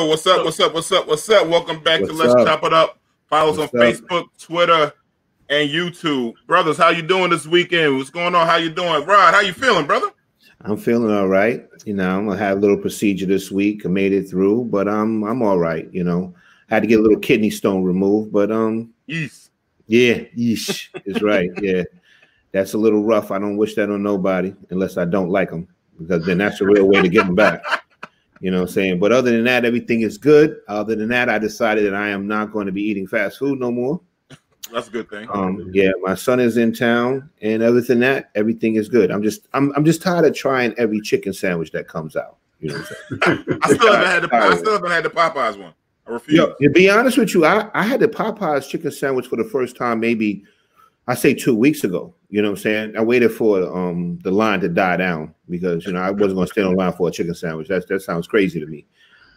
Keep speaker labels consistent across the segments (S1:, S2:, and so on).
S1: yo. What's up? What's up? What's up? What's up? Welcome back
S2: What's
S1: to Let's
S2: up?
S1: Chop It Up. Follow us on
S2: up?
S1: Facebook, Twitter, and YouTube. Brothers, how you doing this weekend? What's going on? How you doing? Rod, how you feeling, brother?
S2: I'm feeling all right. You know, I'm gonna have a little procedure this week. I made it through, but I'm I'm all right. You know, I had to get a little kidney stone removed, but um,
S1: Yes.
S2: yeah, yeesh is right. Yeah, that's a little rough. I don't wish that on nobody unless I don't like them, because then that's the real way to get them back. You know what I'm saying? But other than that, everything is good. Other than that, I decided that I am not going to be eating fast food no more.
S1: That's a good thing.
S2: Um, yeah, my son is in town, and other than that, everything is good. I'm just, I'm, I'm just tired of trying every chicken sandwich that comes out. You know what I'm saying?
S1: I still haven't had the I still haven't had the Popeyes one. I refuse.
S2: Yo, to be honest with you, I, I had the Popeyes chicken sandwich for the first time maybe I say two weeks ago. You know what I'm saying? I waited for um the line to die down because you know I wasn't gonna stand on line for a chicken sandwich. That's that sounds crazy to me.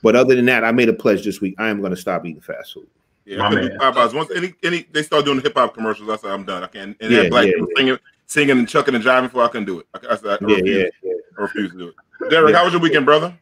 S2: But other than that, I made a pledge this week. I am gonna stop eating fast food.
S1: Yeah,
S3: My
S1: I
S3: man.
S1: Popeyes. Once any, any they start doing the hip hop commercials, I said I'm done. I can't. And
S2: Yeah,
S1: black
S2: yeah,
S1: people singing, singing and chucking and driving for, I couldn't do it. I, I, I,
S2: Yeah,
S1: refuse,
S2: yeah, yeah.
S1: I refuse to do it. Derik,
S2: Yeah.
S1: how was your weekend, brother?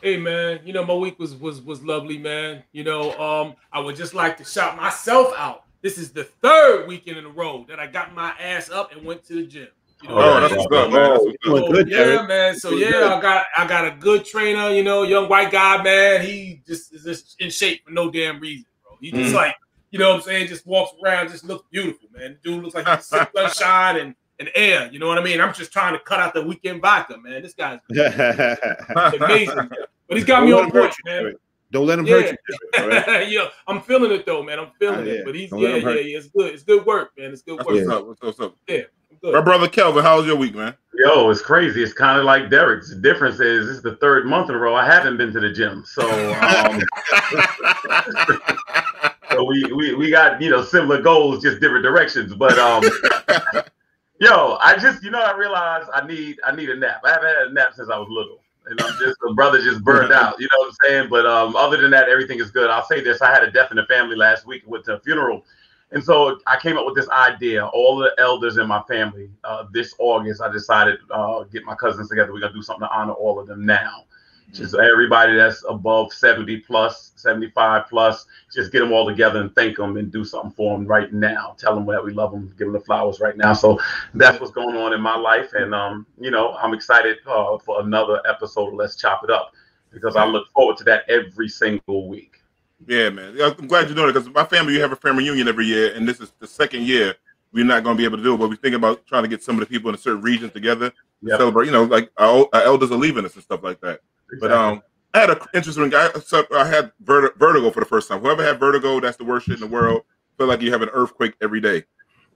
S4: Hey man, you know my week was was was lovely, man. You know, um, I would just like to shout myself out. This is the third weekend in a row that I got my ass up and went to the gym. You know,
S1: Oh,
S4: what
S1: that's
S4: I
S1: what's up, man. That's what's.
S4: So,
S2: good,
S4: yeah,
S2: Derik.
S4: man. So yeah,
S2: good.
S4: I got I got a good trainer. You know, young white guy, man. He just is just in shape for no damn reason, bro. He just
S1: Mhm.
S4: like you know what I'm saying. Just walks around, just looks beautiful, man. Dude looks like he's sunshine and and air. You know what I mean? I'm just trying to cut out the weekend vodka, man. This guy's amazing, but he's got me on
S2: him
S4: point, man.
S2: Derik. Don't let him
S4: Yeah.
S2: hurt you. Derik, all right?
S4: yeah, I'm feeling it though, man. I'm feeling
S2: Oh, yeah.
S4: it. But he's
S2: Don't
S4: yeah, yeah, yeah. It's good. It's good work, man. It's good work.
S1: what's up. What's, what's up?
S4: I'm
S1: My brother Kelvin, how was your week, man?
S3: Yo, it's crazy. It's kind of like Derik's. The difference is this is the third month in a row I haven't been to the gym. So, um, so we, we we got you know similar goals, just different directions. But um, yo, I just you know I realized I need I need a nap. I haven't had a nap since I was little, and I'm just the brother just burned out. You know what I'm saying? But um, other than that, everything is good. I'll say this: I had a death in the family last week. Went to a funeral. And so I came up with this idea. All the elders in my family, uh, this August, I decided uh, get my cousins together. We're gonna do something to honor all of them now. Just everybody that's above 70 plus, 75 plus, just get them all together and thank them and do something for them right now. Tell them that we love them, give them the flowers right now. So that's what's going on in my life. And, um, you know, I'm excited uh, for another episode of Let's Chop It Up because I look forward to that every single week.
S1: Yeah, man. I'm glad you're doing it because my family, you have a family reunion every year, and this is the second year we're not going to be able to do it. But we're thinking about trying to get some of the people in a certain region together to
S3: Yep.
S1: celebrate. You know, like our, our elders are leaving us and stuff like that. But um, I had an interesting guy. So I had verti- vertigo for the first time. Whoever had vertigo, that's the worst shit in the world. Feel like you have an earthquake every day.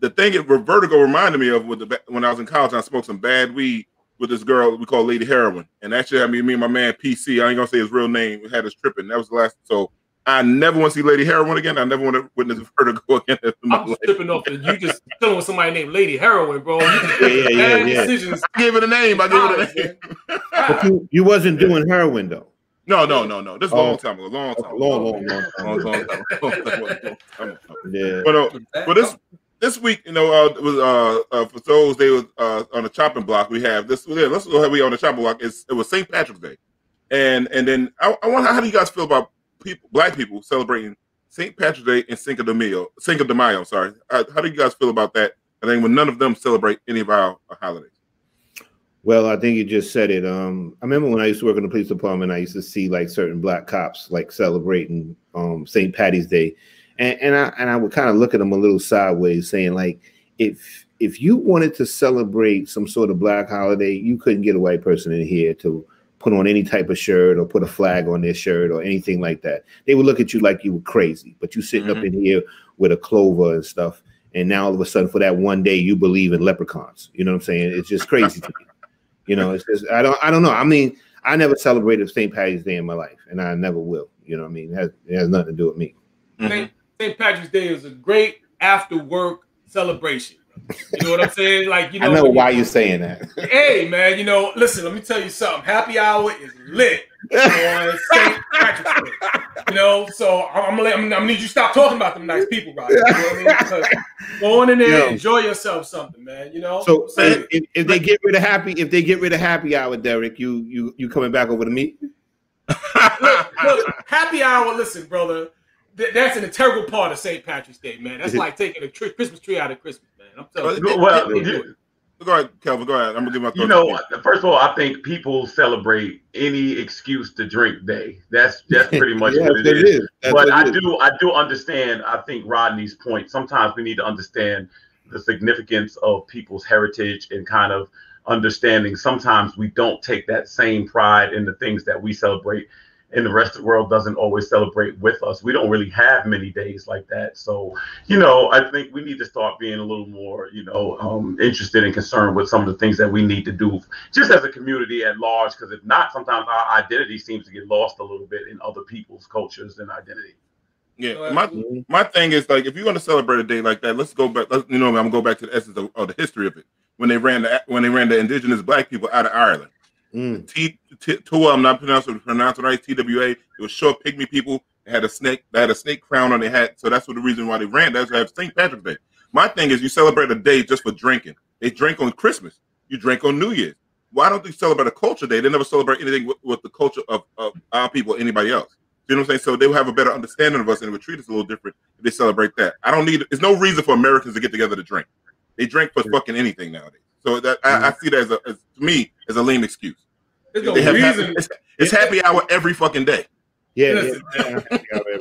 S1: The thing what vertigo reminded me of with the, when I was in college, I smoked some bad weed with this girl we call Lady Heroin, and actually, I mean, me and my man PC, I ain't gonna say his real name, We had us tripping. That was the last. So I never want to see Lady Heroin again. I never want to witness vertigo again. in my
S4: I'm
S1: life.
S4: just tripping off. that You just chilling with somebody named Lady Heroin, bro.
S2: Yeah, yeah, yeah, yeah.
S4: decisions.
S1: I gave it a name. I gave it a name.
S2: But you, you wasn't doing heroin though.
S1: No, no, no, no. This is a
S2: Oh.
S1: long time ago. Long time. ago.
S2: Long, long, long
S1: Long,
S2: time.
S1: long time. ago. Long. Long time ago.
S2: Yeah.
S1: But uh, But this this week, you know, uh, it was uh, uh for those they was uh on the chopping block. We have this. Yeah, let's go ahead. We on the chopping block. It's, it was St. Patrick's Day, and and then I, I wonder how do you guys feel about people, black people celebrating St. Patrick's Day and Cinco de Mayo, Cinco de Mayo. Sorry, uh, how do you guys feel about that? I think when none of them celebrate any of our holidays.
S2: Well, I think you just said it. Um, I remember when I used to work in the police department, I used to see like certain black cops like celebrating um St. Patty's Day, and and I and I would kind of look at them a little sideways, saying like, if if you wanted to celebrate some sort of black holiday, you couldn't get a white person in here to put on any type of shirt or put a flag on their shirt or anything like that. They would look at you like you were crazy. But you sitting up
S1: Mhm.
S2: in here with a clover and stuff, and now all of a sudden for that one day you believe in leprechauns. You know what I'm saying? It's just crazy to me. You know, it's just I don't I don't know. I mean, I never celebrated St. Patrick's Day in my life, and I never will. You know what I mean? It has, it has nothing to do with me.
S4: St. St. Patrick's Day is a great after work celebration. You know what I'm saying? Like you know,
S2: I know why you're saying that.
S4: Hey man, you know, listen, let me tell you something. Happy hour is lit on St. Patrick's Day. You know, so I'm, I'm gonna let, I'm, I'm gonna need you to stop talking about them nice people, right? You know what I mean? Because go on in there,
S2: Yeah.
S4: enjoy yourself, something, man. You know.
S2: So if, if, if they get rid of happy, if they get rid of happy hour, Derik, you you you coming back over to me?
S4: look, look, happy hour. Listen, brother, th- that's an integral part of St. Patrick's Day, man. That's like taking a tree, Christmas tree out of Christmas, man. I'm telling you.
S3: Well,
S4: Yeah,
S3: you-
S1: Go ahead, Kelvin. Go ahead. I'm gonna give my thoughts.
S3: you know, first of all, I think people celebrate any excuse to drink day. That's that's pretty much
S2: Yes,
S3: what it
S2: it
S3: is.
S2: is.
S3: But
S2: what
S3: I
S2: it is.
S3: do I do understand. I think Rodney's point. Sometimes we need to understand the significance of people's heritage and kind of understanding. Sometimes we don't take that same pride in the things that we celebrate, and the rest of the world doesn't always celebrate with us. We don't really have many days like that. So, you know, I think we need to start being a little more, you know, um, interested and concerned with some of the things that we need to do, just as a community at large. Because if not, sometimes our identity seems to get lost a little bit in other people's cultures and identity.
S1: Yeah, my my thing is like if you're going to celebrate a day like that, let's go back. Let's, you know, I'm gonna go back to the essence of, of the history of it. When they ran the when they ran the indigenous black people out of Ireland,
S2: Mm.
S1: T, T Tua, I'm not pronouncing pronouncing right. TWA. It was short pygmy people. They had a snake. They had a snake crown on their hat. So that's what the reason why they ran. That's why St. Patrick's Day. My thing is you celebrate a day just for drinking. They drink on Christmas. You drink on New Year's. Why don't they celebrate a culture day? They never celebrate anything with, with the culture of, of our people, or anybody else. You know what I'm saying? So they will have a better understanding of us and it would treat us a little different if they celebrate that. I don't need. There's no reason for Americans to get together to drink. They drink for fucking anything nowadays. So that I, I see that as a as, to me as a lame excuse.
S4: There's no reason.
S1: happy, it's, it's happy hour every fucking day.
S2: Yeah, yeah, yeah,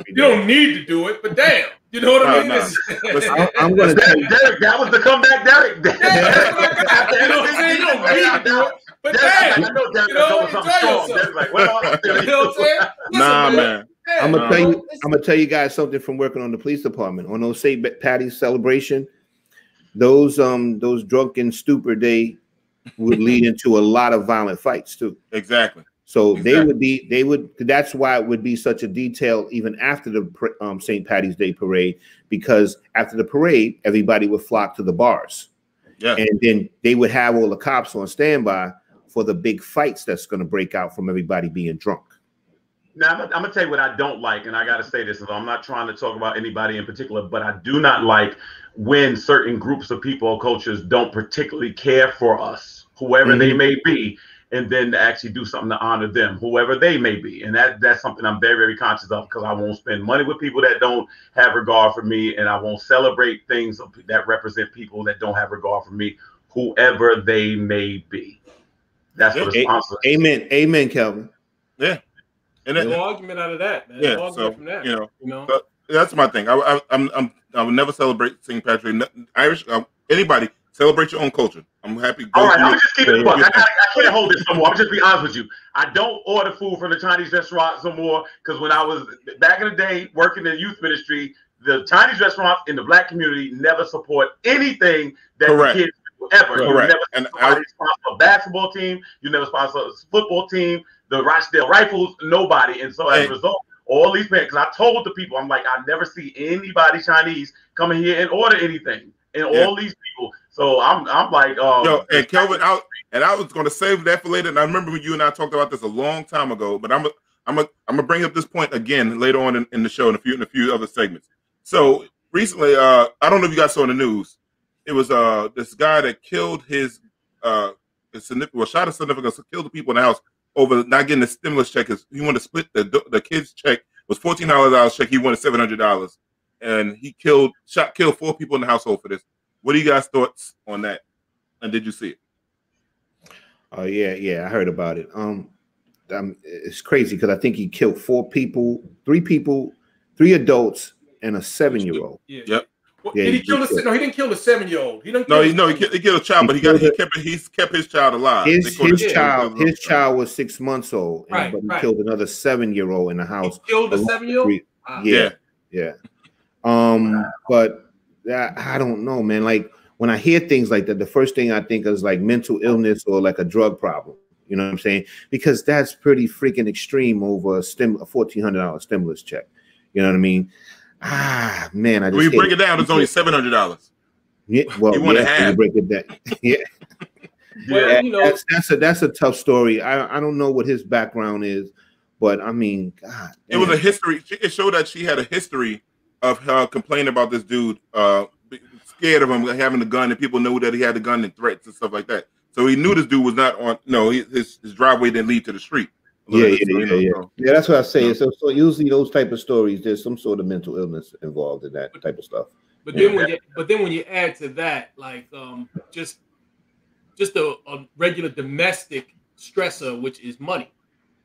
S4: You don't need to do it, but damn, you know what I mean?
S1: no. Listen,
S2: I- I'm gonna tell you.
S3: Derik, that was the comeback, Derik.
S4: Yeah, you know what I'm saying? You don't need to do it, but damn,
S3: I know Derik
S4: you know,
S3: was something strong. Derik's like, well,
S4: you know what I'm saying?
S1: Nah, man.
S2: I'm gonna
S1: Uh,
S2: tell you. I'm gonna tell you guys something from working on the police department on those St. Patty's celebration. Those um those drunken stupor day would lead into a lot of violent fights too.
S1: Exactly.
S2: So they would be they would that's why it would be such a detail even after the um, St. Patty's Day parade because after the parade everybody would flock to the bars
S1: Yeah.
S2: and then they would have all the cops on standby for the big fights that's going to break out from everybody being drunk.
S3: Now, I'm, I'm gonna tell you what I don't like, and I gotta say this. I'm not trying to talk about anybody in particular, but I do not like when certain groups of people or cultures don't particularly care for us, whoever they
S2: Mhm.
S3: may be, and then to actually do something to honor them, whoever they may be. And that that's something I'm very, very conscious of because I won't spend money with people that don't have regard for me, and I won't celebrate things that represent people that don't have regard for me, whoever they may be. That's the
S1: Yeah.
S3: response.
S2: Amen. Amen, Kelvin. Yeah.
S1: And it,
S4: No argument out of that, man.
S1: yeah,
S4: no argument
S1: so
S4: from that.
S1: you know,
S4: you know?
S1: but that's my thing. I, I, I'm, I'm, I would never celebrate St. Patrick. Irish, um, anybody celebrate your own culture. I'm happy. go
S3: All right, I'm just keeping it I, I can't hold this no more. I'm just be honest with you. I don't order food from the Chinese restaurants no more because when I was back in the day working in the youth ministry, the Chinese restaurants in the black community never support anything that
S1: Correct.
S3: the kids do ever. You
S1: Correct.
S3: never
S1: And I,
S3: sponsor a basketball team. You never sponsor a football team. The Rochdale Rifles, nobody. And so as
S1: Hey.
S3: a result, all these men, because I told the people, I'm like, I never see anybody Chinese come in here and order anything. And
S1: Yeah.
S3: all these people. So I'm I'm like, um,
S1: yo, and Kelvin, I, and I was going to save that for later. And I remember when you and I talked about this a long time ago. But I'm, a, I'm, a, I'm gonna bring up this point again later on in, in the show in a few, in a few other segments. So recently, uh, I don't know if you guys saw in the news. It was uh this guy that killed his uh his significant, well, shot a significant, killed the people in the house over not getting the stimulus check. 'cause He wanted to split the the kid's check was fourteen dollars check. He wanted seven hundred dollars, and he killed shot killed four people in the household for this. What are you guys' thoughts on that? And did you see it?
S2: Oh yeah, yeah, I heard about it. Um, um it's crazy because I think he killed four people, three people, three adults, and a seven-year-old.
S4: Yeah.
S1: Yep.
S4: Well,
S2: Yeah,
S4: did he
S2: he
S4: kill the?
S2: did kill.
S4: No, he didn't kill the seven-year-old. He didn't.
S1: No,
S4: kill
S1: he
S4: the
S1: no, he, killed, he killed a child, but he got he kept he's kept his child alive.
S2: His his child, his child was six months old, and,
S4: Right,
S2: but he
S4: right.
S2: killed another seven-year-old in the
S4: He
S2: house.
S4: killed the seven-year-old. Wow.
S2: Yeah, yeah. Um, but that, I don't know, man. Like when I hear things like that, the first thing I think is like mental illness or like a drug problem. You know what I'm saying? Because that's pretty freaking extreme over a stim a fourteen hundred dollar stimulus check. You know what I mean? Ah, man, I just
S1: When you
S2: hate
S1: break it down, it's only seven hundred dollars.
S2: Yeah, well,
S1: You wanna
S2: yeah, when
S1: have-
S2: break it down. yeah,
S4: Well,
S2: yeah,
S4: you know,
S2: that's that's a that's a tough story. I I don't know what his background is, but I mean, God,
S1: It was a
S2: damn.
S1: history. It showed that she had a history of her complaining about this dude, uh, scared of him having a gun, and people knew that he had a gun and threats and stuff like that. So he knew this dude was not on. No, his his driveway didn't lead to the street.
S2: Yeah, yeah, yeah, yeah. yeah. That's what I say. So, so usually those type of stories, there's some sort of mental illness involved in that type of stuff.
S4: But then when you but then when you add to that, like um, just just a, a regular domestic stressor, which is money.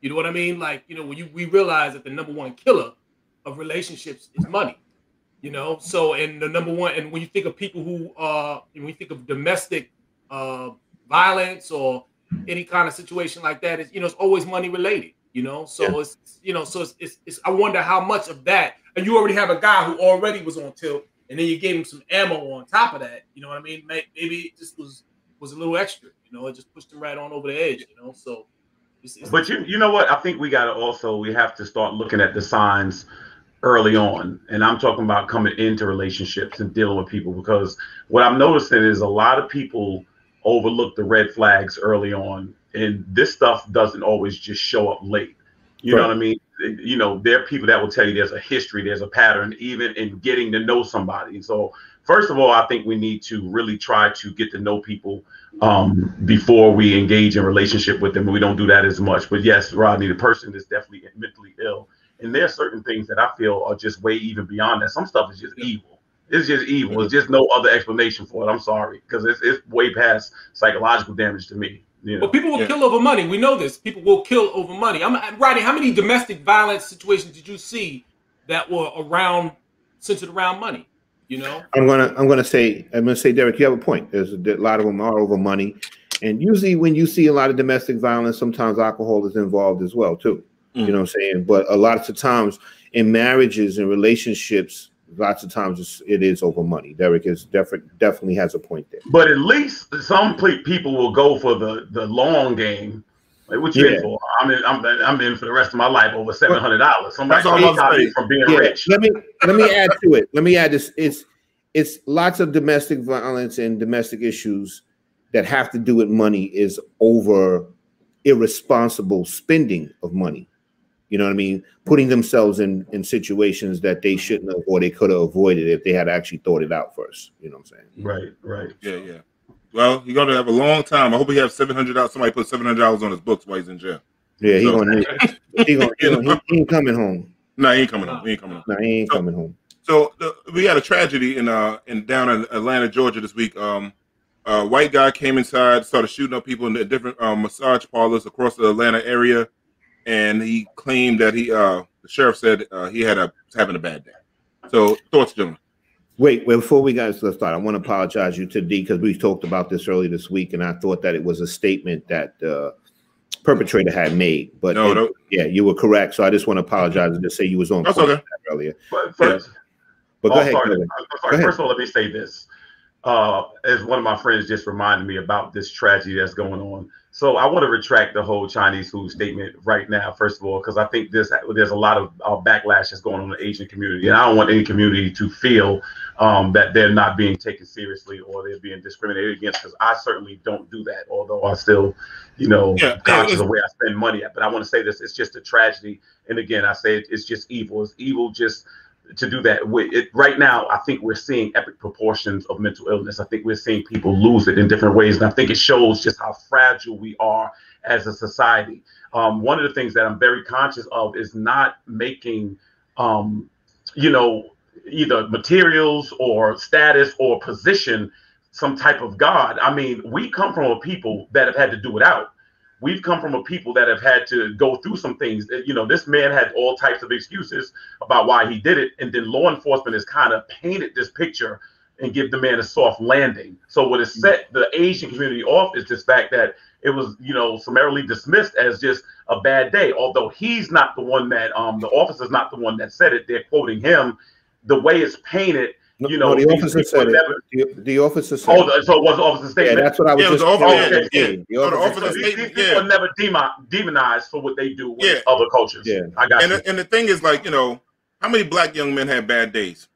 S4: You know what I mean? Like, you know, when you we realize that the number one killer of relationships is money. You know, so and the number one, and when you think of people who uh when you think of domestic uh violence or any kind of situation like that, is you know, it's always money related, you know. So yeah. it's you know, so it's, it's it's I wonder how much of that, and you already have a guy who already was on tilt, and then you gave him some ammo on top of that, you know what I mean? Maybe it just was was a little extra, you know, it just pushed him right on over the edge, you know. So
S3: it's, it's but you you know what? I think we gotta also we have to start looking at the signs early on. And I'm talking about coming into relationships and dealing with people because what I'm noticing is a lot of people overlook the red flags early on. And this stuff doesn't always just show up late. You right. know what I mean? You know, there are people that will tell you there's a history, there's a pattern, even in getting to know somebody. So, first of all, I think we need to really try to get to know people um, before we engage in relationship with them. We don't do that as much. But yes, Rodney, the person is definitely mentally ill and there are certain things that I feel are just way even beyond that. Some stuff is just evil. It's just evil. It's just no other explanation for it. I'm sorry because it's, it's way past psychological damage to me. You know?
S4: But people will yeah. kill over money. We know this. People will kill over money. I'm writing. How many domestic violence situations did you see that were around centered around money? You know,
S2: I'm gonna I'm gonna say I'm gonna say Derik, you have a point. There's a, a lot of them are over money, and usually when you see a lot of domestic violence, sometimes alcohol is involved as well too. Mm. You know what I'm saying? But a lot of the times in marriages and relationships, lots of times it's, it is over money. Derik is definitely definitely has a point there.
S3: But at least some people will go for the the long game. Like what you yeah. in for? I'm in. I'm, I'm in for the rest of my life over seven hundred dollars. Somebody from being yeah. rich.
S2: Let me let me add to it. Let me add this. It's it's lots of domestic violence and domestic issues that have to do with money is over irresponsible spending of money. You know what I mean? Putting themselves in in situations that they shouldn't have or they could have avoided if they had actually thought it out first. You know what I'm saying?
S3: Right, right.
S1: Yeah, yeah. Well, you're gonna have a long time. I hope he have seven hundred dollars. Somebody put seven hundred dollars on his books while he's in jail.
S2: Yeah, he so. gonna, he gonna, he, gonna, he ain't coming home.
S1: No, he ain't coming home. He ain't coming home.
S2: No, he ain't so, coming home.
S1: So the, we had a tragedy in uh in down in Atlanta, Georgia this week. Um, a white guy came inside, started shooting up people in the different um, massage parlors across the Atlanta area and he claimed that he uh the sheriff said uh, he had a having a bad day. So thoughts, gentlemen.
S2: Wait, wait, before we guys let's start, I want to apologize you to D because we talked about this earlier this week, and I thought that it was a statement that the uh, perpetrator had made. But no, it, no. yeah, you were correct. So I just want to apologize and just say you was on
S1: That's okay.
S3: earlier. But, first, yeah. but go, oh, ahead, sorry, go, sorry, go ahead. First of all, let me say this. Uh, as one of my friends just reminded me about this tragedy that's going on. So I want to retract the whole Chinese food statement right now, first of all, because I think this there's a lot of uh, backlash that's going on in the Asian community, and I don't want any community to feel um, that they're not being taken seriously or they're being discriminated against. Because I certainly don't do that, although I still, you know, yeah, conscious of where I spend money at. But I want to say this: it's just a tragedy, and again, I say it, it's just evil. It's evil just to do that. with It, right now, I think we're seeing epic proportions of mental illness. I think we're seeing people lose it in different ways, and I think it shows just how fragile we are as a society. Um, one of the things that I'm very conscious of is not making, um, you know, either materials or status or position some type of God. I mean, we come from a people that have had to do without we've come from a people that have had to go through some things. You know, this man had all types of excuses about why he did it, and then law enforcement has kind of painted this picture and give the man a soft landing. So what has set the Asian community off is this fact that it was, you know, summarily dismissed as just a bad day. Although he's not the one that, um, the officer's not the one that said it. They're quoting him. The way it's painted you know,
S2: no, the officer said never, it. The, the, officer said.
S3: Oh, so it was the officer's statement.
S2: Yeah, that's what I was
S1: yeah,
S2: just.
S1: The officer, yeah,
S2: yeah,
S1: yeah. The officer, the officer
S3: statement. These, people are never demonized for what they do with yeah. other cultures.
S2: Yeah,
S3: I got
S1: and
S3: you.
S1: The, and the thing is, like, you know, how many black young men have bad days,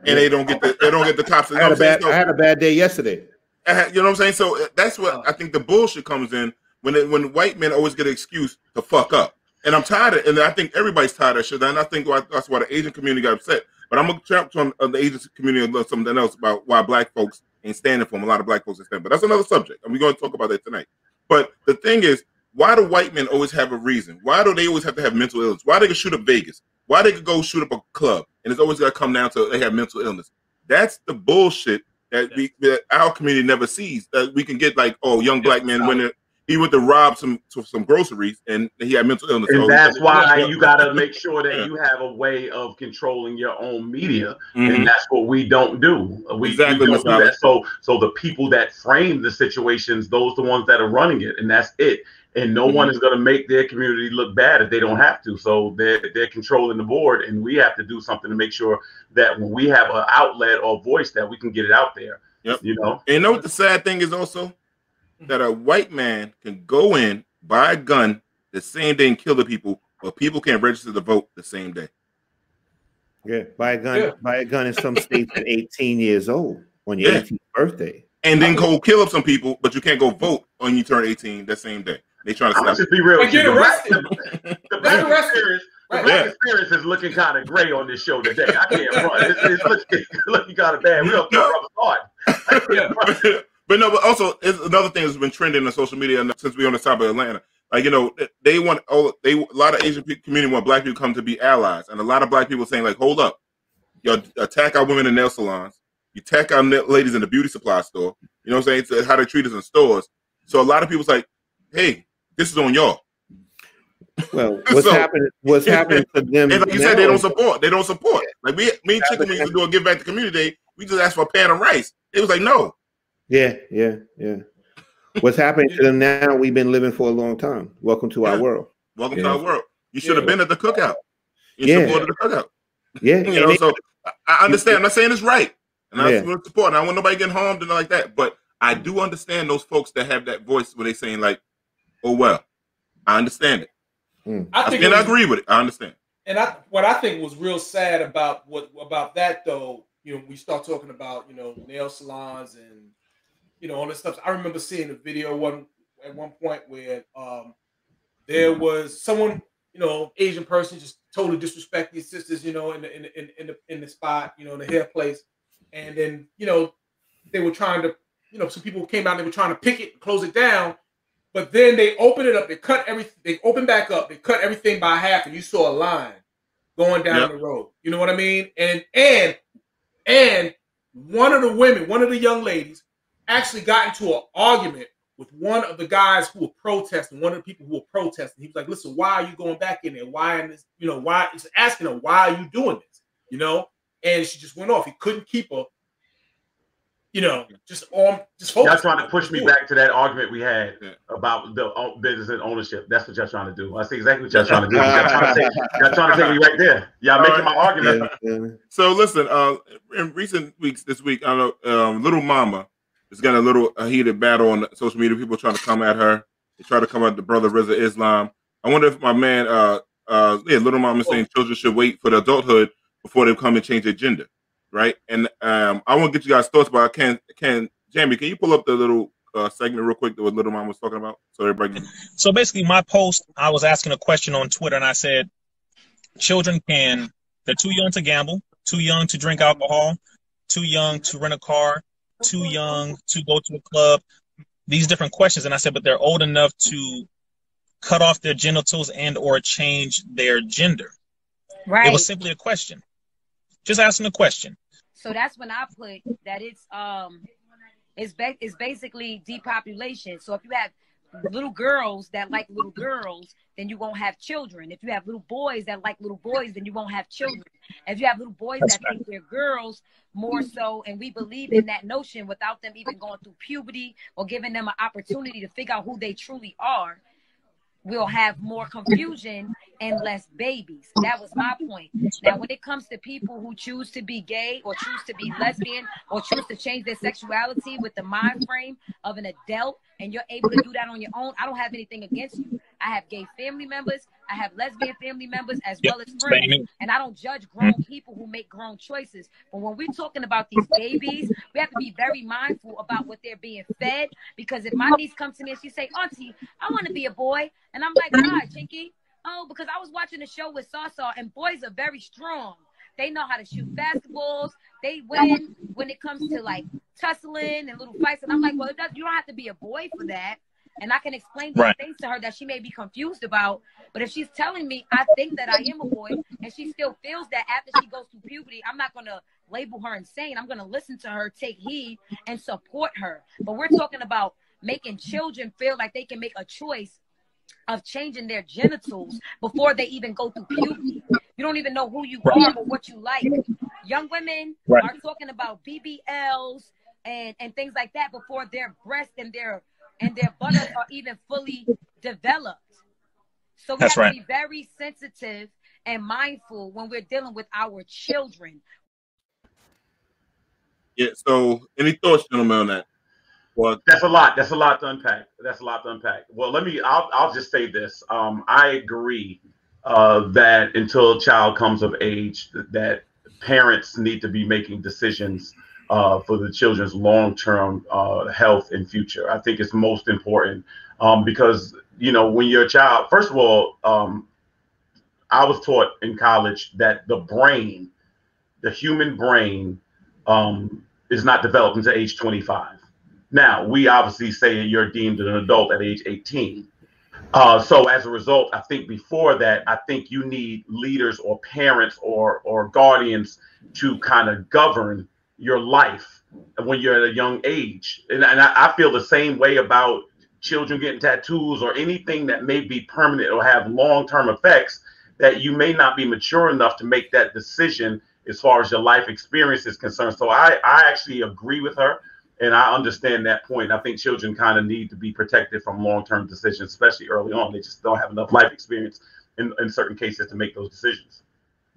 S1: and they don't get the they don't get the cops.
S2: I had a bad so, I had a bad day yesterday.
S1: Had, you know what I'm saying? So uh, that's what I think the bullshit comes in when it, when white men always get an excuse to fuck up. And I'm tired of, and I think everybody's tired of shit. And I think that's why the Asian community got upset but I'm gonna jump on, on the agency community and something else about why black folks ain't standing for them. A lot of black folks are standing, but that's another subject, and we're going to talk about that tonight. But the thing is, why do white men always have a reason? Why do they always have to have mental illness? Why they can shoot up Vegas? Why they could go shoot up a club? And it's always to come down to they have mental illness. That's the bullshit that we that our community never sees. That we can get like, oh, young black men when he went to rob some some groceries and he had mental illness.
S3: And
S1: so
S3: that's why you got to make sure that you have a way of controlling your own media, mm-hmm. and that's what we don't do. We,
S1: exactly
S3: we don't do that. So, so the people that frame the situations, those the ones that are running it, and that's it. And no mm-hmm. one is going to make their community look bad if they don't have to. So they're they're controlling the board, and we have to do something to make sure that when we have an outlet or voice, that we can get it out there.
S1: Yep.
S3: You know.
S1: And you know what the sad thing is also that a white man can go in, buy a gun the same day and kill the people, but people can't register to vote the same day.
S2: Yeah, buy a gun, yeah. buy a gun in some states at 18 years old on your yeah. 18th birthday.
S1: And then go kill up some people, but you can't go vote when you turn 18 that same day. They trying to
S3: stop. Just be real.
S4: And get arrested.
S3: The, black experience, the black yeah. experience is looking kind of gray on this show today. I can't run. It's, it's looking, looking kind of bad. We don't know where
S1: I'm but no, but also another thing that's been trending on social media since we're on the top of Atlanta. Like you know, they want oh they a lot of Asian community want black people come to be allies, and a lot of black people saying like, hold up, you attack our women in nail salons, you attack our ladies in the beauty supply store. You know what I'm saying? So how they treat us in stores. So a lot of people's like, hey, this is on y'all.
S2: Well, what's so, happening? What's happening to them?
S1: And like you said, they don't support. They don't support. Like we, me and Chicken, we used to do a give back to community day. We just asked for a pan of rice. It was like, no,
S2: yeah, yeah, yeah. What's happening to them now? We've been living for a long time. Welcome to yeah. our world.
S1: Welcome yeah. to our world. You should have been at the cookout. You yeah. supported the cookout.
S2: Yeah,
S1: you know. so I understand. I'm not saying it's right, and I yeah. support. And I want nobody getting harmed and like that. But I do understand those folks that have that voice where they saying like, "Oh well," I understand it. Mm. I think, and I agree with it. I understand.
S4: And I, what I think was real sad about what about that though, you know, we start talking about you know nail salons and you know, all this stuff. I remember seeing a video one at one point where um, there was someone, you know, Asian person just totally disrespect these sisters, you know, in the in the, in, in the in the spot, you know, in the hair place, and then you know they were trying to, you know, some people came out, they were trying to pick it, close it down, but then they opened it up, they cut everything, they opened back up, they cut everything by half, and you saw a line going down yep. the road. You know what I mean? And and and one of the women, one of the young ladies actually got into an argument with one of the guys who were protesting, one of the people who were protesting. He was like, listen, why are you going back in there? Why in this, you know, why he's asking her, why are you doing this? You know? And she just went off. He couldn't keep her, you know, just on just focus.
S3: Y'all trying to push me back to that argument we had about the business and ownership. That's what y'all trying to do. I see exactly what y'all trying to do. Y'all trying to take, y'all trying to take me right there. Y'all making my argument.
S1: So listen, uh, in recent weeks, this week, I know um, Little Mama it's got a little a heated battle on social media. People trying to come at her. They try to come at the brother Rizza Islam. I wonder if my man, uh, uh, yeah, little mom is saying children should wait for the adulthood before they come and change their gender, right? And um, I want to get you guys thoughts but I can can Jamie, can you pull up the little uh, segment real quick that what little mom was talking about? So everybody. Can...
S5: So basically, my post, I was asking a question on Twitter, and I said, children can they're too young to gamble, too young to drink alcohol, too young to rent a car, too young to go to a club. These different questions, and I said, but they're old enough to cut off their genitals and or change their gender.
S6: Right.
S5: It was simply a question. Just asking a question.
S6: So that's when I put that it's um it's ba- it's basically depopulation. So if you have little girls that like little girls, then you won't have children. If you have little boys that like little boys, then you won't have children. If you have little boys That's that right. think they're girls more mm-hmm. so, and we believe in that notion without them even going through puberty or giving them an opportunity to figure out who they truly are, we'll have more confusion and less babies. That was my point. Now, when it comes to people who choose to be gay or choose to be lesbian or choose to change their sexuality with the mind frame of an adult, and you're able to do that on your own, I don't have anything against you. I have gay family members, I have lesbian family members as well as friends, and I don't judge grown mm-hmm. people who make grown choices. But when we're talking about these babies, we have to be very mindful about what they're being fed. Because if my niece comes to me and she say, "Auntie, I want to be a boy," and I'm like, "Why, Chinky?" Oh, because I was watching a show with Sasa, and boys are very strong. They know how to shoot basketballs. They win when it comes to like tussling and little fights. And I'm like, well, does, you don't have to be a boy for that. And I can explain these
S5: Right.
S6: things to her that she may be confused about. But if she's telling me I think that I am a boy, and she still feels that after she goes through puberty, I'm not gonna label her insane. I'm gonna listen to her, take heed, and support her. But we're talking about making children feel like they can make a choice of changing their genitals before they even go through puberty. You don't even know who you
S5: Right.
S6: are or what you like. Young women
S5: Right.
S6: are talking about BBLs and and things like that before their breasts and their and their buttocks are even fully developed. So we
S5: That's
S6: have
S5: right.
S6: to be very sensitive and mindful when we're dealing with our children.
S1: Yeah. So, any thoughts, gentlemen, on that? Well,
S3: That's a lot. That's a lot to unpack. That's a lot to unpack. Well, let me. I'll. I'll just say this. Um, I agree uh, that until a child comes of age, that parents need to be making decisions uh, for the children's long-term uh, health and future. I think it's most important um, because you know when you're a child. First of all, um, I was taught in college that the brain, the human brain, um, is not developed until age 25. Now, we obviously say you're deemed an adult at age 18. Uh, so as a result, I think before that, I think you need leaders or parents or or guardians to kind of govern your life when you're at a young age. And, and I, I feel the same way about children getting tattoos or anything that may be permanent or have long-term effects that you may not be mature enough to make that decision as far as your life experience is concerned. So I, I actually agree with her and I understand that point. I think children kind of need to be protected from long-term decisions, especially early on. They just don't have enough life experience in, in certain cases to make those decisions.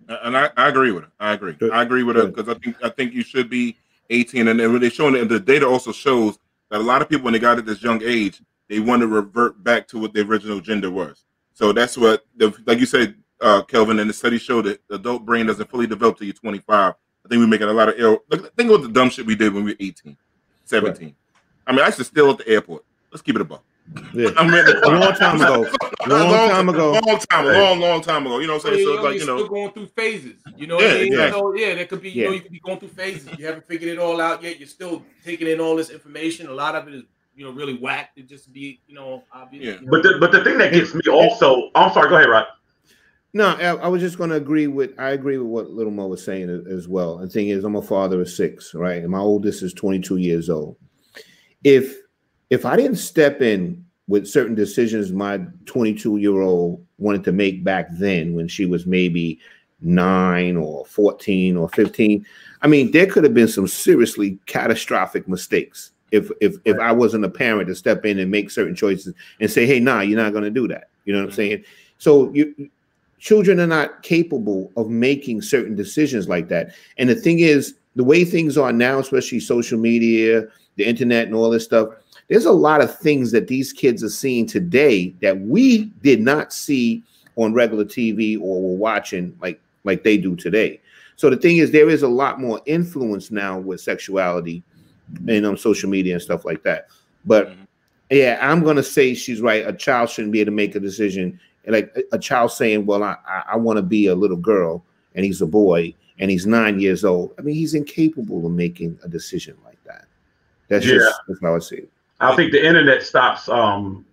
S1: And I, I agree with her. I agree.
S2: Good.
S1: I agree with her because I think I think you should be 18. And then when they're showing it, and the data also shows that a lot of people, when they got at this young age, they want to revert back to what the original gender was. So that's what, the, like you said, uh, Kelvin, and the study showed that the adult brain doesn't fully develop till you're 25. I think we're making a lot of ill. Look, think about the dumb shit we did when we were 18, 17. I mean, I to steal at the airport. Let's keep it a buck.
S2: Yeah.
S1: I mean,
S2: A long time ago. Long time ago.
S1: Long time, long, long time ago. You know what I'm saying? So
S4: Well,
S1: it's like,
S4: you're
S1: you know,
S4: still going through phases. You know
S1: Yeah,
S4: what I mean?
S1: exactly.
S4: So yeah, there could be, you know, you could be going through phases. You haven't figured it all out yet. You're still taking in all this information. A lot of it is, you know, really whacked. to just be, you know, obvious.
S1: Yeah.
S4: you know.
S3: But the, but the thing that gets me also, oh, I'm sorry, go ahead, Rod.
S2: No, I, I was just going to agree with. I agree with what Little Mo was saying as well. The thing is, I'm a father of six, right, and my oldest is 22 years old. If if I didn't step in with certain decisions my 22 year old wanted to make back then, when she was maybe nine or 14 or 15, I mean, there could have been some seriously catastrophic mistakes if if if I wasn't a parent to step in and make certain choices and say, "Hey, nah, you're not going to do that." You know what I'm saying? So you children are not capable of making certain decisions like that. And the thing is, the way things are now, especially social media, the internet, and all this stuff, there's a lot of things that these kids are seeing today that we did not see on regular TV or were watching like like they do today. So the thing is, there is a lot more influence now with sexuality and on social media and stuff like that. But
S1: Mhm.
S2: yeah, I'm gonna say she's right. A child shouldn't be able to make a decision like a- a child saying, "Well, I I, I want to be a little girl," and he's a boy and he's nine years old. I mean, he's incapable of making a decision like that. That's
S3: Yeah.
S2: just that's how I see it.
S3: I think the internet stops um,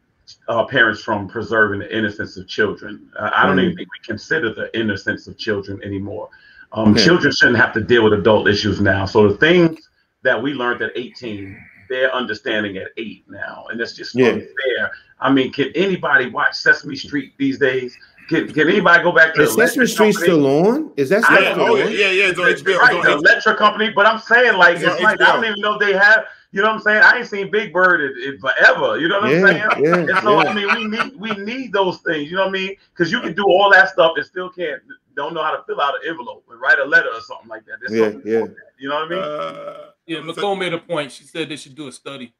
S3: uh, parents from preserving the innocence of children. Uh, I don't
S2: Mm.
S3: even think we consider the innocence of children anymore. Um,
S2: Yeah.
S3: Children shouldn't have to deal with adult issues now. So the things that we learned at 18, they're understanding at eight now, and that's just
S2: Yeah.
S3: unfair. I mean, can anybody watch Sesame Street these days? Can, can anybody go back to
S2: Is Sesame Street
S3: Company?
S2: still on? Is that still
S1: yeah,
S3: know.
S1: oh,
S2: on?
S1: yeah, yeah, yeah. It's on HBO.
S3: Right,
S1: It's
S3: the
S1: on
S3: Electric Company. But I'm saying, like,
S1: It's
S3: it's, like I don't even know if they have. You know what I'm saying? I ain't seen Big Bird in, in forever. You know what
S2: Yeah,
S3: I'm saying?
S2: yeah,
S3: And so
S2: yeah.
S3: I mean, we need we need those things. You know what I mean? Because you can do all that stuff and still can't don't know how to fill out an envelope and write a letter or something like that. There's
S2: Yeah, yeah.
S3: that, You know what I mean?
S1: Uh,
S4: yeah,
S1: so-
S4: Nicole made a point. She said they should do a study.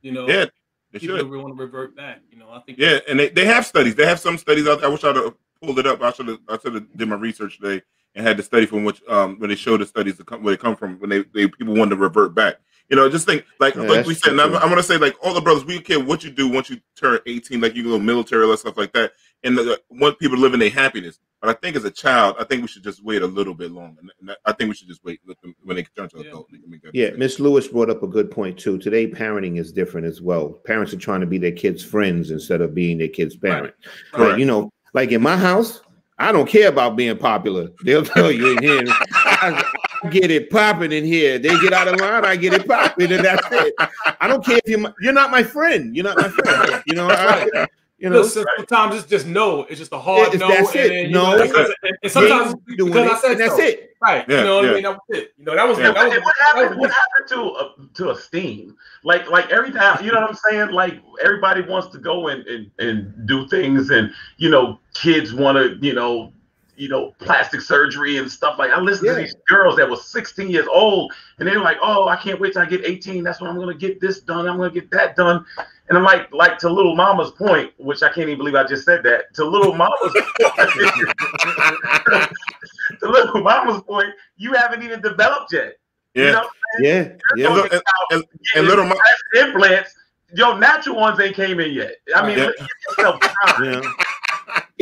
S4: You know,
S1: yeah, they
S4: people
S1: should.
S4: that want to revert back. You know, I think
S1: Yeah, and they, they have studies. They have some studies out there. I wish I'd have pulled it up. I should have I should have did my research today and had the study from which um when they showed the studies that come, where they come from when they, they people wanted to revert back. You know, just think like
S2: Yeah,
S1: like we said. And I'm. I'm gonna say like all the brothers. We care what you do once you turn 18. Like you go military or stuff like that. And the, want people to live in their happiness. But I think as a child, I think we should just wait a little bit longer. And I think we should just wait when they turn to
S4: Yeah.
S1: adult. They can
S2: Yeah,
S1: decision.
S2: Miss Lewis brought up a good point too. Today, parenting is different as well. Parents are trying to be their kids' friends instead of being their kids' parent.
S1: Right.
S2: But you know, like in my house, I don't care about being popular. They'll tell you in here, I, I get it popping in here. They get out of line, I get it popping, and that's it. I don't care if you're my, you're not my friend. You're not my friend. You know, I, you know.
S4: Listen, sometimes it's just no. It's just a hard
S2: It's-
S4: no.
S2: that's
S4: and
S2: it.
S4: then,
S2: No.
S4: know, because, and, and sometimes
S2: you
S4: it's
S2: ain't
S4: because
S2: it,
S4: I said
S2: and that's
S4: so.
S2: it.
S4: Right.
S1: Yeah,
S4: you know what
S1: yeah.
S4: I mean? That was it. You know, that was
S1: Yeah.
S4: that was,
S3: And what
S4: that
S3: happened?
S4: was
S3: What happened to uh, to esteem? Like like every time, you know what I'm saying? Like everybody wants to go and and, and do things, and you know, kids want to, you know, you know, plastic surgery and stuff like. I listen
S2: Yeah.
S3: to these girls that was 16 years old, and they're like, "Oh, I can't wait till I get 18. That's when I'm gonna get this done. I'm gonna get that done." And I'm like, like to little mama's point, which I can't even believe I just said that. To little mama's point, to little mama's point, you haven't even developed yet.
S1: yeah.
S3: You know,
S2: Yeah, yeah.
S1: And, look- and- and- and little mo-
S3: implants, your natural ones ain't came in yet. I mean,
S1: Yeah.
S3: give yourself time.
S2: Yeah.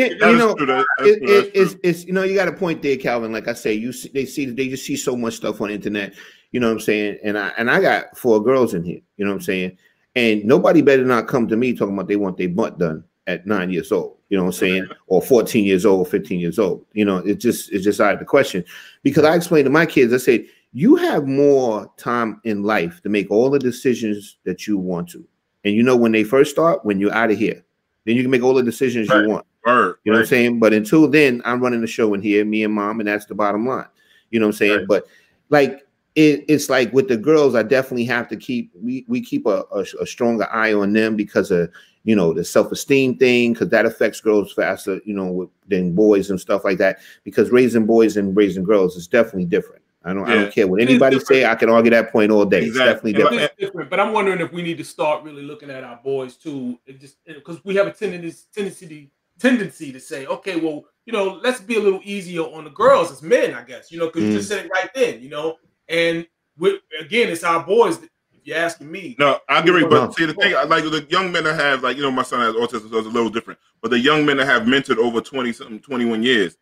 S2: It, you know,
S1: true, that- that's
S2: it, it, it's, it's you know you got a point there, Kelvin. Like I say, you see, they see they just see so much stuff on the internet. You know what I'm saying? And I and I got four girls in here. You know what I'm saying? And nobody better not come to me talking about they want their butt done at nine years old. You know what I'm saying? Or 14 years old, 15 years old. You know, it just it's just out of the question. Because I explained to my kids, I said, you have more time in life to make all the decisions that you want to. And you know when they first start, when you're out of here, then you can make all the decisions
S3: Right.
S2: you want. You know what I'm saying? But until then, I'm running the show in here, me and mom, and that's the bottom line. You know what I'm saying?
S3: Right.
S2: But like it, it's like with the girls, I definitely have to keep we we keep a, a, a stronger eye on them because of you know the self-esteem thing, because that affects girls faster, you know, with, than boys and stuff like that. Because raising boys and raising girls is definitely different. I don't I don't care what
S4: It
S2: anybody say, I can argue that point all day.
S1: Exactly.
S2: It's definitely different.
S4: It's different, but I'm wondering if we need to start really looking at our boys too. It just because we have a tendency tendency tendency to say, okay, well, you know, let's be a little easier on the girls as men, I guess. You know, because you just mm. said it right then. You know, and with again, it's our boys. That, if you're asking me,
S1: No, I agree. But
S2: No.
S1: see, the thing, like the young men that have, like, you know, my son has autism, so it's a little different. But the young men that have mentored over 20 something, 21 years,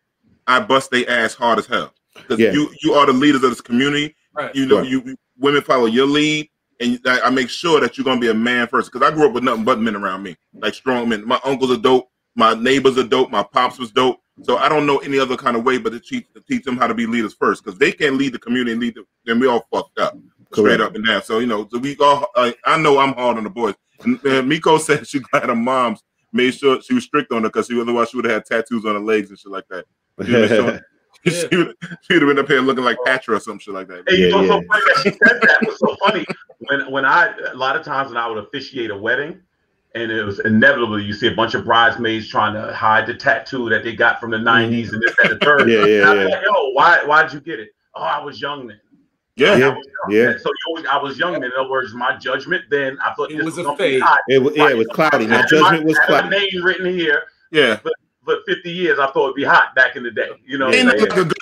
S1: I bust their ass hard as hell. Because
S2: Yeah.
S1: you you are the leaders of this community.
S4: right?
S1: You know,
S2: Right.
S1: you women follow your lead, and I, I make sure that you're gonna be a man first. Because I grew up with nothing but men around me, like strong men. My uncles are dope. My neighbors are dope. My pops was dope. So I don't know any other kind of way but to teach to teach them how to be leaders first. Because they can't lead the community and lead them, then we all fucked up straight up and down. So you know, so we all. I, I know I'm hard on the boys. And, uh, Miko said she glad her mom's made sure she was strict on her because she otherwise she would have had tattoos on her legs and shit like that. She would have
S4: Yeah.
S1: she would she would have been up here looking like Patra or some shit like that.
S3: Hey, you
S2: Yeah,
S3: know,
S2: yeah.
S3: so funny that she said that was so funny. When when I a lot of times when I would officiate a wedding, and it was inevitable, you see a bunch of bridesmaids trying to hide the tattoo that they got from the '90s and this that, and the third.
S2: Yeah, yeah, yeah.
S3: like, yo, why why'd you get it? Oh, I was young then.
S1: Yeah,
S3: I
S2: Yeah,
S3: was young
S2: yeah.
S3: then. So always, I was young then. In other words, my judgment then, I thought
S4: It
S3: this
S4: was
S3: was
S4: a
S3: gonna be
S4: phase.
S3: hot.
S2: It, wa- yeah, it was cloudy. My judgment was cloudy.
S3: name written here,
S1: yeah.
S3: but 50 years I thought it'd be hot back in the day. You know,
S1: Ain't
S3: I'm
S1: nothing like a good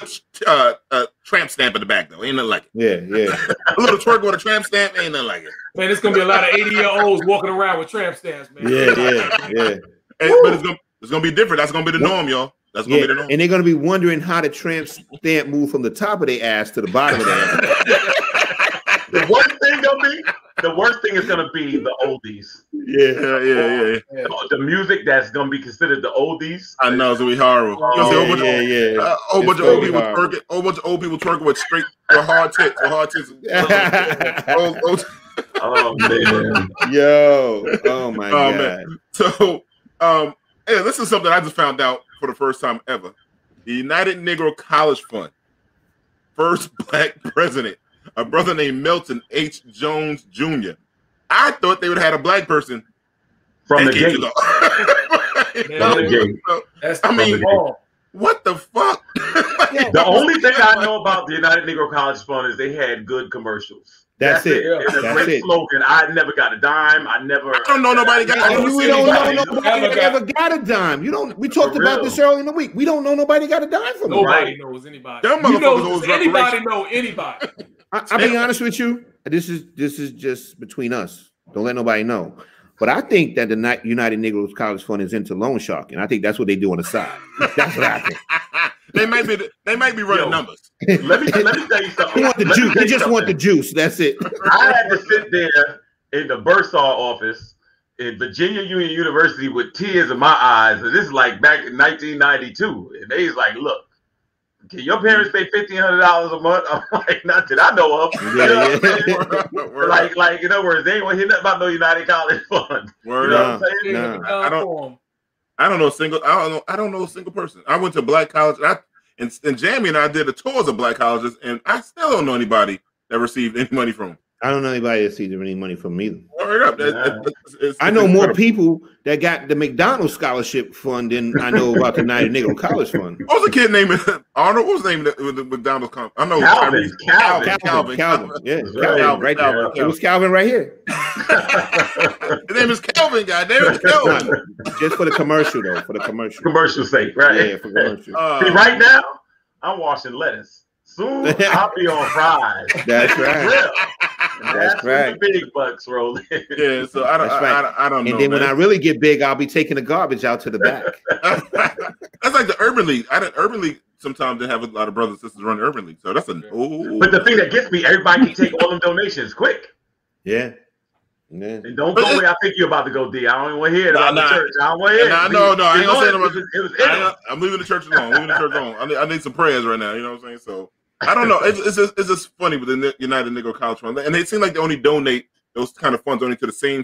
S1: uh, uh, tramp stamp in the back though. Ain't nothing like it.
S2: Yeah, yeah.
S1: A little twerk with a tramp stamp ain't nothing like it.
S4: Man, it's gonna be a lot of 80 year olds walking around with tramp stamps, man.
S2: Yeah, yeah, yeah.
S1: Hey, but it's gonna it's gonna be different. That's gonna be the norm, y'all. That's gonna
S2: Yeah,
S1: be the norm.
S2: and they're gonna be wondering how the tramp stamp moved from the top of their ass to the bottom of their ass.
S3: The worst thing gonna be, the worst thing is gonna be the oldies.
S2: Yeah,
S1: Yeah, yeah, yeah.
S4: Yeah.
S3: The music that's gonna be considered the oldies.
S1: I know it's gonna be horrible. You know, see a bunch
S2: yeah,
S1: of-
S2: yeah,
S1: uh, a whole bunch of old people twerking. A whole bunch of old people twerking with straight with hard tits, with hard tits. Old- old-
S3: Oh man.
S2: Yo, oh my
S1: Oh,
S2: god.
S1: man. So, um, yeah, this is something I just found out for the first time ever. The United Negro College Fund, first black president, a brother named Milton H. Jones Jr. I thought they would have had a black person
S3: From the
S1: decades
S3: gate.
S1: ago.
S3: From the gate.
S1: So, I mean,
S4: wrong.
S1: what the fuck?
S3: The only thing I know about the United Negro College Fund is they had good commercials.
S2: That's it.
S3: It's a
S2: That's
S3: great
S2: it.
S3: slogan. I never got a dime. I never.
S1: I don't know nobody got- I
S2: And
S1: never
S2: we don't know nobody
S4: ever
S2: that
S4: got-
S2: ever got a dime. You don't. We talked about
S3: real.
S2: this early in the week. We don't know nobody got a dime from them.
S4: Nobody
S3: Right.
S4: knows anybody.
S1: Them
S4: You know, does anybody
S1: reparations.
S4: know anybody?
S2: I, I'll be honest with you. This is this is just between us. Don't let nobody know. But I think that the United Negroes College Fund is into loan sharking. I think that's what they do on the side. That's what I think.
S1: they might be they might be running
S3: Yo.
S1: numbers.
S3: Let me let me tell you something.
S2: They want the
S3: Let
S2: juice. They
S3: you
S2: just want the juice. That's it.
S3: I had to sit there in the Bursar office in Virginia Union University with tears in my eyes. And this is like back in 1992. And they was like, look, can your parents pay fifteen hundred dollars a month? I'm like, not that I know of. You know what I'm saying?
S1: Word
S3: Like, like in other words, they ain't want to hear nothing about no United College Fund. You know
S1: up.
S3: what I'm saying?
S2: Nah.
S1: I don't- I don't know a single. I don't know. I don't know a single person. I went to black college. And I and, and Jamie and I did a tours of black colleges, and I still don't know anybody that received any money from. them.
S2: I don't know anybody that sees any money from me.
S1: Word up.
S3: Yeah.
S1: it's- it's-
S2: I
S1: it's
S2: know more people that got the McDonald's scholarship fund than I know about the United Negro College Fund.
S1: What was a kid named Arnold? What was his name with the McDonald's? Com- I know
S3: Calvin,
S1: Tyrese-
S3: Calvin.
S2: Calvin, Calvin, yeah,
S3: That's
S2: Calvin,
S3: right.
S2: right there.
S1: Calvin,
S2: It was Calvin right here.
S1: His name is Kelvin. Goddamn it, Kelvin.
S2: No, just for the commercial though, for the commercial.
S3: Commercial sake, right?
S2: Yeah, for commercial.
S1: Uh,
S3: See, right now, I'm washing lettuce. Soon I'll be on fries.
S2: That's right.
S3: Real.
S2: That's right.
S3: The big bucks roll in.
S1: yeah, so I don't.
S2: That's
S1: I,
S2: right.
S1: I, I don't know.
S2: And then when I really get big, I'll be taking the garbage out to the back.
S1: that's like the Urban League. I didn't Urban League. Sometimes they have a lot of brothers and sisters run Urban League, so that's a. Oh,
S3: But the thing that gets me, everybody can take all them donations quick.
S2: Yeah. Yeah.
S3: And don't go where I think you're about to go, D. I don't even want to hear it
S1: Nah,
S3: about
S1: nah.
S3: the church. I don't want to hear it.
S1: Nah, no, no, I ain't gonna say
S3: it.
S1: no-
S3: was, it was in
S1: I,
S3: them.
S1: am leaving the church alone. I'm leaving the church alone. I need, I need some prayers right now. You know what I'm saying? So I don't know. It's, it's just it's just funny with the United Negro College Fund, and they seem like they only donate those kind of funds only to the same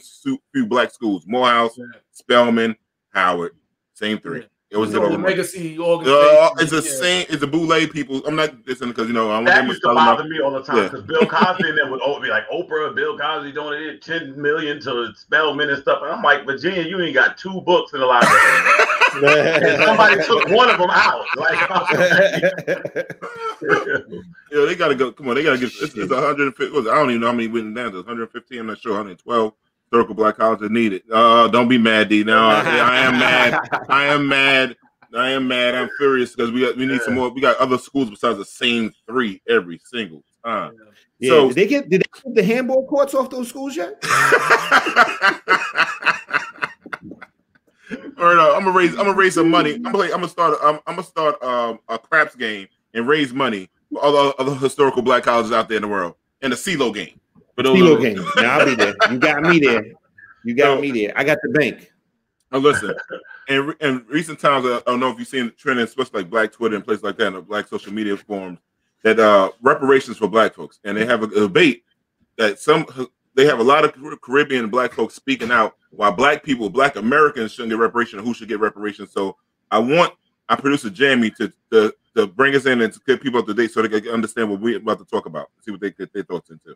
S1: few black schools: Morehouse,
S4: Yeah.
S1: Spelman, Howard. Same three. It was
S4: It's
S1: it
S4: a legacy
S1: Uh,
S4: organization.
S1: it's the
S4: Yeah.
S1: same. It's the bootleg people. I'm not listening because you know I want
S3: That
S1: them
S3: used to bother me all the time
S1: Yeah.
S3: because Bill Cosby and them would all be like, Oprah, Bill Cosby donated 10 million to Spelman and stuff. And I'm like, Virginia, you ain't got two books in the library. and somebody took one of them out. Like,
S1: Yeah, they gotta go. Come on, they gotta get. It's, it's 150. I don't even know how many went down. There's 115. I'm not sure. 112 historical black colleges needed. Uh, don't be mad, D. No, I, I am mad. I am mad. I am mad. I'm furious because we got, we need some more. We got other schools besides the same three every single time.
S2: Yeah.
S1: So-
S2: did they get did they get the handball courts off those schools yet?
S1: Or no, I'm gonna raise. I'm gonna raise some money. I'm gonna. Play, I'm gonna start. I'm, I'm gonna start um, a craps game and raise money for all the other historical black colleges out there in the world and a CeeLo game. For those
S2: game. Now I'll be there. You got me there. You got
S1: So-
S2: me there. I got the bank.
S1: Now listen, in, in recent times, I don't know if you've seen the trend, especially like Black Twitter and places like that, and Black social media forums, that uh, reparations for Black folks, and they have a debate that some they have a lot of Caribbean Black folks speaking out why Black people, Black Americans shouldn't get reparations, and who should get reparations. So I want our producer Jamie to to, to bring us in and to get people up to date so they can understand what we're about to talk about, see what they get their thoughts into.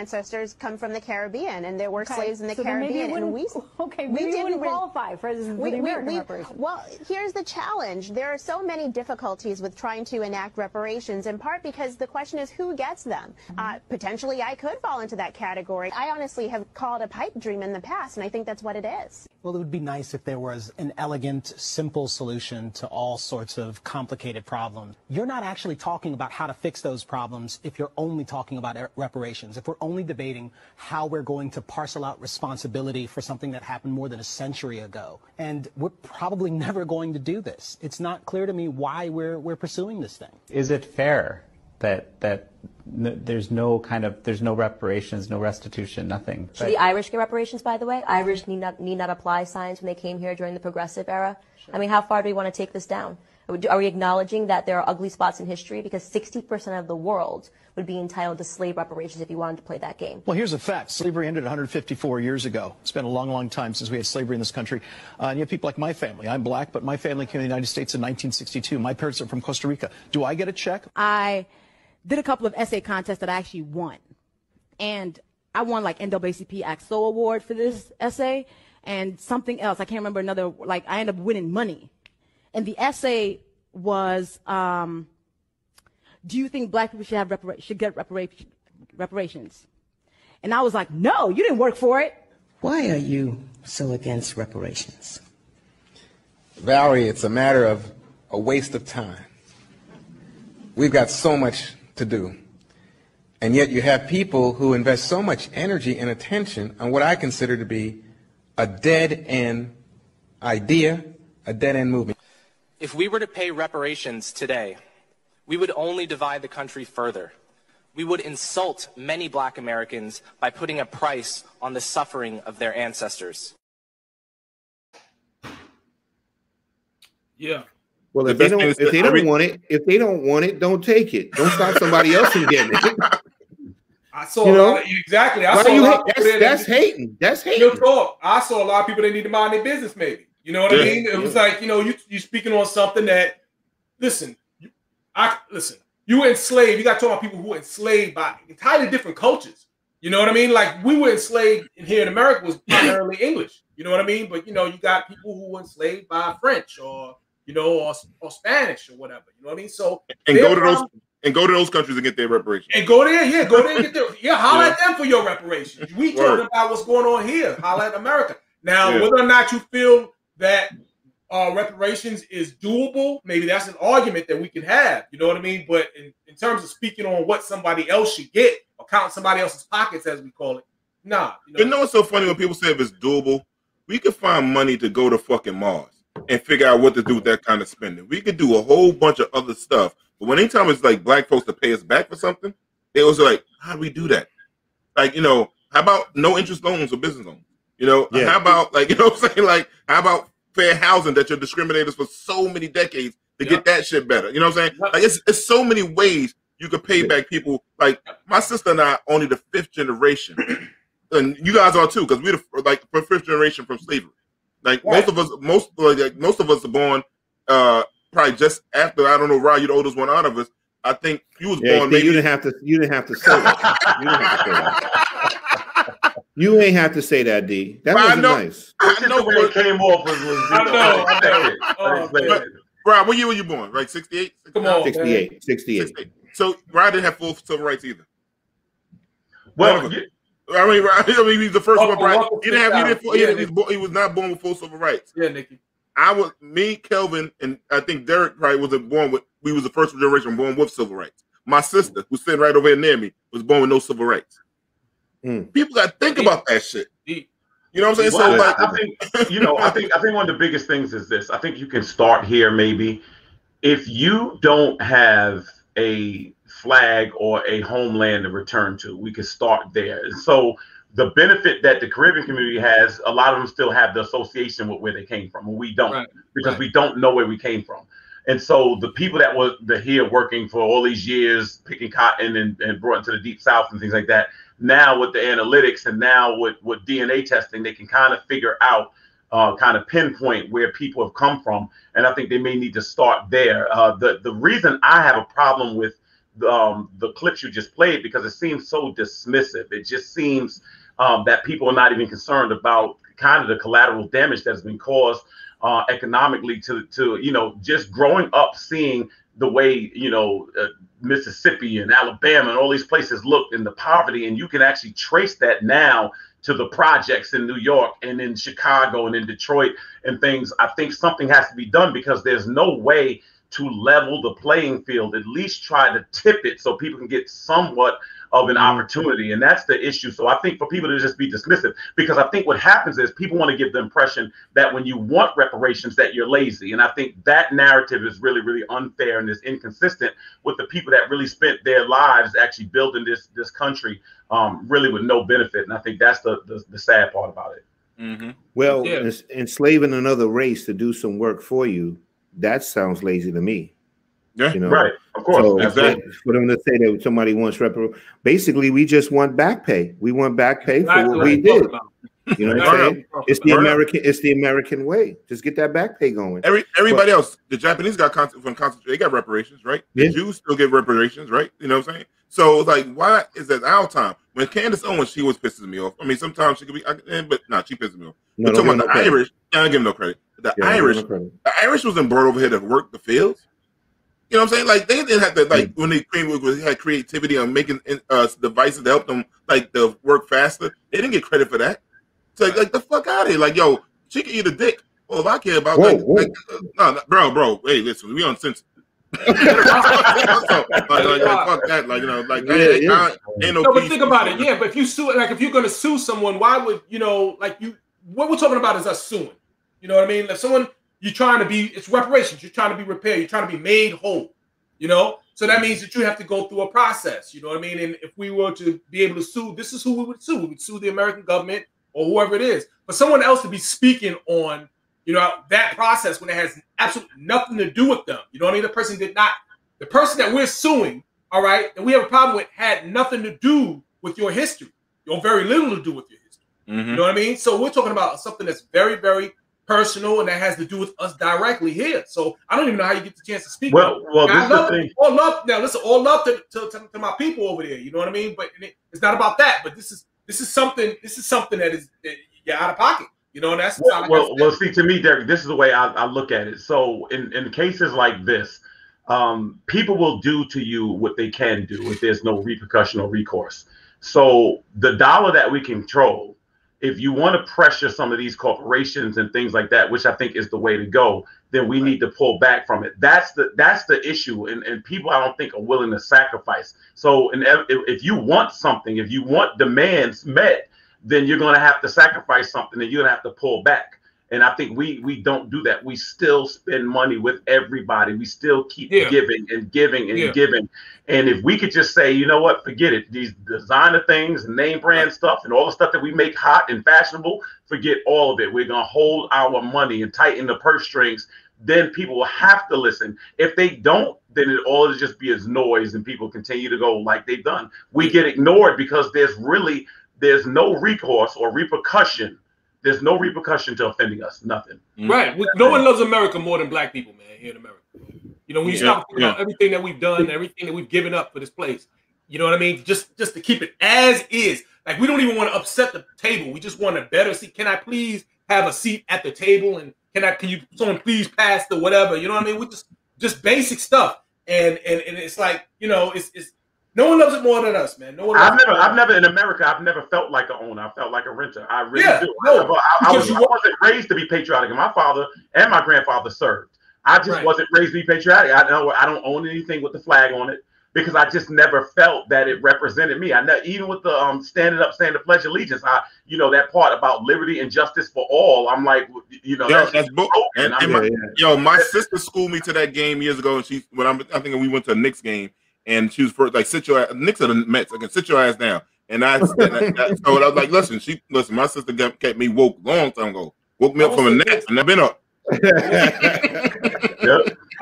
S7: Ancestors come from the Caribbean and there were
S8: Okay,
S7: slaves in the
S8: so then maybe it
S7: Caribbean and we
S8: okay,
S7: we didn't
S8: qualify for, this,
S7: we,
S8: the
S7: we,
S8: American
S7: we,
S8: reparations.
S7: well, here's the challenge. There are so many difficulties with trying to enact reparations, in part because the question is who gets them. Uh, potentially, I could fall into that category. I honestly have called a pipe dream in the past, and I think that's what it is.
S9: Well, it would be nice if there was an elegant, simple solution to all sorts of complicated problems. You're not actually talking about how to fix those problems if you're only talking about er- reparations, if we're only debating how we're going to parcel out responsibility for something that happened more than a century ago. And we're probably never going to do this. It's not clear to me why we're, we're pursuing this thing.
S10: is it fair that that n- there's no kind of there's no reparations, no restitution, nothing?
S11: Should the Irish get reparations, by the way? Irish need not, need not apply signs when they came here during the progressive era. I mean, how far do we want to take this down? Are we- acknowledging that there are ugly spots in history? Because 60% of the world would be entitled to slave reparations if you wanted to play that game.
S12: Well, here's a fact. Slavery ended 154 years ago. It's been a long, long time since we had slavery in this country. Uh, and you have people like my family. I'm black, but my family came to the United States in 1962. My parents are from Costa Rica. Do I get a check?
S8: I did a couple of essay contests that I actually won. And I won like NAACP ACT-SO award for this essay and something else. I can't remember another, like I ended up winning money. And the essay was, um, do you think black people should have repara- should get repara- reparations? And I was like, no, you didn't work for it.
S13: Why are you so against reparations?
S14: Valerie, it's a matter of a waste of time. We've got so much to do. And yet you have people who invest so much energy and attention on what I consider to be a dead end idea, a dead end movement.
S15: If we were to pay reparations today, we would only divide the country further. We would insult many black Americans by putting a price on the suffering of their ancestors.
S4: Yeah.
S2: Well,
S1: The
S2: if they don't, if they don't
S1: every-
S2: want it, if they don't want it, don't take it. Don't stop somebody else from getting it.
S4: I saw
S2: You
S4: a
S2: know?
S4: lot of, exactly. I
S2: Why
S4: saw a
S2: you
S4: lot
S2: hate-
S4: of
S2: that's-
S4: there
S2: that's hating. That's
S4: Real
S2: hating.
S4: talk. I saw a lot of people that need to mind their business. Maybe you know what I mean. It was like you know you you speaking on something that listen. You, I listen. You were enslaved. You got to talk about people who were enslaved by entirely different cultures. You know what I mean? Like we were enslaved in here in America was primarily English. You know what I mean? But you know you got people who were enslaved by French or you know or, or Spanish or whatever. You know what I mean? So
S1: and go to those and go to those countries and get their reparations.
S4: and go there, yeah, go there and get there. Yeah, holler
S1: Yeah.
S4: at them for your reparations. We talking about what's going on here. Holler at America. Now,
S1: Yeah.
S4: whether or not you feel that uh, reparations is doable, maybe that's an argument that we can have. You know what I mean? But in, in terms of speaking on what somebody else should get or count somebody else's pockets, as we call it, nah. You know,
S1: You know what's so funny when people say if it's doable, we could find money to go to fucking Mars and figure out what to do with that kind of spending. We could do a whole bunch of other stuff. But when anytime it's like black folks to pay us back for something, they was like, how do we do that? Like, you know, how about no interest loans or business loans? You know,
S2: Yeah.
S1: how about like, you know what I'm saying? Like, how about fair housing that you're discriminators for so many decades to get that shit better? You know what I'm saying? Like it's it's so many ways you could pay back people. Like my sister and I only the fifth generation. and you guys are too, because we're the, like the fifth generation from slavery. Like most of us, most like, like, most of us are born uh probably just after. I don't know, Rod, you're the oldest one out of us. I think you was
S2: Yeah,
S1: born
S2: see,
S1: maybe.
S2: you didn't have to. You didn't have to say that. You didn't have to say that. You ain't have to say that, D. That wasn't nice.
S1: I know
S3: where it came off was, was
S1: I know, I know.
S4: Oh,
S1: But, Rod, what year were you born? Like 68?
S4: Come on,
S2: 68. 68.
S1: So Rod didn't have full civil rights either.
S3: Well,
S1: None. I mean, Rod, I mean, he's the first
S4: Oh,
S1: one.
S4: oh,
S1: He didn't have. He, didn't,
S4: Fifth
S1: he, was born, he was not born with full civil rights.
S4: Yeah, Nikki.
S1: I was me, Kelvin, and I think Derik right was born with. We was the first generation born with civil rights. My sister, who's sitting right over here near me, was born with no civil rights. Mm. People got to think about that shit. You know what I'm saying?
S3: Well,
S1: so like,
S3: I think you know, I think I think one of the biggest things is this. I think you can start here maybe. If you don't have a flag or a homeland to return to, we can start there. And so the benefit that the Caribbean community has, a lot of them still have the association with where they came from, and we don't because we don't know where we came from. And so the people that were the here working for all these years, picking cotton and, and brought into the deep south and things like that, now with the analytics and now with, with DNA testing, they can kind of figure out, uh, kind of pinpoint where people have come from. And I think they may need to start there. Uh, the, the reason I have a problem with um, the clips you just played, because it seems so dismissive. It just seems um, that people are not even concerned about kind of the collateral damage that has been caused uh, economically to to you know just growing up seeing the way you know uh, Mississippi and Alabama and all these places look in the poverty, and you can actually trace that now to the projects in New York and in Chicago and in Detroit and things. I think something has to be done because there's no way to level the playing field. At least try to tip it so people can get somewhat of an opportunity. And that's the issue. So I think for people to just be dismissive, because I think what happens is people want to give the impression that when you want reparations, that you're lazy. And I think that narrative is really, really unfair and is inconsistent with the people that really spent their lives actually building this this country um, really with no benefit. And I think that's the the, the sad part about it.
S1: Mm-hmm.
S2: Well,
S3: Yeah.
S2: enslaving another race to do some work for you, that sounds lazy to me.
S1: Yeah,
S2: you know?
S3: right. Of course.
S2: So
S3: Exactly.
S2: for them to say that somebody wants repar, basically, we just want back pay. We want back pay for
S4: Exactly
S2: what
S4: what
S2: we did. You know what I'm saying? It's the American. It's the American way. Just get that back pay going.
S1: Every everybody
S2: But-
S1: else, the Japanese got con- from concentration, they got reparations, right? The
S2: Yeah.
S1: Jews still get reparations, right? You know what I'm saying? So it's like, why is it our time? When Candace Owens, she was pissing me off. I mean, sometimes she could be, I, eh, but nah, she pisses me off.
S2: No, don't
S1: talking about
S2: no
S1: the
S2: credit.
S1: Irish, I don't give them no credit. The
S2: Yeah,
S1: Irish,
S2: no
S1: the Irish wasn't brought over here to work the fields. You know what I'm saying? Like they didn't have to like when they came with had creativity on making uh, devices to help them like to work faster. They didn't get credit for that. It's like like the fuck out of here. Like yo, she can eat a dick. Well, if I care about
S2: Whoa,
S1: like,
S2: whoa.
S1: like uh, no, no, bro, bro. Hey, listen, we on sense. so, like, like, like, fuck that. Like you know, like
S2: Yeah,
S1: hey,
S2: yeah.
S1: I- ain't no.
S4: No, but think about it. Yeah, but if you sue, like if you're going to sue someone, why would you know? Like you, what we're talking about is us suing. You know what I mean? If someone you're trying to be it's reparations. You're trying to be repaired. You're trying to be made whole. You know, so that means that you have to go through a process. You know what I mean? And if we were to be able to sue, this is who we would sue. We would sue the American government or whoever it is. For someone else to be speaking on, you know, that process when it has absolutely nothing to do with them. You know what I mean? The person did not. The person that we're suing, all right, and we have a problem with, had nothing to do with your history, or very little to do with your history.
S1: Mm-hmm.
S4: You know what I mean? So we're talking about something that's very, very personal and that has to do with us directly here. So I don't even know how you get the chance to speak.
S3: Well, well,
S4: I
S3: this is the
S4: love,
S3: thing.
S4: all love. Now listen, all love to, to, to, my people over there. You know what I mean? But it, it's not about that. But this is this is something. This is something that is that you're out of pocket. You know, and that's
S3: Well, well, well, see, to me, Derik, this is the way I, I look at it. So, in, in cases like this, um, people will do to you what they can do if there's no repercussion or recourse. So, the dollar that we control, if you want to pressure some of these corporations and things like that, which I think is the way to go, then we need to pull back from it. That's the that's the issue, and, and people I don't think are willing to sacrifice. So, and if, if you want something, if you want demands met, then you're going to have to sacrifice something and you're going to have to pull back. And I think we we don't do that. We still spend money with everybody. We still keep
S4: Yeah.
S3: giving and giving and
S4: Yeah.
S3: giving. And if we could just say, you know what, forget it. These designer things and name brand stuff and all the stuff that we make hot and fashionable, forget all of it. We're gonna hold our money and tighten the purse strings. Then people will have to listen. If they don't, then it all just be as noise and people continue to go like they've done. We get ignored because there's really there's no recourse or repercussion. There's no repercussion to offending us. Nothing. Mm.
S4: Right. We, no one loves America more than black people, man, here in America. You know, when you
S3: Yeah,
S4: stop thinking about everything that we've done, everything that we've given up for this place, you know what I mean? Just just to keep it as is. Like we don't even want to upset the table. We just want a better seat. Can I please have a seat at the table? And can I can you someone please pass the whatever? You know what I mean? We just just basic stuff. And and, and it's like, you know, it's it's no one loves it more than us, man. No one
S3: I've never, I've never in America, I've never felt like an owner. I felt like a renter. I really
S4: Yeah,
S3: do.
S4: no,
S3: I, I- I
S4: because
S3: was, I wasn't raised to be patriotic. And my father and my grandfather served. I just
S4: Right.
S3: wasn't raised to be patriotic. I know I don't own anything with the flag on it because I just never felt that it represented me. I know even with the um, standing up, saying the Pledge of Allegiance, I, you know, that part about liberty and justice for all. I'm like, you know,
S1: Yo,
S3: that's,
S1: that's book. And,
S3: I'm
S1: and my,
S3: like-
S1: yo, my sister schooled me to that game years ago, and she when I'm I think we went to a Knicks game, and she was first like sit your ass, Knicks are the Mets, like sit your ass down. And I, and I- I- so I was like, listen, she listen, my sister kept, kept me woke long time ago, woke me up from a nap, and I've been up.
S4: I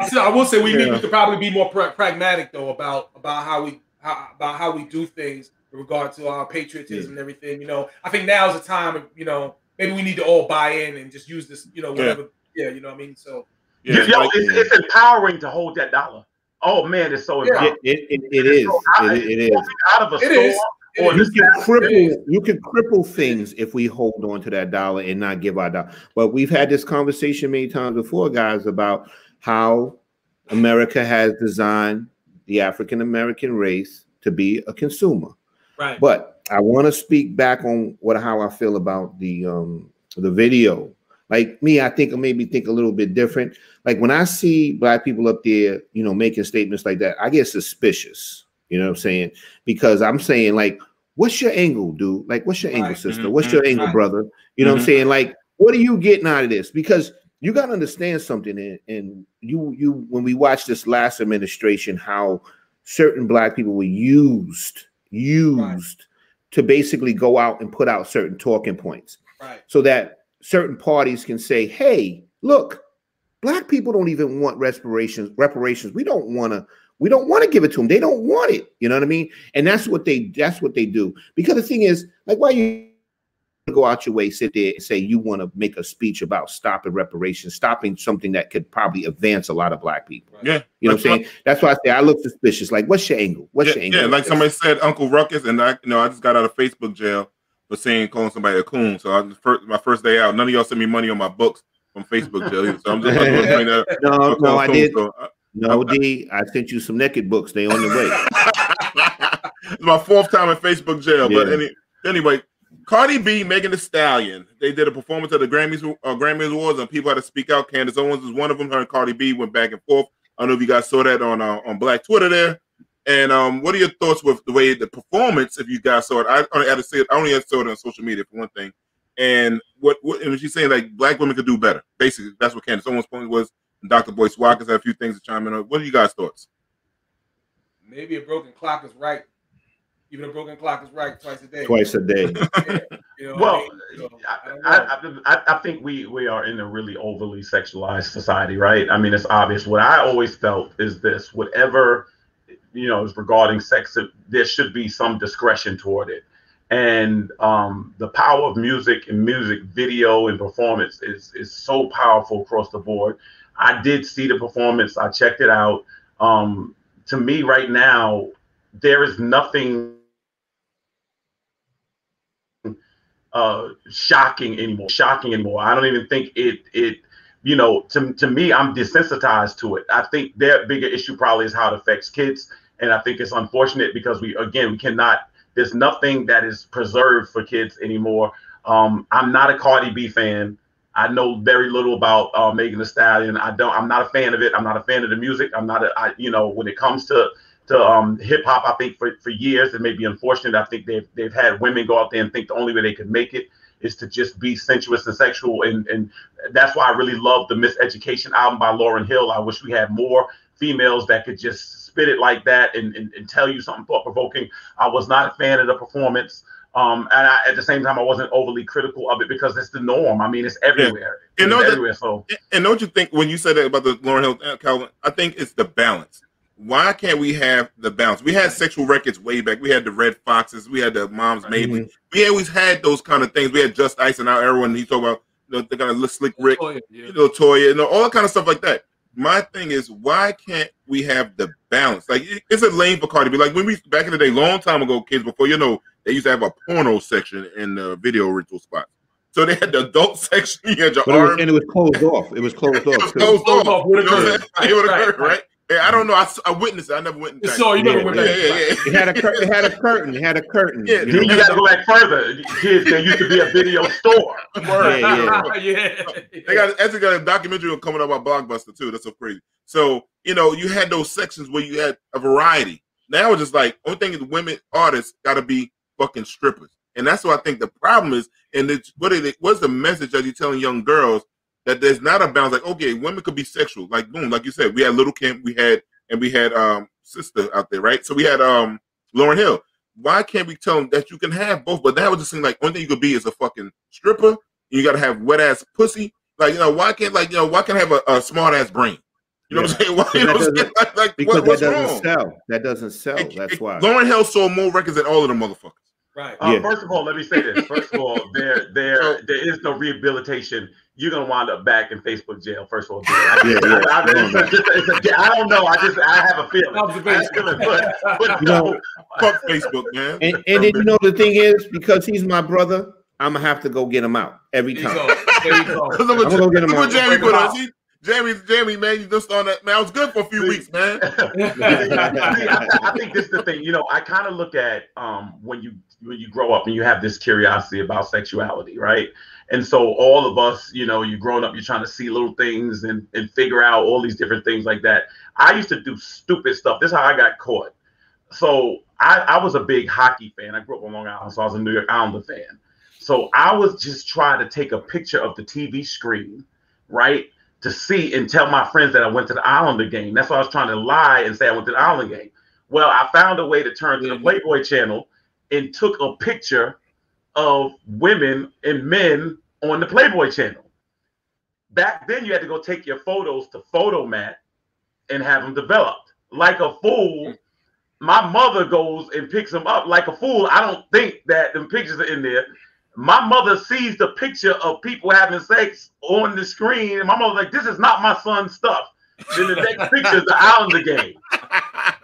S4: said- I will say we need
S1: Yeah.
S4: to probably be more pra- pragmatic though about about how we how, about how we do things in regard to our patriotism and everything. You know, I think now's the time. You know, maybe we need to all buy in and just use this. You know,
S3: Yeah.
S4: whatever. Yeah, you know what I mean. So
S3: Yo, yo, it's, it's empowering to hold that dollar. Oh man, it's so
S4: Yeah.
S3: empowering.
S2: It, it, it is. It, it is.
S3: Out of a
S4: It is.
S3: store or
S2: You can cripple. You can cripple things if we hold on to that dollar and not give our dollar. But we've had this conversation many times before, guys, about how America has designed the African American race to be a consumer.
S4: Right.
S2: But I want to speak back on what how I feel about the um the video. Like me, I think it made me think a little bit different. Like when I see black people up there, you know, making statements like that, I get suspicious. You know what I'm saying? Because I'm saying, like, what's your angle, dude? Like, what's your angle, sister?
S1: Mhm,
S2: What's your angle,
S1: right.
S2: brother? You know what I'm
S1: Mhm.
S2: saying? Like, what are you getting out of this? Because you got to understand something. And, and you, you, when we watched this last administration, how certain black people were used, used to basically go out and put out certain talking points
S4: Right.
S2: so that certain parties can say, "Hey, look, black people don't even want reparations. Reparations. We don't want to. We don't want to give it to them. They don't want it. You know what I mean? And that's what they. That's what they do. Because the thing is, like, why you go out your way, sit there and say you want to make a speech about stopping reparations, stopping something that could probably advance a lot of black people.
S1: Yeah,
S2: You know what I'm saying? That's why I say I look suspicious. Like, what's your angle? What's
S1: yeah,
S2: your angle?
S1: yeah, like somebody said, Uncle Ruckus, and I, you know, I just got out of Facebook jail for saying calling somebody a coon. So I first, my first day out, none of y'all sent me money on my books from Facebook jail. either. So I'm just that.
S2: no, no,
S1: calling
S2: I
S1: coon,
S2: did.
S1: so I-
S2: No, D, I sent you some naked books. They on the way.
S1: It's my fourth time in Facebook jail. But any, anyway, Cardi B, Megan Thee Stallion, they did a performance at the Grammys uh, Grammys Awards, and people had to speak out. Candace Owens was one of them. Her and Cardi B went back and forth. I don't know if you guys saw that on uh, on Black Twitter there. And um, what are your thoughts with the way the performance? If you guys saw it, I only had to see it. I only had saw it on social media for one thing. And what, what and she's saying like black women could do better. Basically, that's what Candace Owens' point was. And Dr. Boyce Watkins had a few things to chime in on. What are you guys' thoughts?
S4: Maybe a broken clock is right. Even a broken clock is right twice a day.
S2: Twice a day.
S4: Yeah, you know what I
S3: Well,
S4: mean? So, I.
S3: I, I, I think we we are in a really overly sexualized society, right? I mean, it's obvious. What I always felt is this: whatever you know regarding sex, there should be some discretion toward it. And um, the power of music and music video and performance is is so powerful across the board. I did see the performance. I checked it out. Um, to me, right now, there is nothing uh shocking anymore shocking anymore i don't even think it it you know to, to me i'm desensitized to it i think their bigger issue probably is how it affects kids and i think it's unfortunate because we again we cannot there's nothing that is preserved for kids anymore um i'm not a cardi b fan i know very little about uh megan Thee stallion i don't i'm not a fan of it i'm not a fan of the music i'm not a I, you know when it comes to to um, hip hop. I think for, for years it may be unfortunate. I think they've they've had women go out there and think the only way they could make it is to just be sensuous and sexual, and and that's why I really love the Miseducation album by Lauryn Hill. I wish we had more females that could just spit it like that and and, and tell you something thought provoking. I was not a fan of the performance. Um, and I, at the same time, I wasn't overly critical of it because it's the norm. I mean, it's everywhere.
S1: And
S3: It's
S1: know that-
S3: everywhere. So
S1: And don't you think when you said that about the Lauryn Hill uh, Calvin, I think it's the balance. Why can't we have the balance? We had sexual records way back. We had the Redd Foxxes. We had the Moms Mabley. We always had those kind of things. We had Just Ice and now everyone he talk about you know, the kind of slick Rick,
S4: Toya, yeah.
S1: you know, Toya, you know, all that kind of stuff like that. My thing is, why can't we have the balance? Like it- it's a lane for Cardi B. Like when we back in the day, long time ago, kids before you know, they used to have a porno section in the video rental spot. So they had the adult section, you had your
S2: But it was,
S1: arm,
S2: and it was closed off. It was closed off. too.
S1: closed
S4: Closed
S1: off.
S4: off with a
S1: You know what I'm
S4: curtain.
S1: saying? With a
S4: Right,
S1: curtain,
S4: right.
S1: right? Yeah, I don't know. I, I witnessed it. I never went in.
S4: So you never went
S1: yeah,
S4: back.
S1: yeah, yeah,
S2: It had a cur- it had a curtain. It had a curtain.
S1: Yeah,
S2: you
S3: then
S2: know?
S3: you got to go back further. Kids, there used to be a video store.
S1: Word.
S2: Yeah,
S4: yeah.
S1: They got actually got a documentary coming up on Blockbuster too. That's so crazy. So you know, you had those sections where you had a variety. Now it's just like only thing is women artists got to be fucking strippers, and that's what I think the problem is. And it's what is it? What's the message that you telling young girls that there's not a balance? Like okay, women could be sexual. Like boom, like you said, we had Little Kim, we had and we had um sister out there, right? So we had um Lauryn Hill. Why can't we tell them that you can have both? But that would just seem like only thing you could be is a fucking stripper. You got to have wet ass pussy. Like you know, why can't like you know why can't I have a, a smart ass brain? You know what I'm saying? Why, you know what I'm saying? Like, like
S2: Because
S1: what,
S2: that
S1: what's
S2: doesn't
S1: wrong?
S2: sell. That doesn't sell. That's why.
S1: Lauryn Hill sold more records than all of them motherfuckers.
S4: Right.
S3: Uh,
S2: Yeah.
S3: First of all, let me say this. First of all, there there there is no rehabilitation. You're gonna wind up back in Facebook jail. First of all, I,
S2: Yeah, yeah.
S3: I, I, it's a- just a- it's a- I don't know. I just I have a feeling. I have a
S4: Observation.
S3: feeling, but, but
S2: You know,
S3: no.
S1: Fuck Facebook, man.
S2: And, and then you know the thing is, because he's my brother, I'm gonna have to go get him out every
S4: There you
S2: time.
S4: go. There you go.
S2: I'm gonna go get him
S1: what
S2: out.
S1: Jamie put
S4: them
S1: on. Jamie, Jamie, man, you just on that. Man, I was good for a few weeks, man.
S3: I, I think this is the thing. You know, I kind of look at um, when you when you grow up and you have this curiosity about sexuality, right? And so all of us, you know, you're growing up, you're trying to see little things and and figure out all these different things like that. I used to do stupid stuff. This is how I got caught. So I, I was a big hockey fan. I grew up on Long Island, so I was a New York Islander fan. So I was just trying to take a picture of the TV screen, right? To see and tell my friends that I went to the Islander game. That's why I was trying to lie and say I went to the Islander game. Well, I found a way to turn to the mm-hmm. Playboy channel and took a picture of women and men on the Playboy channel. Back then, you had to go take your photos to Fotomat and have them developed. Like a fool, my mother goes and picks them up. Like a fool, I don't think that the pictures are in there. My mother sees the picture of people having sex on the screen, and my mother's like, "This is not my son's stuff." Then the next picture is the Islander game.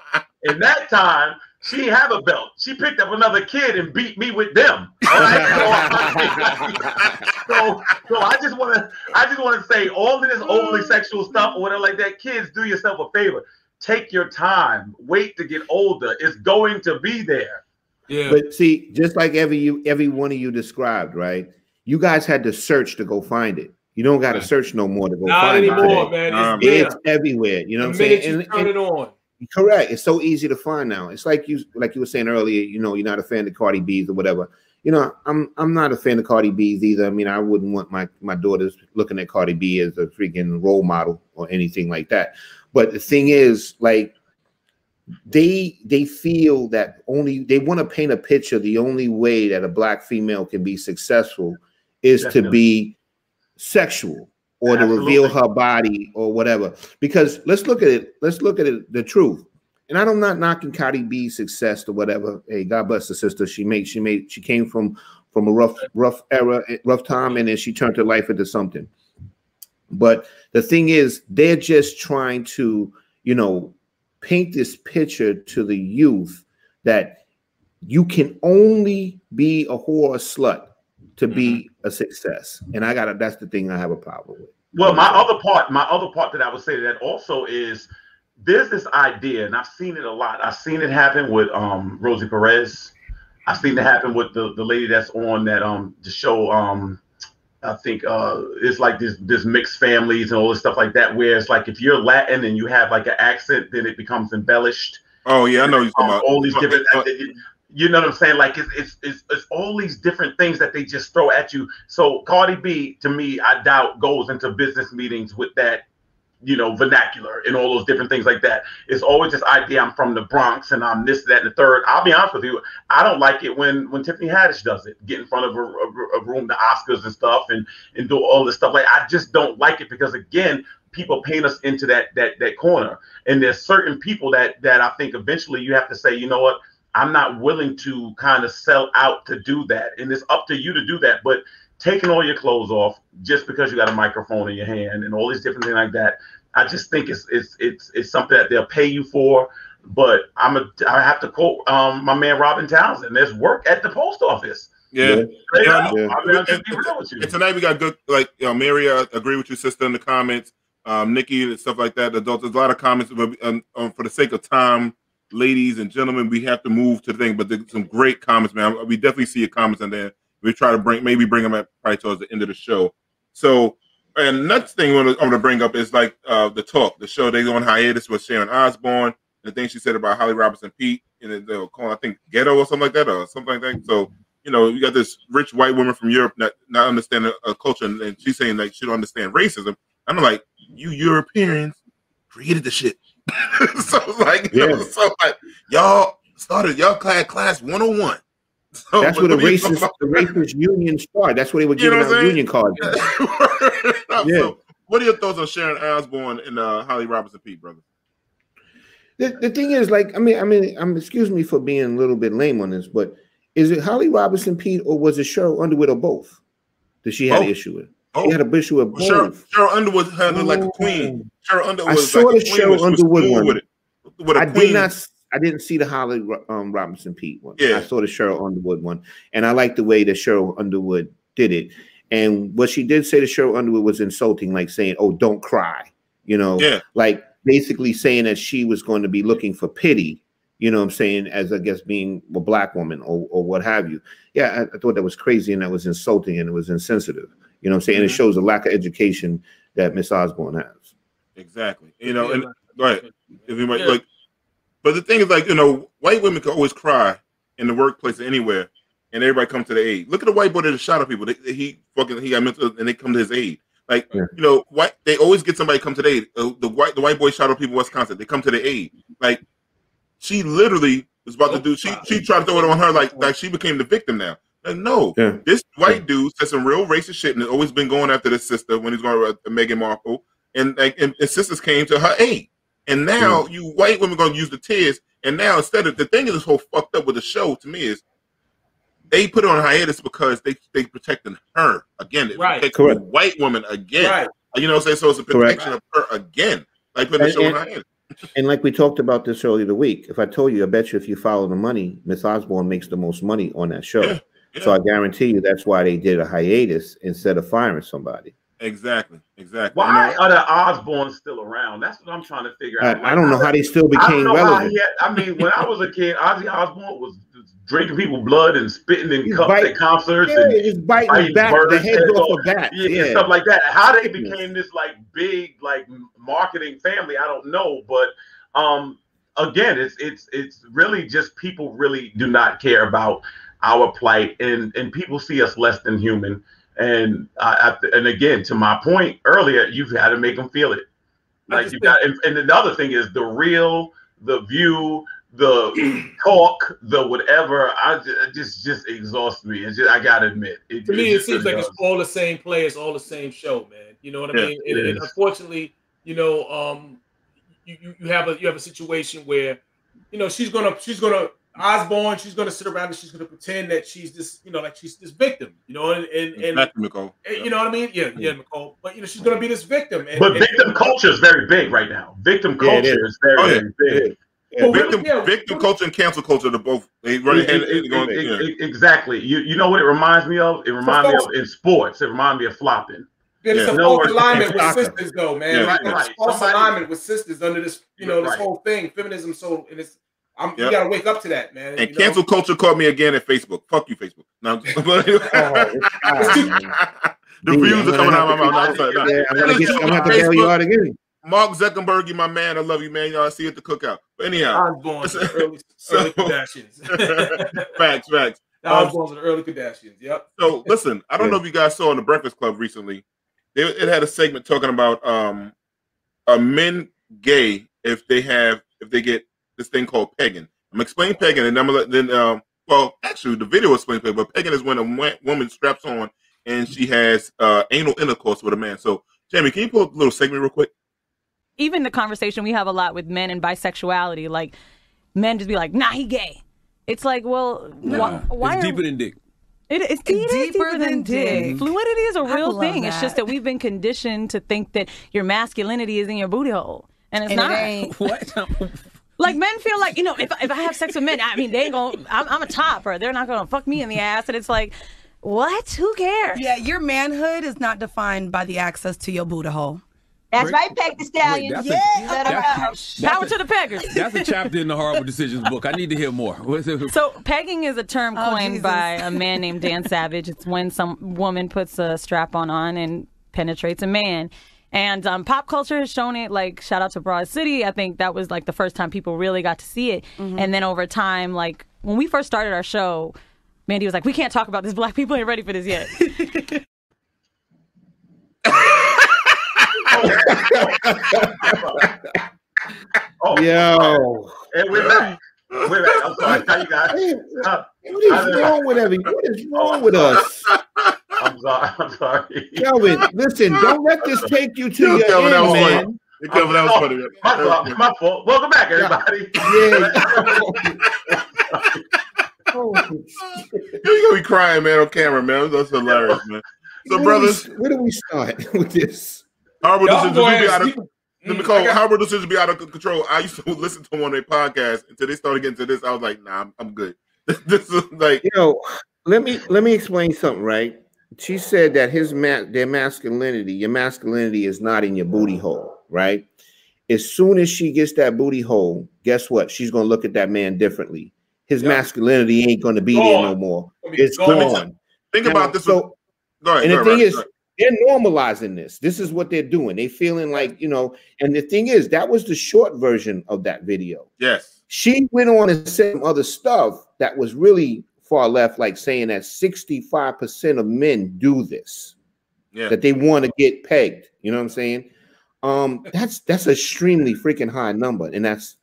S3: And that time, she didn't have a belt. She picked up another kid and beat me with them. All right? so, so I just want to, I just want to say, all of this overly sexual stuff or whatever like that, kids, do yourself a favor. Take your time. Wait to get older. It's going to be there.
S4: Yeah.
S2: But see, just like every you every one of you described, right? You guys had to search to go find it. You don't got to search no more to go
S4: Not
S2: find
S4: anymore,
S2: it.
S4: man. It's
S1: Um.
S2: It's everywhere. You know
S4: the
S2: what I'm saying?
S4: you
S2: And-
S4: turn
S2: and-
S4: it on.
S2: Correct. It's so easy to find now. It's like you like you were saying earlier, you know, you're not a fan of Cardi B's or whatever. you know, I'm I'm not a fan of Cardi B's either. I mean, I wouldn't want my my daughters looking at Cardi B as a freaking role model or anything like that. But the thing is, like, they they feel that only they want to paint a picture. The only way that a black female can be successful is
S3: Definitely.
S2: to be sexual or to reveal her body or whatever. Because let's look at it. Let's look at it. The truth. And I'm not knocking Cardi B's success or whatever. Hey, God bless the sister. She made she made she came from from a rough rough era, eh, rough time, and then she turned her life into something. But the thing is, they're just trying to, you know, paint this picture to the youth that you can only be a whore or slut to be mm-hmm. A success. And I got to, that's the thing I have a problem with.
S3: Well, my other part, my other part that I would say to that also is there's this idea, and I've seen it a lot. I've seen it happen with um Rosie Perez. I've seen it happen with the, the lady that's on that um the show um I think uh it's like this this mixed families and all this stuff like that where it's like if you're Latin and you have like an accent, then it becomes embellished.
S1: Oh yeah, I know you're talking
S3: Um,
S1: about
S3: all these different you know what I'm saying? Like it's, it's it's it's all these different things that they just throw at you. So Cardi B, to me, I doubt goes into business meetings with that, you know, vernacular and all those different things like that. It's always this idea I'm from the Bronx and I'm this, that, and the third. I'll be honest with you, I don't like it when when Tiffany Haddish does it, get in front of a, a, a room, the Oscars and stuff, and and do all this stuff. Like I just don't like it because again, people paint us into that that that corner. And there's certain people that that I think eventually you have to say, you know what, I'm not willing to kind of sell out to do that. And it's up to you to do that. But taking all your clothes off just because you got a microphone in your hand and all these different things like that, I just think it's it's it's it's something that they'll pay you for. But I'm a I have to quote um, my man Robin Townsend. There's work at the post office.
S1: Yeah.
S3: Straight
S1: Yeah, yeah.
S3: I mean, I'll just be real with you.
S1: And tonight we got good, like you know, Mary, uh, agree with your sister in the comments. Um, Nikki and stuff like that. Adults, there's a lot of comments, but um, um, for the sake of time, ladies and gentlemen, we have to move to the thing. But there's some great comments, man. We definitely see your comments in there. We try to bring, maybe bring them at probably towards the end of the show. So, and next thing I'm going to bring up is like uh, the talk, the show they on hiatus with Sharon Osbourne, the thing she said about Holly Robinson Peete, and they were calling, I think, ghetto or something like that, or something like that. So, you know, you got this rich white woman from Europe not, not understanding a culture, and, and she's saying like she don't understand racism. I'm like, you Europeans created the shit. so like, you know,
S2: Yeah.
S1: so like, y'all started y'all class class 101. So
S2: That's
S1: what
S2: where the racist the racist union started. That's where they were
S1: You know
S2: giving
S1: what
S2: out union cards.
S1: yeah. So, what are your thoughts on Sharon Osbourne and uh, Holly Robinson Peete, brother?
S2: The, the thing is, like, I mean, I mean, I'm excuse me for being a little bit lame on this, but is it Holly Robinson Peete or was it Sheryl Underwood or both that she had an issue with? She had a with both.
S1: Sheryl, Sheryl Underwood had like a queen. Sheryl Underwood
S2: I saw
S1: like
S2: the
S1: queen Sheryl
S2: Underwood one.
S1: with it. With
S2: I did not. I didn't see the Holly um, Robinson Peete one.
S1: Yeah.
S2: I saw the Sheryl Underwood one, and I like the way that Sheryl Underwood did it. And what she did say to Sheryl Underwood was insulting, like saying, "Oh, don't cry," you know,
S1: Yeah.
S2: like basically saying that she was going to be looking for pity. You know what I'm saying? As I guess being a black woman or, or what have you. Yeah, I, I thought that was crazy and that was insulting and it was insensitive. You know what I'm saying? And it shows a lack of education that Miss Osbourne has.
S1: Exactly. You know, and right. If you might
S2: Yeah.
S1: like, but the thing is, like, you know, white women can always cry in the workplace or anywhere, and everybody comes to the aid. Look at the white boy that shot at people. They, he fucking he got mental, and they come to his aid. Like, you know, white they always get somebody come to the aid. Uh, the white the white boy shot at people in Wisconsin. They come to the aid. Like, she literally was about to do. She she tried to throw it on her like like she became the victim now. Like, no,
S2: Yeah.
S1: this white dude said some real racist shit and has always been going after this sister when he's going to uh, Meghan Markle, and like and, and sisters came to her aid. And now mm. you white women gonna use the tears, and now instead of the thing is this whole fucked up with the show to me is they put it on hiatus because they they protecting her again. They
S4: Right.
S1: protecting the
S2: Correct.
S1: white woman again.
S4: Right.
S1: Uh, you know what I'm saying? So it's a
S2: Correct.
S1: protection of her again. Like putting the show on
S2: And-
S1: hiatus.
S2: And like we talked about this earlier the week, if I told you, I bet you if you follow the money, Miss Osbourne makes the most money on that show. So I guarantee you that's why they did a hiatus instead of firing somebody.
S1: Exactly. Exactly.
S3: Why
S1: You know?
S3: are the Osbournes still around? That's what I'm trying to figure
S2: I,
S3: out.
S2: I don't know how they still became
S3: know how
S2: relevant.
S3: had- I mean, when I was a kid, Ozzy Osbourne was drinking people blood and spitting in cups
S2: bite-
S3: at concerts
S2: yeah,
S3: and
S2: he's biting the
S3: biting
S2: back- the
S3: birds'
S2: heads
S3: heads
S2: off
S3: off.
S2: of bats,
S3: Yeah, and
S2: yeah.
S3: stuff like that. How they became this like big like marketing family, I don't know. But um, again, it's it's it's really just people really do not care about. Our plight, and and people see us less than human. And I, I and again, to my point earlier, you've got to make them feel it. Like you got, and, and the other thing is the real, the view, the talk, the whatever. I just, just just exhausts me. And just I gotta admit,
S4: it, to me, it, it seems like it's all the same players, all the same show, man. You know what I yeah, mean? And, and, unfortunately, you know, um, you, you have a you have a situation where, you know, she's gonna she's gonna Osbourne, she's gonna sit around and she's gonna pretend that she's this, you know, like she's this victim, you know, and and, and
S1: Nicole.
S4: Eh, you know what I mean? Yeah, yeah, Nicole. But you know, she's gonna be this victim. And,
S3: but
S4: and,
S3: victim culture is very big right now. Victim culture yeah, is. is. very, oh, yeah. very big.
S1: Yeah, victim, yeah, victim culture and cancel culture are both they run it, it,
S3: going, it, exactly. You you know what it reminds me of? It reminds me of in sports. It reminds me of flopping.
S4: There's yeah. some no false alignment with sisters, though, man. Yeah, right, right. False Somebody, alignment with sisters under this, you know, this right. whole thing, feminism. So, and it's I'm, yep. You gotta wake up to that, man.
S1: And cancel know? culture caught me again at Facebook. Fuck you, Facebook. No, oh, the views are coming out of my mouth. Yeah, I'm gonna get. I'm gonna have to bail you out again. Mark Zuckerberg, you my man. I love you, man. Y'all see you at the cookout. But anyhow,
S4: I was born to the early, so, early
S1: Kardashians. facts, facts.
S4: I was um, born to the early Kardashians. Yep.
S1: So listen, I don't yeah. know if you guys saw in the Breakfast Club recently. They, it had a segment talking about um, a men gay if they have if they get this thing called pegging. I'm explaining pegging, and I'm gonna let, then um, well, actually, the video explains pegging, but pegging is when a woman straps on and she has uh, anal intercourse with a man. So, Jamie, can you pull up a little segment real quick?
S16: Even the conversation we have a lot with men and bisexuality, like men just be like, "Nah, he gay." It's like, well,
S17: nah, why, why it's are, deeper than dick.
S16: It, it's, it deeper, deeper than, than dick. dick. Fluidity is a real thing. That. It's just that we've been conditioned to think that your masculinity is in your booty hole, and it's and not. It what? Like men feel like you know if if I have sex with men, I mean they ain't gonna. I'm, I'm a topper. They're not gonna fuck me in the ass, and it's like, what? Who cares?
S18: Yeah, your manhood is not defined by the access to your booty hole.
S19: That's right, Peg the Stallion. Wait, yeah,
S16: a, Power to the peggers.
S17: That's a chapter in the Horrible Decisions book. I need to hear more.
S16: so, pegging is a term oh, coined by a man named Dan Savage. It's when some woman puts a strap on on and penetrates a man. And um, pop culture has shown it. Like shout out to Broad City. I think that was like the first time people really got to see it. Mm-hmm. And then over time, like when we first started our show, Mandii was like, "We can't talk about this. Black people ain't ready for this yet."
S2: oh, Yo.
S3: And we're back. We're back. I'm sorry. How you guys?
S2: Uh, what is wrong with everything? What is wrong with us?
S3: I'm sorry. I'm sorry.
S2: Kelvin, listen, don't let this take you to Yo, your Kelvin, end, man.
S3: Kelvin, that was funny. My fault. My fault. Welcome back, everybody. Yeah.
S1: oh, You're gonna be crying, man, on camera, man. That's hilarious, man. So,
S2: where
S1: brothers,
S2: do we, where do we start with this?
S1: Horrible decisions will be out of mm, because horrible decisions be out of control. I used to listen to one of their podcasts until they started getting to this. I was like, nah, I'm, I'm good. this is like,
S2: you know, let me let me explain something, right? She said that his ma- their masculinity, your masculinity is not in your booty hole, right? As soon as she gets that booty hole, guess what? She's gonna look at that man differently. His yep. masculinity ain't gonna be there no more. It's gone.
S1: Think about this.
S2: So, ahead, and the thing is, they're normalizing this. This is what they're doing. They feeling like you know. And the thing is, that was the short version of that video.
S1: Yes.
S2: She went on and said some other stuff that was really far left, like saying that 65% of men do this, yeah. that they want to get pegged. You know what I'm saying? Um, that's that's extremely freaking high number, and that's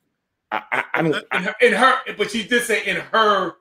S2: I, I, I don't.
S4: In her, in her, but she did say in her,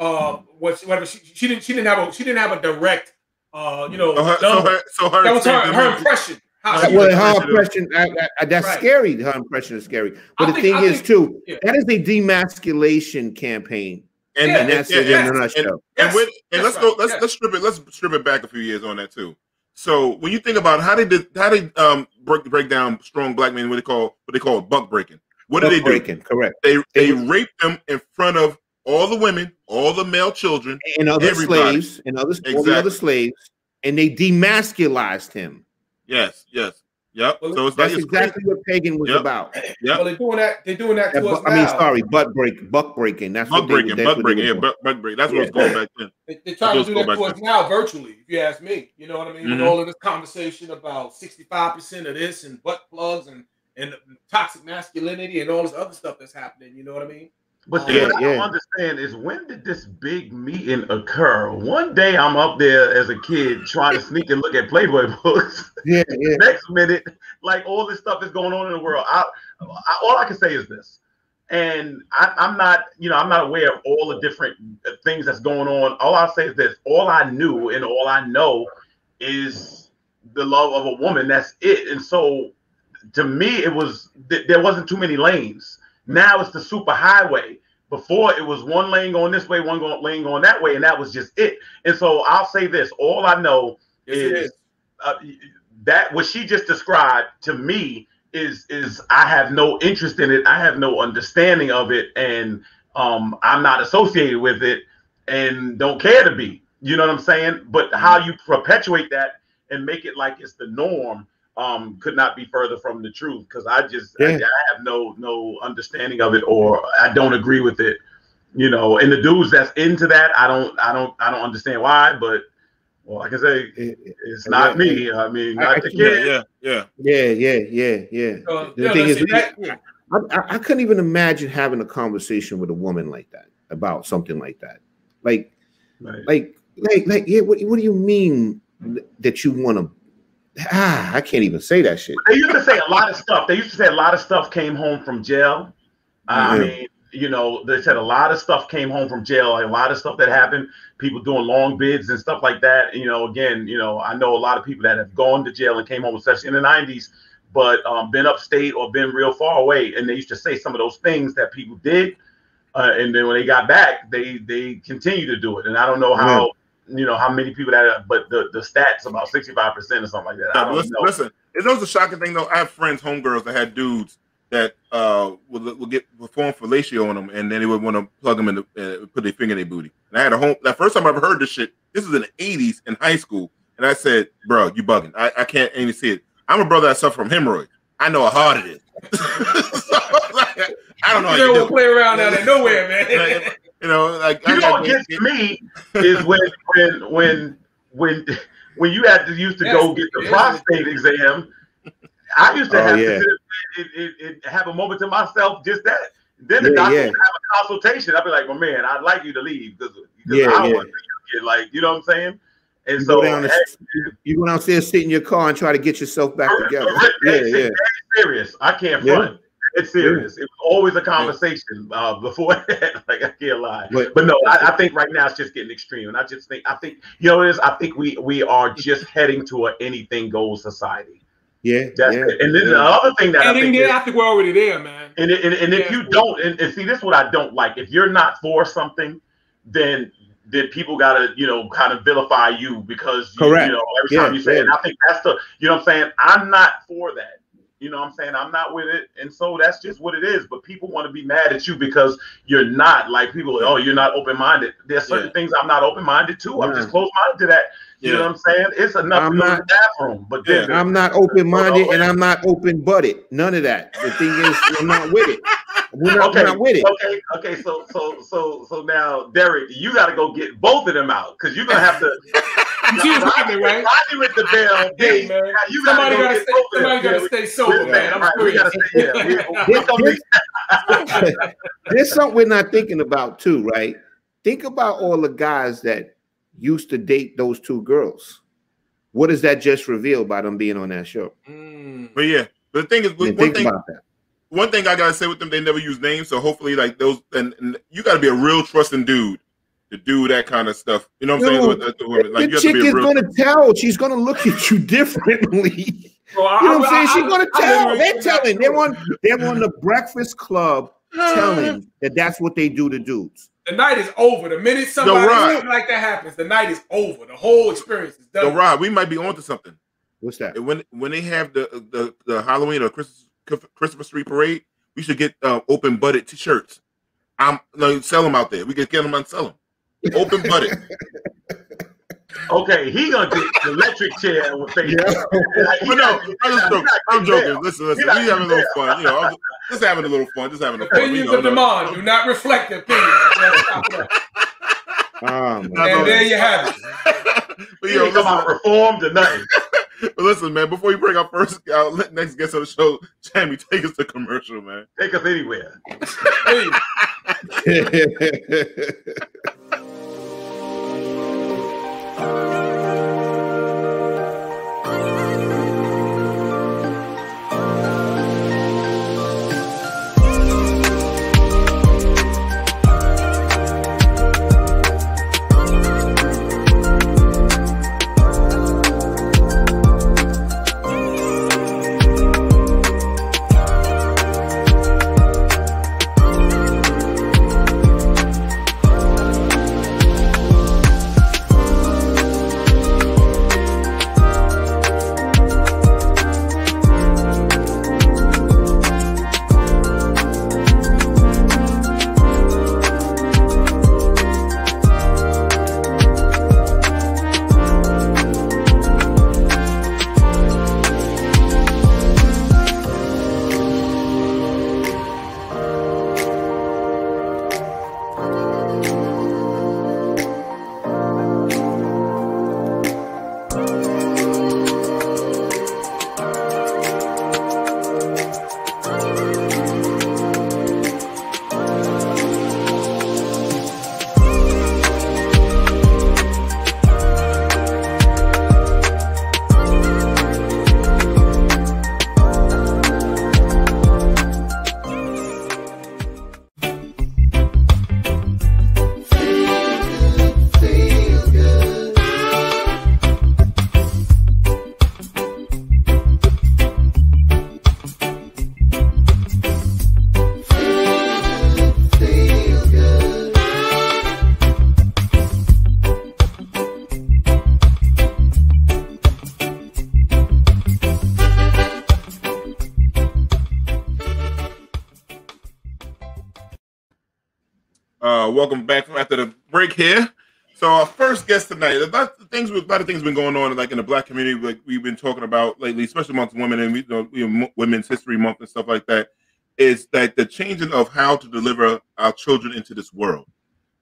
S4: uh, what whatever she, she didn't she didn't have a she didn't have a direct, uh, you know,
S1: so her, so her, so her
S4: that was her, her impression.
S2: How well, her impression that's right. scary. Her impression is scary. But I the think, thing I is, think, too, yeah. that is a demasculation campaign
S1: and, yeah, and that's yeah, it in a nutshell. And, yes, and, with, and let's right. go. Let's let's strip it. Let's strip it back a few years on that too. So when you think about how they did, how they um break break down strong black men, what they call what they call buck breaking. What buck did they breaking,
S2: do? Correct.
S1: They they raped them in front of all the women, all the male children,
S2: and other everybody. slaves, and other exactly. all the other slaves, and they demasculized him.
S1: Yes, yes. Yep.
S2: Well, so it's that's exactly what pegging was yep. about.
S4: Yeah. Well, they're doing that. They're doing that. Yeah,
S2: I mean, sorry, butt break, buck breaking. That's
S1: buck breaking, buck breaking. Yeah, buck, buck breaking. That's yeah. what it's called back then.
S4: They, are trying to do that to us now virtually. If you ask me, you know what I mean. Mm-hmm. With all of this conversation about sixty-five percent of this and butt plugs and and toxic masculinity and all this other stuff that's happening. You know what I mean?
S3: But
S2: Yeah,
S3: what I
S2: yeah.
S3: don't understand is when did this big meeting occur? One day I'm up there as a kid trying to sneak and look at Playboy books.
S2: Yeah, yeah.
S3: Next minute, like all this stuff is going on in the world. I, I, all I can say is this, and I, I'm not, you know, I'm not aware of all the different things that's going on. All I'll say is this: all I knew and all I know is the love of a woman. That's it. And so, to me, it was th- there wasn't too many lanes. Now it's the super highway. Before it was one lane going this way, one going, lane going that way, and that was just it. And so I'll say this: all I know
S4: Yes,
S3: is
S4: is.
S3: uh, that what she just described to me is is I have no interest in it. I have no understanding of it, and um, I'm not associated with it, and don't care to be. You know what I'm saying? But how you perpetuate that and make it like it's the norm um, could not be further from the truth. Because I just I,
S2: Yeah.
S3: I have no no understanding of it, or I don't agree with it. You know, and the dudes that's into that, I don't I don't I don't understand why, but. Well, like I say, it's not me. I mean,
S2: I-
S3: not
S2: I
S3: the kid.
S1: Yeah, yeah.
S2: Yeah, yeah, yeah, yeah.
S4: Uh,
S2: the
S4: yeah,
S2: thing is,
S4: listen, that- yeah.
S2: I, I, I couldn't even imagine having a conversation with a woman like that about something like that. Like, like, like, like, yeah. What, what do you mean that you want to? Ah, I can't even say that shit.
S3: They used to say a lot of stuff. They used to say a lot of stuff came home from jail. Uh, I mean, you know, they said a lot of stuff came home from jail. Like a lot of stuff that happened. People doing long bids and stuff like that. You know, again, you know, I know a lot of people that have gone to jail and came home, especially in the '90s, but um, been upstate or been real far away. And they used to say some of those things that people did, uh, and then when they got back, they they continue to do it. And I don't know how. You know how many people that, but the the stats about sixty five percent or something like that. I don't
S1: listen,
S3: know.
S1: listen, it was a shocking thing though. I have friends, homegirls that had dudes that uh would, would get perform fellatio on them, and then they would want to plug them in the uh, put their finger in their booty. And I had a home. That first time I ever heard this shit. This is in the '80s in high school, and I said, "Bro, you bugging? I, I can't even see it. I'm a brother that suffer from hemorrhoids. I know how hard it is. I don't know. how
S4: You
S1: you
S4: don't
S1: do
S4: play
S1: it.
S4: around out there nowhere, man.
S1: You know, like
S3: You
S1: I
S3: know
S1: got
S3: what gets me is when when when when when you had to used to go get the
S4: yes.
S3: prostate exam. I used to
S2: Oh,
S3: have
S2: yeah.
S3: to sit and, and, and have a moment to myself, just that. Then the
S2: Yeah,
S3: doctor
S2: yeah.
S3: have a consultation. I'd be like, "Well, man, I'd like you to leave because
S2: Yeah,
S3: I
S2: yeah.
S3: want to get like, you know what I'm saying?" And
S2: You
S3: so,
S2: go down the,
S3: hey,
S2: you go downstairs, sit in your car, and try to get yourself back together. Yeah, yeah.
S3: serious. I can't
S2: Yeah.
S3: front. It's serious. It was always a conversation uh, before that. like I can't lie.
S2: But-
S3: But, no, I, I think right now it's just getting extreme. And I just think I think you know what it is. I think we we are just heading to an anything goes society.
S2: Yeah,
S3: That's
S2: yeah.
S3: it. And then the other thing that I
S4: And then
S3: think
S4: yeah,
S3: is,
S4: I think we're already there, man.
S3: and, and, and if you don't, and, and see, this is what I don't like. If you're not for something, then then people gotta, you know, kind of vilify you because you,
S2: Correct.
S3: you know every time you say it.
S2: yeah.
S3: And I think that's the, you know, what I'm saying I'm not for that. You know, what I'm saying I'm not with it, and so that's just what it is. But people want to be mad at you because you're not like people. Oh, you're not open minded. There's certain
S1: Yeah.
S3: things I'm not open minded to. I'm
S2: Yeah.
S3: just closed minded to that. You know what I'm saying? It's enough
S2: I'm
S3: to go to
S2: not-
S3: the bathroom, but then
S2: I'm not open minded and I'm not open butted. None of that. The thing is, I'm not with it. We're not,
S3: okay,
S2: we're not with it.
S3: okay, okay. So, so, so, so now, Derik, you got to go get both of them out because you're gonna have to.
S4: You see what's happening, right?
S3: Rodney with the bell,
S4: Yeah,
S3: hey,
S4: man.
S3: you
S4: Somebody gotta
S3: get
S4: stay-
S3: both of them.
S4: somebody gotta
S3: Yeah,
S4: stay sober,
S3: we-
S4: man. I'm
S3: right, we gotta
S4: serious.
S3: stay- yeah, we- we gonna be-
S2: There's something we're not thinking about too, right? Think about all the guys that used to date those two girls. What does that just reveal by them being on that show? Mm.
S1: But yeah, but the thing is, one
S2: think
S1: thing,
S2: about that.
S1: one thing I gotta say with them, they never use names. So hopefully, like those, and, and you gotta be a real trusting dude to do that kind of stuff. You know what I'm saying?
S2: Yo,
S1: With the, the. Like
S2: the
S1: you have
S2: chick
S1: to be
S2: is
S1: real.
S2: gonna tell. She's gonna look at you differently.
S4: Bro, I-
S2: You know what
S4: I-
S2: I'm saying?
S4: I-
S2: She's gonna
S4: I- I
S2: tell. They're telling. They're on. They're on the Breakfast Club, telling that that's what they do to dudes.
S4: The night is over. The minute somebody
S1: Rod.
S4: something like that happens, the night is over. The whole experience is
S1: So
S4: done.
S1: Rob, we might be onto something.
S2: What's that?
S1: When when they have the the, the Halloween or Christmas Christmas Street parade, we should get uh, open butted t-shirts. I'm like sell them out there. We could get them and sell them. Open butted.
S3: Okay, he gonna get the electric chair with face. Like, he
S1: But no, I'm just joking. I'm joking. Listen, listen.
S3: He
S1: We having a little fun. You know, I'm just having a little fun. Just having a fun. You
S4: Opinions of the mind do not reflect the opinions. Let's chop it up.
S2: Um,
S4: And there you have it.
S1: But
S3: He
S1: yo,
S3: ain't come out
S1: listen,
S3: reformed or nothing.
S1: But listen, man, before you bring our first uh, next guest on the show, Jamie, take us to commercial, man.
S3: Take us anywhere.
S1: Uh, welcome back from after the break here. So our first guest tonight, a lot of things, a lot of things been going on like in the black community, like we've been talking about lately, especially amongst women and we, you know, Women's History Month and stuff like that. Is that the changing of how to deliver our children into this world?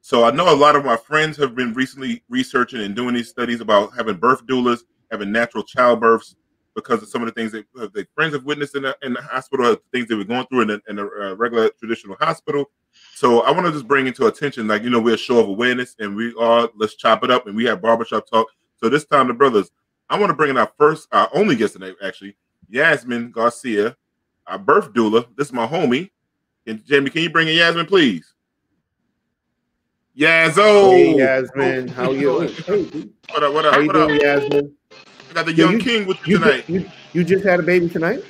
S1: So I know a lot of my friends have been recently researching and doing these studies about having birth doulas, having natural childbirths, because of some of the things that their friends have witnessed in the, in the hospital, things they were going through in a, in a uh, regular traditional hospital. So I want to just bring into attention, like, you know, we're a show of awareness and we are, let's chop it up and we have barbershop talk. So this time, the brothers, I want to bring in our first, our only guest tonight, actually, Yasmin Garcia, our birth doula. This is my homie. And Jamie, can you bring in Yasmin, please? Yazzo.
S2: Hey, Yasmin, how you? Hey,
S1: what up? What up?
S2: How you
S1: what
S2: doing,
S1: up?
S2: Yasmin?
S1: I got the young
S2: you-
S1: king with you
S2: You,
S1: tonight.
S2: you, you just had a baby tonight?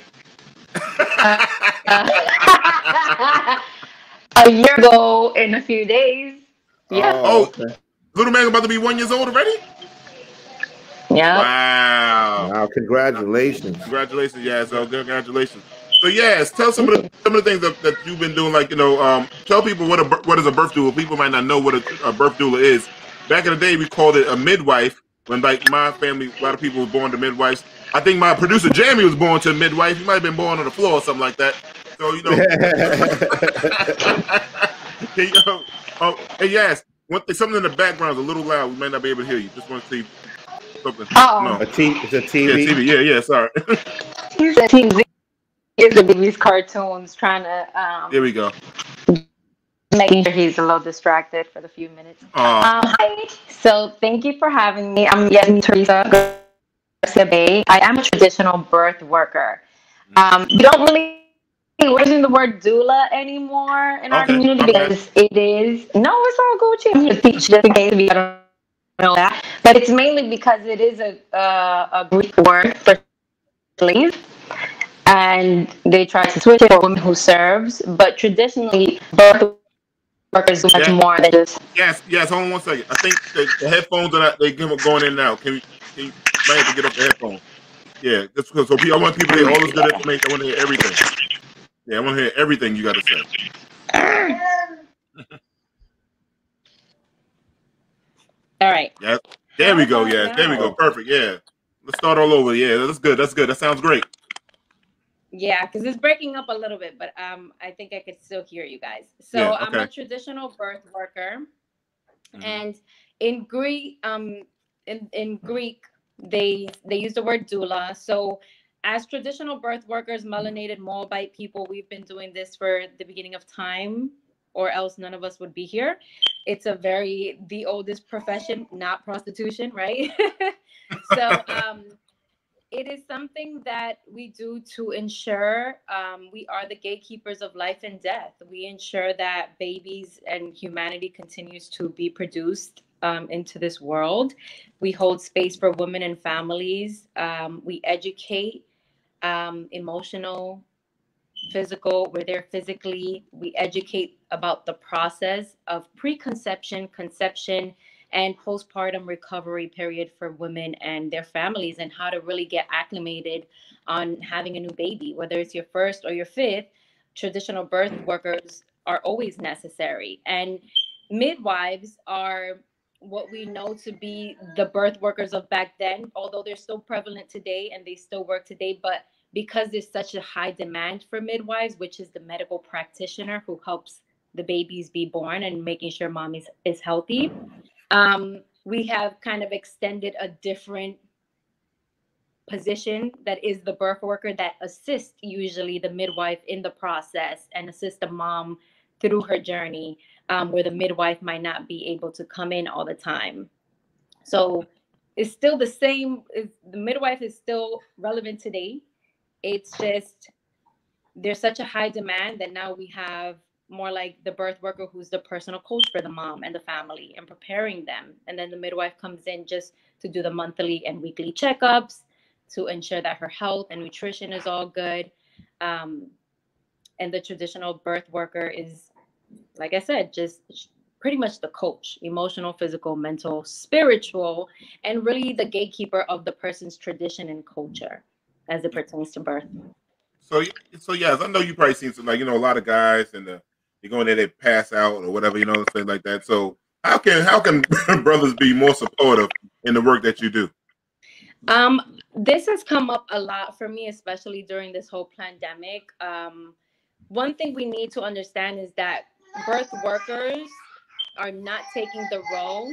S20: a year ago in a few days. Yeah.
S1: Oh, little man about to be one years old already.
S20: Yeah.
S1: Wow.
S2: Wow, congratulations.
S1: Congratulations, Yazzo. Congratulations. So yes, tell some of the some of the things that, that you've been doing. Like you know, um, tell people what a what is a birth doula. People might not know what a, a birth doula is. Back in the day, we called it a midwife. When like my family, a lot of people were born to midwives. I think my producer Jamie was born to a midwife. He might have been born on the floor or something like that. So you know. hey, yo, oh, hey, yes. One thing, something in the background is a little loud. We might not be able to hear you. Just want to see something.
S20: Oh. no.
S2: A T, it's a TV.
S1: Yeah, TV. Yeah, yeah. Sorry.
S20: He's a team is the baby's cartoons trying to um
S1: Here we go.
S20: making sure he's a little distracted for the few minutes.
S1: Aw.
S20: Um, hi. So thank you for having me. I'm Yasmin Teresa Garcia Bay. I am a traditional birth worker. Um, we don't really using the word doula anymore in our community
S21: okay.
S20: because it is no, it's all Gucci. I'm to teach just in case we don't know that, but it's mainly because it is a uh, a Greek word for slave, and they try to switch it for women who serves. But traditionally, birth workers do much
S1: Yeah.
S20: more than just
S1: Yes, yes. Hold on one second. I think the, the headphones are not. They going in now. Can you? Can you might have to get off the headphones. Yeah, that's because so I want people to hear all this good information. I want to hear everything. Yeah, I want to hear everything you got to say.
S20: all right.
S1: Yeah, there we go. Yeah, there we go. Perfect. Yeah, let's start all over. Yeah, that's good. That's good. That sounds great.
S21: Yeah, because it's breaking up a little bit, but um, I think I could still hear you guys. So
S1: Yeah,
S21: I'm a traditional birth worker,
S1: Mhm.
S21: and in Greek, um, in in Greek,
S20: they they use the word doula. So as traditional birth workers, melanated Moabite people, we've been doing this for the beginning of time, or else none of us would be here. It's a very the oldest profession, not prostitution, right? so um, it is something that we do to ensure um, we are the gatekeepers of life and death. We ensure that babies and humanity continues to be produced um, into this world. We hold space for women and families. Um, we educate um, emotional, physical, we're there physically. We educate about the process of preconception, conception, and postpartum recovery period for women and their families and how to really get acclimated on having a new baby, whether it's your first or your fifth. Traditional birth workers are always necessary. And midwives are what we know to be the birth workers of back then, although they're still prevalent today and they still work today. But because there's such a high demand for midwives, which is the medical practitioner who helps the babies be born and making sure mom is, is healthy, um, we have kind of extended a different position that is the birth worker that assists usually the midwife in the process and assist the mom through her journey um, where the midwife might not be able to come in all the time. So it's still the same. The midwife is still relevant today. It's just there's such a high demand that now we have more like the birth worker who's the personal coach for the mom and the family and preparing them. And then the midwife comes in just to do the monthly and weekly checkups to ensure that her health and nutrition is all good. Um, and the traditional birth worker is like I said, just pretty much the coach emotional, physical, mental, spiritual, and really the gatekeeper of the person's tradition and culture as it pertains to birth.
S1: So, so yes, I know you probably seen some like you know a lot of guys and the you go in there they pass out or whatever you know things like that. So how can how can brothers be more supportive in the work that you do?
S20: Um, this has come up a lot for me, especially during this whole pandemic. Um, one thing we need to understand is that birth workers are not taking the role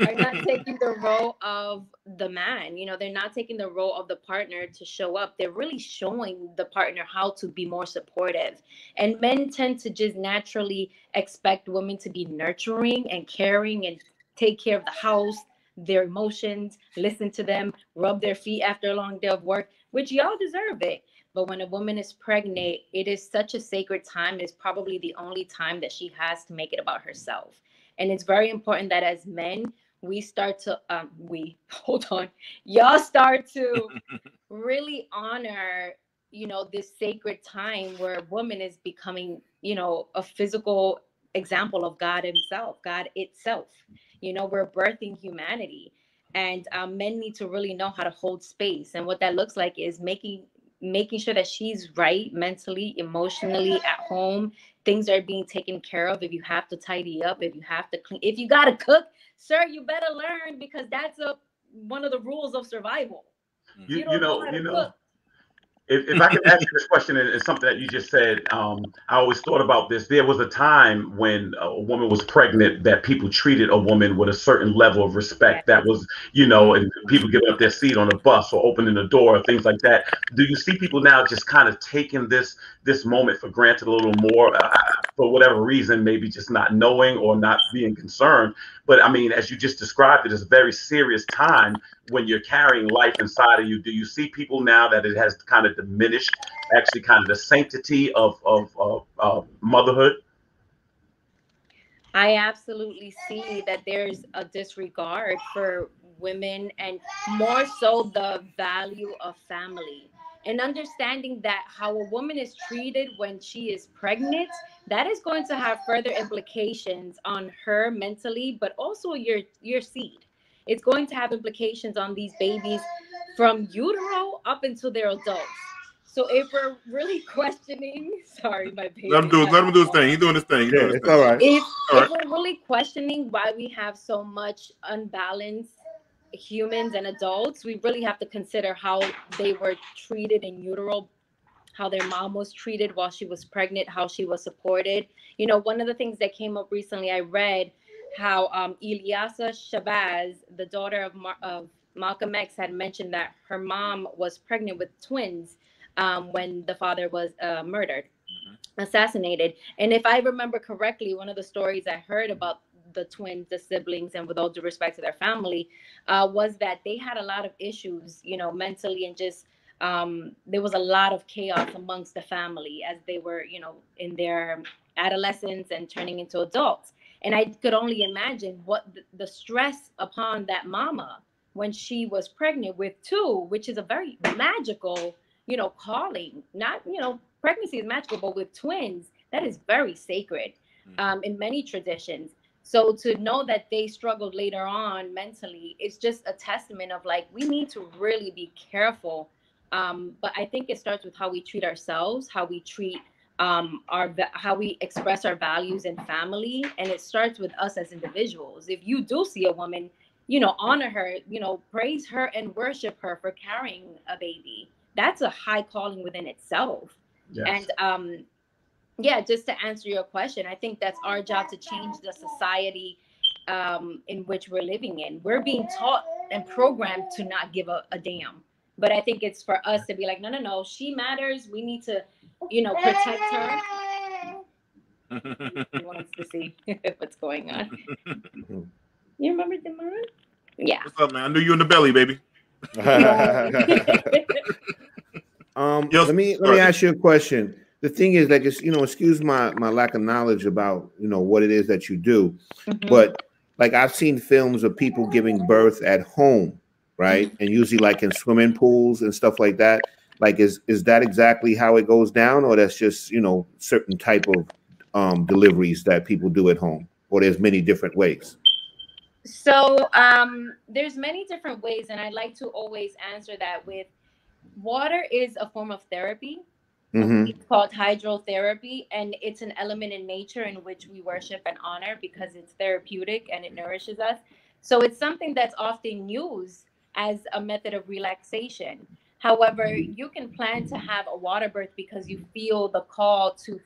S20: are not taking the role of the man you know they're not taking the role of the partner to show up they're really showing the partner how to be more supportive and men tend to just naturally expect women to be nurturing and caring and take care of the house their emotions listen to them rub their feet after a long day of work which y'all deserve it but when a woman is pregnant, it is such a sacred time. It's probably the only time that she has to make it about herself. And it's very important that as men, we start to um we hold on y'all start to really honor you know this sacred time where a woman is becoming you know a physical example of god himself god itself you know we're birthing humanity and um, men need to really know how to hold space and what that looks like is making making sure that she's right mentally, emotionally at home. Things are being taken care of. If you have to tidy up, if you have to clean, if you got to cook, sir, you better learn because that's a one of the rules of survival.
S3: You, you, you know, know you know, cook, if, if I can ask you this question, and it's something that you just said, um, I always thought about this. There was a time when a woman was pregnant that people treated a woman with a certain level of respect. That was, you know, and people giving up their seat on a bus or opening the door, or things like that. Do you see people now just kind of taking this this moment for granted a little more uh, for whatever reason, maybe just not knowing or not being concerned? But I mean, as you just described it, it's a very serious time when you're carrying life inside of you. Do you see people now that it has kind of diminished, actually, kind of the sanctity of of, of, of motherhood?
S20: I absolutely see that there's a disregard for women and more so the value of family and understanding that how a woman is treated when she is pregnant that is going to have further implications on her mentally but also your your seed. It's going to have implications on these babies from utero up until they're adults. So if we're really questioning sorry my baby
S1: let him do let him do his thing. He's doing his thing, yeah, it's all right.
S20: If,
S1: all
S20: if right. we're really questioning why we have so much unbalanced humans and adults, we really have to consider how they were treated in utero, how their mom was treated while she was pregnant, how she was supported. You know, one of the things that came up recently, I read how um, Ilyasah Shabazz, the daughter of, Mar- of Malcolm X had mentioned that her mom was pregnant with twins um, when the father was uh, murdered, assassinated. And if I remember correctly, one of the stories I heard about the twins, the siblings, and with all due respect to their family, uh, was that they had a lot of issues, you know, mentally and just um, there was a lot of chaos amongst the family as they were, you know, in their adolescence and turning into adults. And I could only imagine what the, stress upon that mama when she was pregnant with two, which is a very magical, you know, calling. Not, you know, pregnancy is magical, but with twins, that is very sacred um, in many traditions. So to know that they struggled later on mentally, it's just a testament of like we need to really be careful. Um, but I think it starts with how we treat ourselves, how we treat um, our how we express our values in family, and it starts with us as individuals. If you do see a woman, you know, honor her, you know, praise her and worship her for carrying a baby. That's a high calling within itself.
S3: Yes.
S20: And um, yeah, just to answer your question, I think that's our job to change the society um, in which we're living in. We're being taught and programmed to not give a, a damn. But I think it's for us to be like, no, no, no, she matters. We need to, you know, protect her. he wants to see what's going on. You remember Demond? Yeah.
S1: What's up, man? I knew you in the belly, baby.
S2: Um, let me let me ask you a question. The thing is, like, it's, you know, excuse my my lack of knowledge about you know what it is that you do,
S20: Mm-hmm.
S2: but like I've seen films of people giving birth at home, right,
S20: Mm-hmm.
S2: and usually like in swimming pools and stuff like that. Like, is is that exactly how it goes down, or that's just you know certain type of um deliveries that people do at home, or there's many different ways?
S20: So um, there's many different ways, and I like to always answer that with water is a form of therapy.
S2: Mhm.
S20: It's called hydrotherapy, and it's an element in nature in which we worship and honor because it's therapeutic and it nourishes us. So it's something that's often used as a method of relaxation. However, you can plan to have a water birth because you feel the call to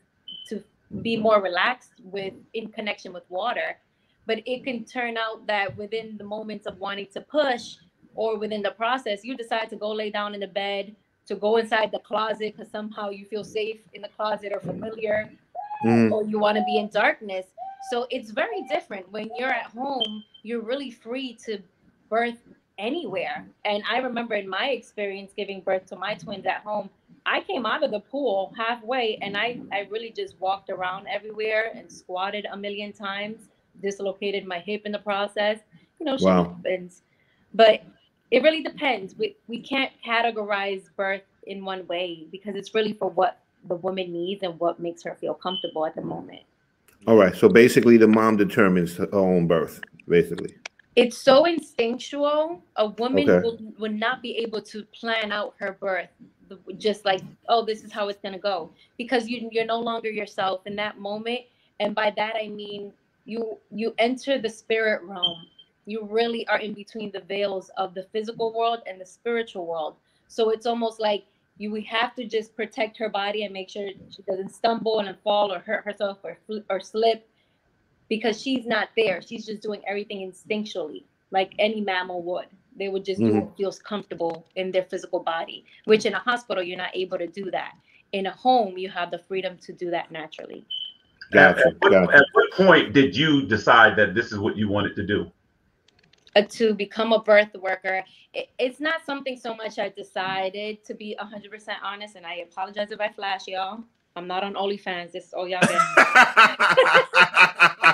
S20: to be more relaxed with in connection with water. But it can turn out that within the moments of wanting to push or within the process, you decide to go lay down in the bed, to go inside the closet because somehow you feel safe in the closet or familiar,
S2: Mhm.
S20: or you want to be in darkness. So it's very different when you're at home. You're really free to birth anywhere. And I remember in my experience giving birth to my twins at home, I came out of the pool halfway and I, I really just walked around everywhere and squatted a million times, dislocated my hip in the process. You know, shit
S2: Wow.
S20: happens. But it really depends. We, we can't categorize birth in one way because it's really for what the woman needs and what makes her feel comfortable at the moment.
S2: All right, so basically, the mom determines her own birth, basically.
S20: It's so instinctual. A woman
S2: Okay.
S20: will, will not be able to plan out her birth just like, oh, this is how it's going to go because you, you're no longer yourself in that moment. And by that, I mean, you, you enter the spirit realm. You really are in between the veils of the physical world and the spiritual world. So it's almost like you would have to just protect her body and make sure she doesn't stumble and fall or hurt herself or, or slip because she's not there. She's just doing everything instinctually, like any mammal would. They would just do
S2: Mhm.
S20: what feels comfortable in their physical body, which in a hospital, you're not able to do that. In a home, you have the freedom to do that naturally.
S2: Gotcha.
S3: At, what,
S2: gotcha.
S3: at what point did you decide that this is what you wanted to do?
S20: Uh, to become a birth worker, it, it's not something so much I decided to be 100% honest, and I apologize if I flash y'all. I'm not on OnlyFans. This is all y'all get.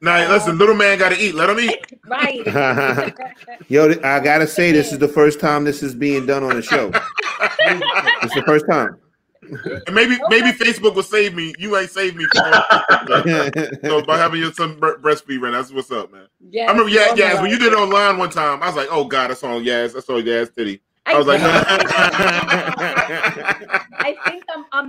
S1: Now, listen, little man got to eat. Let him eat.
S20: right.
S2: Yo, I gotta say, this is the first time this is being done on the show. it's the first time.
S1: And maybe maybe Facebook will save me. You ain't saved me. So by having your son bre- breastfeed right that's what's up, man.
S20: Yeah,
S1: I remember, yeah,
S20: oh
S1: yeah. When you did it online one time, I was like, oh god, I saw Yaz. I saw Yaz titty. I was like, no.
S20: I think I'm, I'm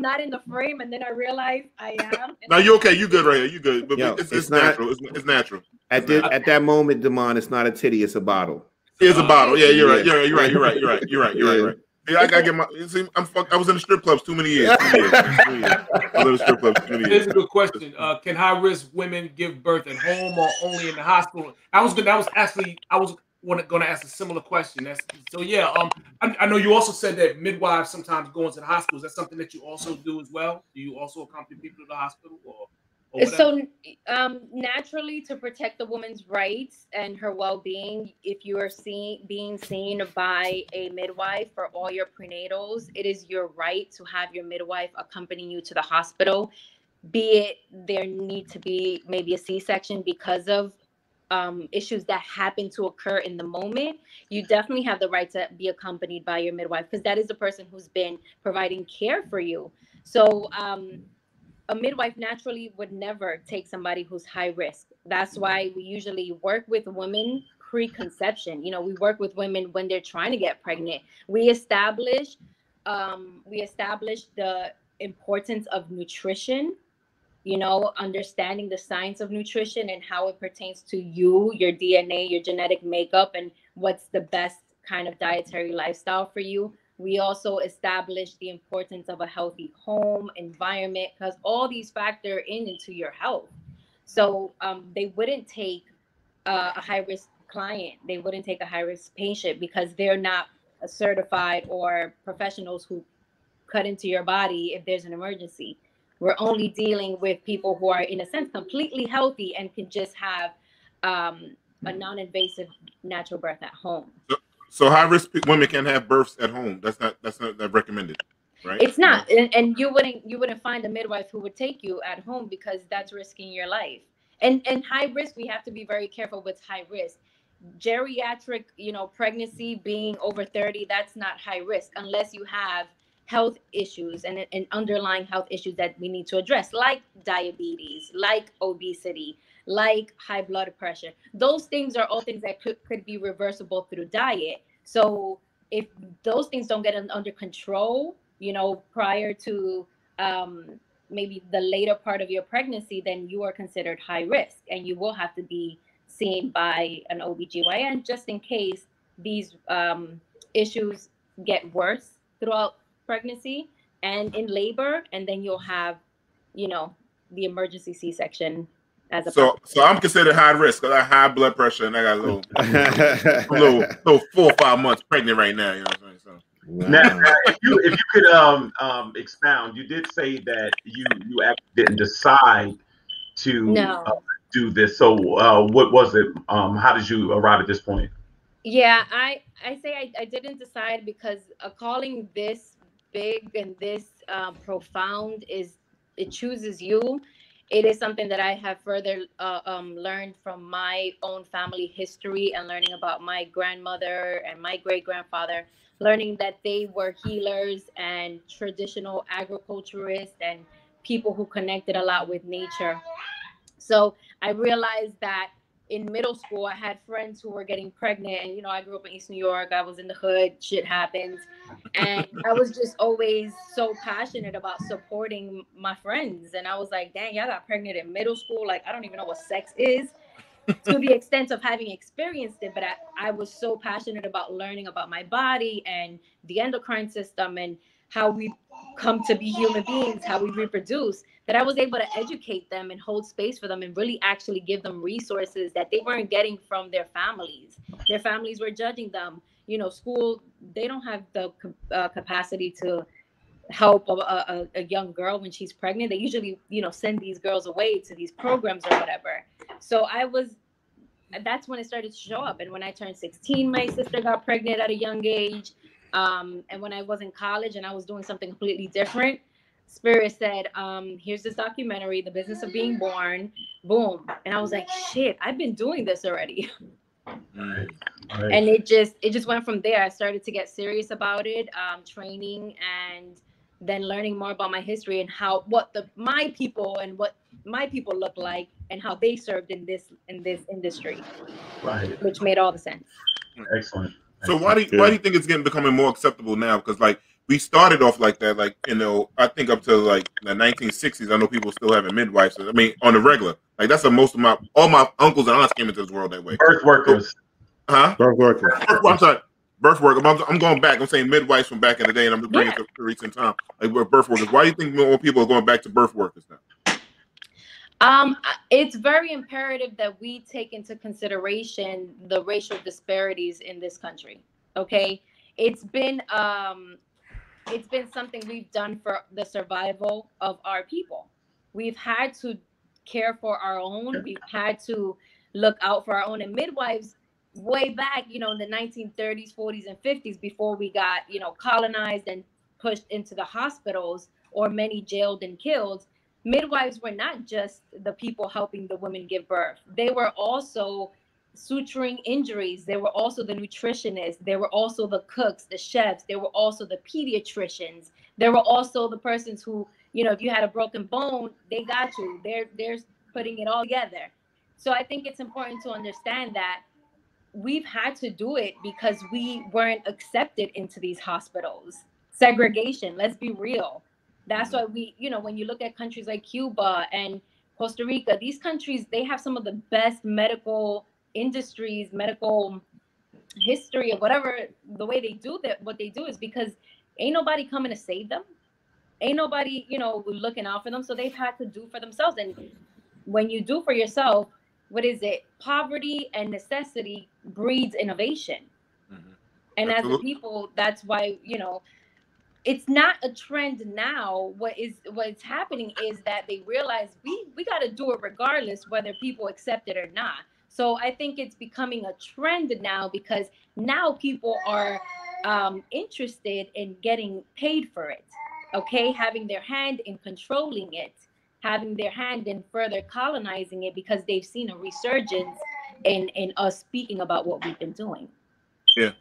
S20: not in the frame, and then I realize I am.
S1: no, you okay? You good right here? You good? But
S2: Yo,
S1: it's, it's,
S2: it's not-
S1: natural. It's, it's natural.
S2: At this, at that moment, Demond, it's not a titty, it's a bottle.
S1: Here's a bottle. Yeah, you're right.
S2: Yeah.
S1: You're right. You're right. You're right. You're right. You're right. You're right. Yeah, I gotta get my. See, I'm fuck. I was in the strip clubs too many years. Too many years. Too many years. I was in the strip clubs too many
S4: Here's a good question. Uh, can high risk women give birth at home or only in the hospital? I was gonna. I was actually. I was want going to ask a similar question. That's so yeah. Um, I, I, know you also said that midwives sometimes go into the hospitals. That's something that you also do as well. Do you also accompany people to the hospital or?
S20: so um, naturally to protect the woman's rights and her well-being if you are seen being seen by a midwife for all your prenatals it is your right to have your midwife accompany you to the hospital be it there need to be maybe a c-section because of um, issues that happen to occur in the moment, you definitely have the right to be accompanied by your midwife because that is the person who's been providing care for you. So, um, a midwife naturally would never take somebody who's high risk. That's why we usually work with women pre-conception. You know, we work with women when they're trying to get pregnant. We establish um, we establish the importance of nutrition you know, understanding the science of nutrition and how it pertains to you, your DNA, your genetic makeup, and what's the best kind of dietary lifestyle for you. We also establish the importance of a healthy home environment because all these factor in into your health. So um, they wouldn't take uh, a high risk client, they wouldn't take a high risk patient because they're not certified or professionals who cut into your body if there's an emergency we're only dealing with people who are, in a sense, completely healthy and can just have um, a non-invasive natural birth at home.
S1: So, so high risk women can have births at home. That's not that's not that recommended, right?
S20: It's not, and, and you wouldn't you wouldn't find a midwife who would take you at home because that's risking your life. And and high risk, we have to be very careful with high risk geriatric you know pregnancy being over 30 that's not high risk unless you have health issues and, and underlying health issues that we need to address, like diabetes, like obesity, like high blood pressure. Those things are all things that could, could be reversible through diet. So if those things don't get under control, you know, prior to um, maybe the later part of your pregnancy, then you are considered high risk and you will have to be seen by an OBGYN just in case these um, issues get worse throughout pregnancy and in labor, and then you'll have, you know, the emergency C-section as a.
S1: So, so I'm considered high risk because I have high blood pressure and I got a little, a little, little four or five months pregnant right now. You know what I'm saying? So.
S3: Wow. Now, if you if you could um um expound, you did say that you you actually didn't decide to
S20: no.
S3: uh, do this. So, uh, what was it? Um, how did you arrive at this point?
S20: Yeah, I I say I, I didn't decide because uh, calling this big and this uh, profound is it chooses you. It is something that i have further uh, um, learned from my own family history and learning about my grandmother and my great grandfather learning that they were healers and traditional agriculturists and people who connected a lot with nature. So i realized that in middle school, I had friends who were getting pregnant, and you know, I grew up in East New York. I was in the hood. Shit happens, and I was just always so passionate about supporting my friends. And I was like, "Dang, y'all got pregnant in middle school. Like, I don't even know what sex is." to the extent of having experienced it, but I, I was so passionate about learning about my body and the endocrine system and how we come to be human beings, how we reproduce, that I was able to educate them and hold space for them and really actually give them resources that they weren't getting from their families. Their families were judging them. You know, school, they don't have the uh, capacity to help a, a, a, young girl when she's pregnant. They usually, you know, send these girls away to these programs or whatever. So I was, that's when it started to show up. And when I turned 16, my sister got pregnant at a young age. Um, and when I was in college and I was doing something completely different, Spirit said, um, here's this documentary, The Business of Being Born. Boom. And I was like, shit, I've been doing this already. Right. Right. And it just it just went from there. I started to get serious about it, um, training and then learning more about my history and how what the my people and what my people look like and how they served in this in this industry.
S3: Right.
S20: Which made all the sense.
S3: Excellent.
S1: So why do you, why do you think it's getting becoming more acceptable now? Because like we started off like that, like you know, I think up to like the 1960s. I know people still having midwives. I mean, on the regular, like that's a most of my all my uncles and aunts came into this world that way.
S3: Birth workers,
S1: huh?
S2: Birth workers.
S1: Birth, I'm sorry, birth workers. I'm, I'm, going back. I'm saying midwives from back in the day, and I'm bringing yeah. it to recent time. Like birth workers. Why do you think more people are going back to birth workers now?
S20: Um, it's very imperative that we take into consideration the racial disparities in this country. Okay, it's been um, it's been something we've done for the survival of our people. We've had to care for our own. We've had to look out for our own. And midwives, way back, you know, in the 1930s, 40s, and 50s, before we got, you know, colonized and pushed into the hospitals or many jailed and killed, midwives were not just the people helping the women give birth. They were also suturing injuries. They were also the nutritionists. They were also the cooks, the chefs. They were also the pediatricians. There were also the persons who, you know, if you had a broken bone, they got you. They're they're putting it all together. So I think it's important to understand that we've had to do it because we weren't accepted into these hospitals. Segregation, let's be real. That's why we, you know, when you look at countries like Cuba and Costa Rica, these countries, they have some of the best medical industries, medical history, or whatever. The way they do that, what they do is because ain't nobody coming to save them. Ain't nobody, you know, looking out for them. So they've had to do for themselves. And when you do for yourself, what is it? Poverty and necessity breeds innovation. Mm-hmm. And Absolutely. as a people, that's why, you know, it's not a trend now. What is what's happening is that they realize we we got to do it regardless whether people accept it or not. So I think it's becoming a trend now because now people are um, interested in getting paid for it. Okay, having their hand in controlling it, having their hand in further colonizing it because they've seen a resurgence in in us speaking about what we've been doing.
S1: Yeah,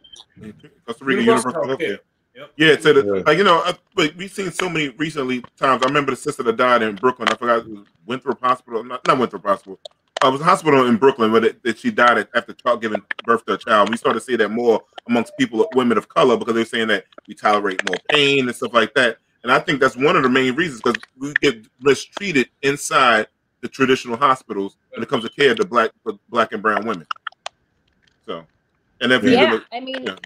S1: Costa Rica Universal Healthcare. Yep. Yeah, so the, like you know, like we've seen so many recently times. I remember the sister that died in Brooklyn. I forgot it was Winthrop Hospital, not not Winthrop Hospital. Uh, I was a hospital in Brooklyn, but it, that she died after giving birth to a child. We started to see that more amongst people, women of color, because they're saying that we tolerate more pain and stuff like that. And I think that's one of the main reasons because we get mistreated inside the traditional hospitals when it comes to care to black black and brown women. So, and if
S20: yeah, look, I mean, yeah.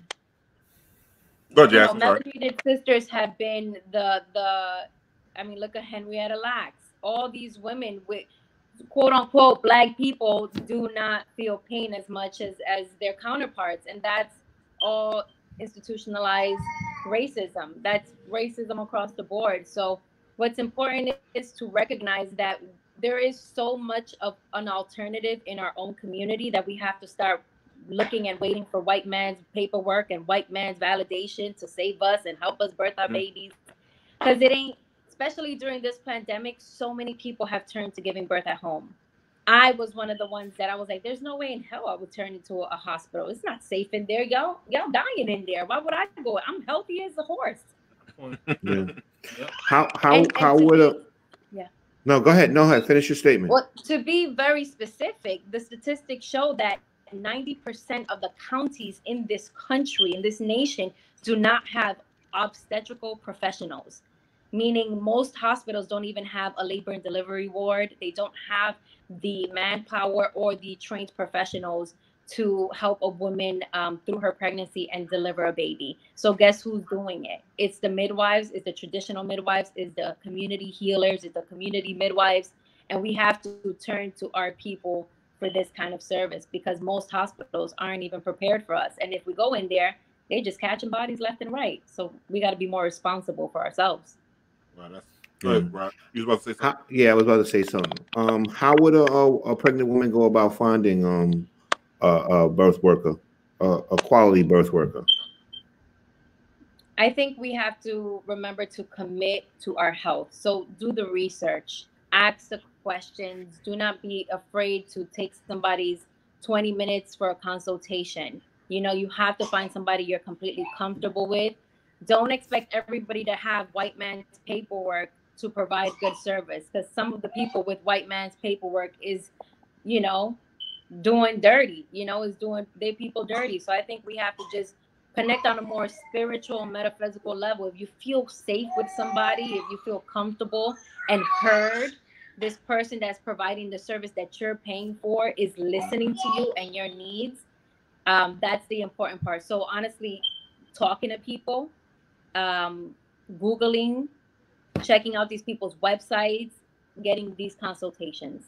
S20: Go, Jasmine. You know, melanated sisters have been the the. I mean, look at Henrietta Lacks. All these women with quote unquote black people do not feel pain as much as as their counterparts, and that's all institutionalized racism. That's racism across the board. So what's important is to recognize that there is so much of an alternative in our own community that we have to start looking and waiting for white man's paperwork and white man's validation to save us and help us birth our mm-hmm. babies. Because it ain't, especially during this pandemic, so many people have turned to giving birth at home. I was one of the ones that I was like, there's no way in hell I would turn into a hospital. It's not safe in there. Y'all, y'all dying in there. Why would I go? I'm healthy as a horse.
S2: yeah. How how and, how and would a yeah. No, go ahead. No, ahead. Finish your statement.
S20: Well, to be very specific, the statistics show that 90% of the counties in this country, in this nation, do not have obstetrical professionals, meaning most hospitals don't even have a labor and delivery ward. They don't have the manpower or the trained professionals to help a woman um, through her pregnancy and deliver a baby. So guess who's doing it? It's the midwives, it's the traditional midwives, it's the community healers, it's the community midwives. And we have to turn to our people for this kind of service because most hospitals aren't even prepared for us. And if we go in there, they just catching bodies left and right. So we got to be more responsible for ourselves.
S1: Wow, that's good, right? You was about to say something?
S2: How, yeah, I was about to say something. Um, how would a, a, a pregnant woman go about finding um a, a birth worker, a, a quality birth worker?
S20: I think we have to remember to commit to our health. So do the research, ask the questions. Do not be afraid to take somebody's 20 minutes for a consultation. You know, you have to find somebody you're completely comfortable with. Don't expect everybody to have white man's paperwork to provide good service because some of the people with white man's paperwork is, you know, doing dirty, you know, is doing they people dirty. So I think we have to just connect on a more spiritual, metaphysical level. If you feel safe with somebody, if you feel comfortable and heard, this person that's providing the service that you're paying for is listening to you and your needs um, that's the important part so honestly talking to people um, googling checking out these people's websites getting these consultations.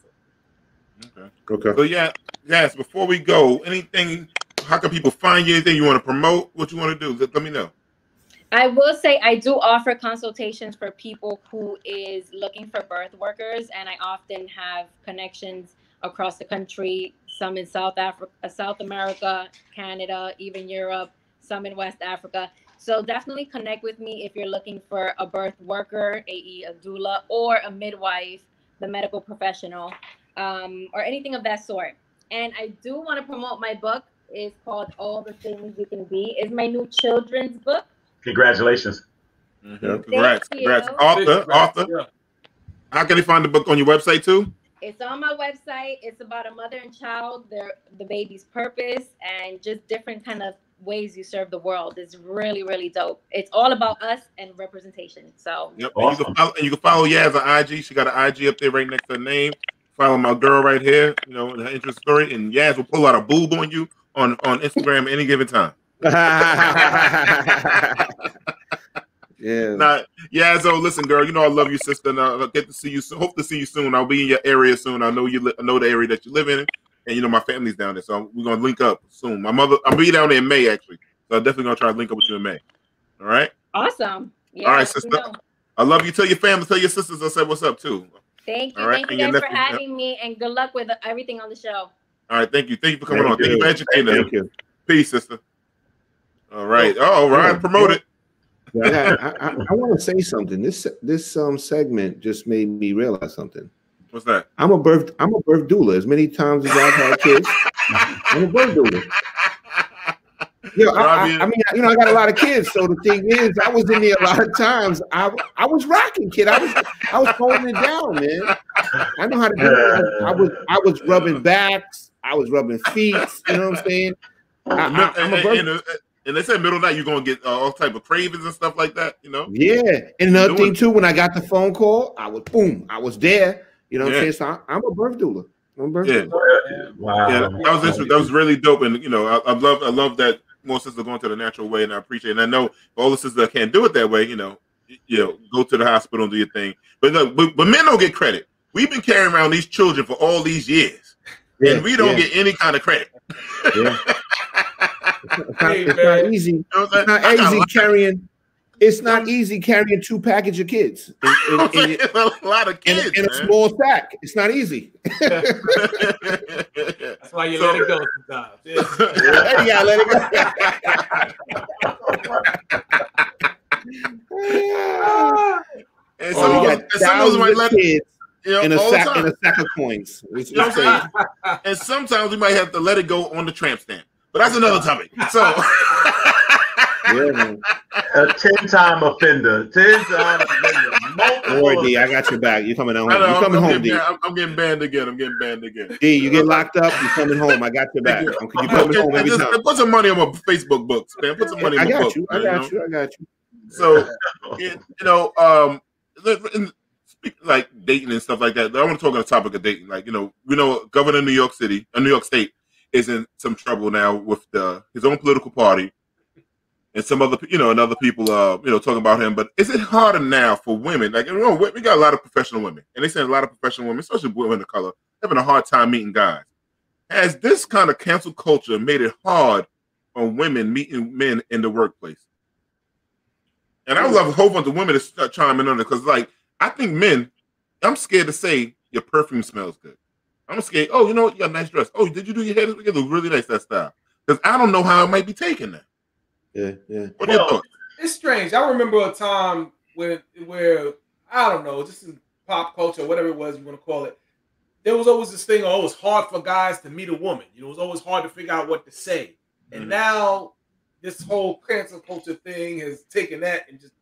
S1: Okay.
S2: Okay.
S1: So yeah, yes. Before we go, anything? How can people find you? Anything you want to promote? What you want to do? Let, let me know.
S20: I will say I do offer consultations for people who is looking for birth workers, and I often have connections across the country. Some in South Africa, South America, Canada, even Europe. Some in West Africa. So definitely connect with me if you're looking for a birth worker, AE, a doula, or a midwife, the medical professional, um, or anything of that sort. And I do want to promote my book. It's called All the Things You Can Be. It's my new children's book.
S3: Congratulations.
S1: Mm-hmm. Congrats,
S20: you.
S1: congrats, author,
S4: Congrats,
S1: author. How can they find the book on your website too?
S20: It's on my website. It's about a mother and child, their the baby's purpose, and just different kind of ways you serve the world. It's really, really dope. It's all about us and representation. So
S1: Yep. And, you can follow, and you can follow Yaz on IG. She got an IG up there right next to her name. Follow my girl right here. You know, her interest story, and Yaz will pull out a boob on you on on Instagram any given time.
S2: yeah.
S1: Nah, yeah. So listen, girl. You know I love you, sister. And I'll get to see you. soon. Hope to see you soon. I'll be in your area soon. I know you. Li- I know the area that you live in, and you know my family's down there. So we're gonna link up soon. My mother. I'll be down there in May actually. So I'm definitely gonna try to link up with you in May. All right.
S20: awesome. Yeah,
S1: All right,
S20: let me
S1: sister.
S20: know.
S1: I love you. Tell your family. Tell your sisters. I said what's up too.
S20: Thank you.
S1: All right,
S20: Thank you guys for having me and good luck with everything on the show.
S1: All right. Thank you. Thank you for coming
S2: Thank
S1: on. Thank you for educating us.
S2: Thank you.
S1: Peace, sister. All right. Oh, Ryan, promote it.
S2: I, I, I, I want to say something. This this um segment just made me realize something.
S1: What's that?
S2: I'm a birth I'm a birth doula. As many times as I've had kids, I'm a birth doula. Yeah, I, I, I mean, you know, I got a lot of kids. So the thing is, I was in there a lot of times. I I was rocking, kid. I was I was holding it down, man. I know how to do it. I was I was rubbing backs. I was rubbing feet. You know what I'm saying? I, I, I'm a
S1: and,
S2: birth
S1: and, and, and they said middle night you're gonna get uh, all type of cravings and stuff like that. You know.
S2: Yeah, and another
S1: Doing
S2: thing too, when I got the phone call, I was boom, I was there. You know what
S1: Yeah.
S2: I'm saying? So I, I'm a birth doula. I'm a birth
S1: Yeah.
S2: doula.
S3: Wow.
S1: Yeah, that was interesting. That was really dope, and you know, I, I love, I love that more sisters are going to the natural way, and I appreciate. it. And I know all the sisters that can't do it that way, you know, you know, go to the hospital and do your thing. But look, but, but men don't get credit. We've been carrying around these children for all these years,
S2: Yeah,
S1: and we don't
S2: yeah.
S1: get any kind of credit.
S2: Yeah. It's not,
S4: Hey,
S2: it's not easy.
S1: You know
S2: It's not?
S1: I
S2: easy carrying. It's not easy carrying two package of kids in, in,
S1: I'm
S2: in,
S1: a lot of kids,
S2: in a small sack. It's not easy.
S4: That's why you
S1: So-
S4: let it go sometimes. Yeah.
S2: you gotta let it go.
S1: and
S2: Oh,
S1: some,
S2: you
S1: of and some of us
S2: thousands
S1: might
S2: of
S1: let
S2: kids
S1: you know,
S2: in a sack in a sack of coins. It's
S1: You know what
S2: insane.
S1: And sometimes we might have to let it go on the tramp stamp. But that's another topic. So
S2: Yeah, man.
S3: A 10 time offender. 10 time offender.
S2: Don't. D. I got your back. You coming home?
S1: Know,
S2: You
S1: I'm,
S2: coming
S1: I'm
S2: home,
S1: getting
S2: D?
S1: banned, I'm, I'm getting banned again. I'm getting banned again.
S2: D, you get locked up. You're coming home? I got your back.
S1: Thank you.
S2: You
S1: I'm
S2: coming
S1: gonna-
S2: home every
S1: just-
S2: time.
S1: Put some money on my Facebook books, man. Put some money in
S2: I
S1: my
S2: got
S1: book,
S2: you. I
S1: man,
S2: got
S1: know?
S2: you. I got you.
S1: So, it, you know, um, let- in- speak like dating and stuff like that. I want to talk on the topic of dating. Like, you know, we know Governor of New York City, uh, New York State, is in some trouble now with the his own political party, and some other, you know, and other people, uh, you know, talking about him. But is it harder now for women? Like, you know, we got a lot of professional women, and they say a lot of professional women, especially women of color, having a hard time meeting guys. Has this kind of cancel culture made it hard on women meeting men in the workplace? And I would love a whole bunch of women to start chiming on it because, like, I think men, I'm scared to say your perfume smells good. I'm scared. Oh, you know what? You got a nice dress. Oh, did you do your hair? this week? It look really nice that style. Because I don't know how it might be taken now.
S2: Yeah, yeah.
S1: What are your
S4: it's strange. I remember a time when where I don't know, just in pop culture, whatever it was you want to call it. There was always this thing. Oh, it was hard for guys to meet a woman. You know, it was always hard to figure out what to say. And
S1: Mhm.
S4: now this whole cancel culture thing has taken that and just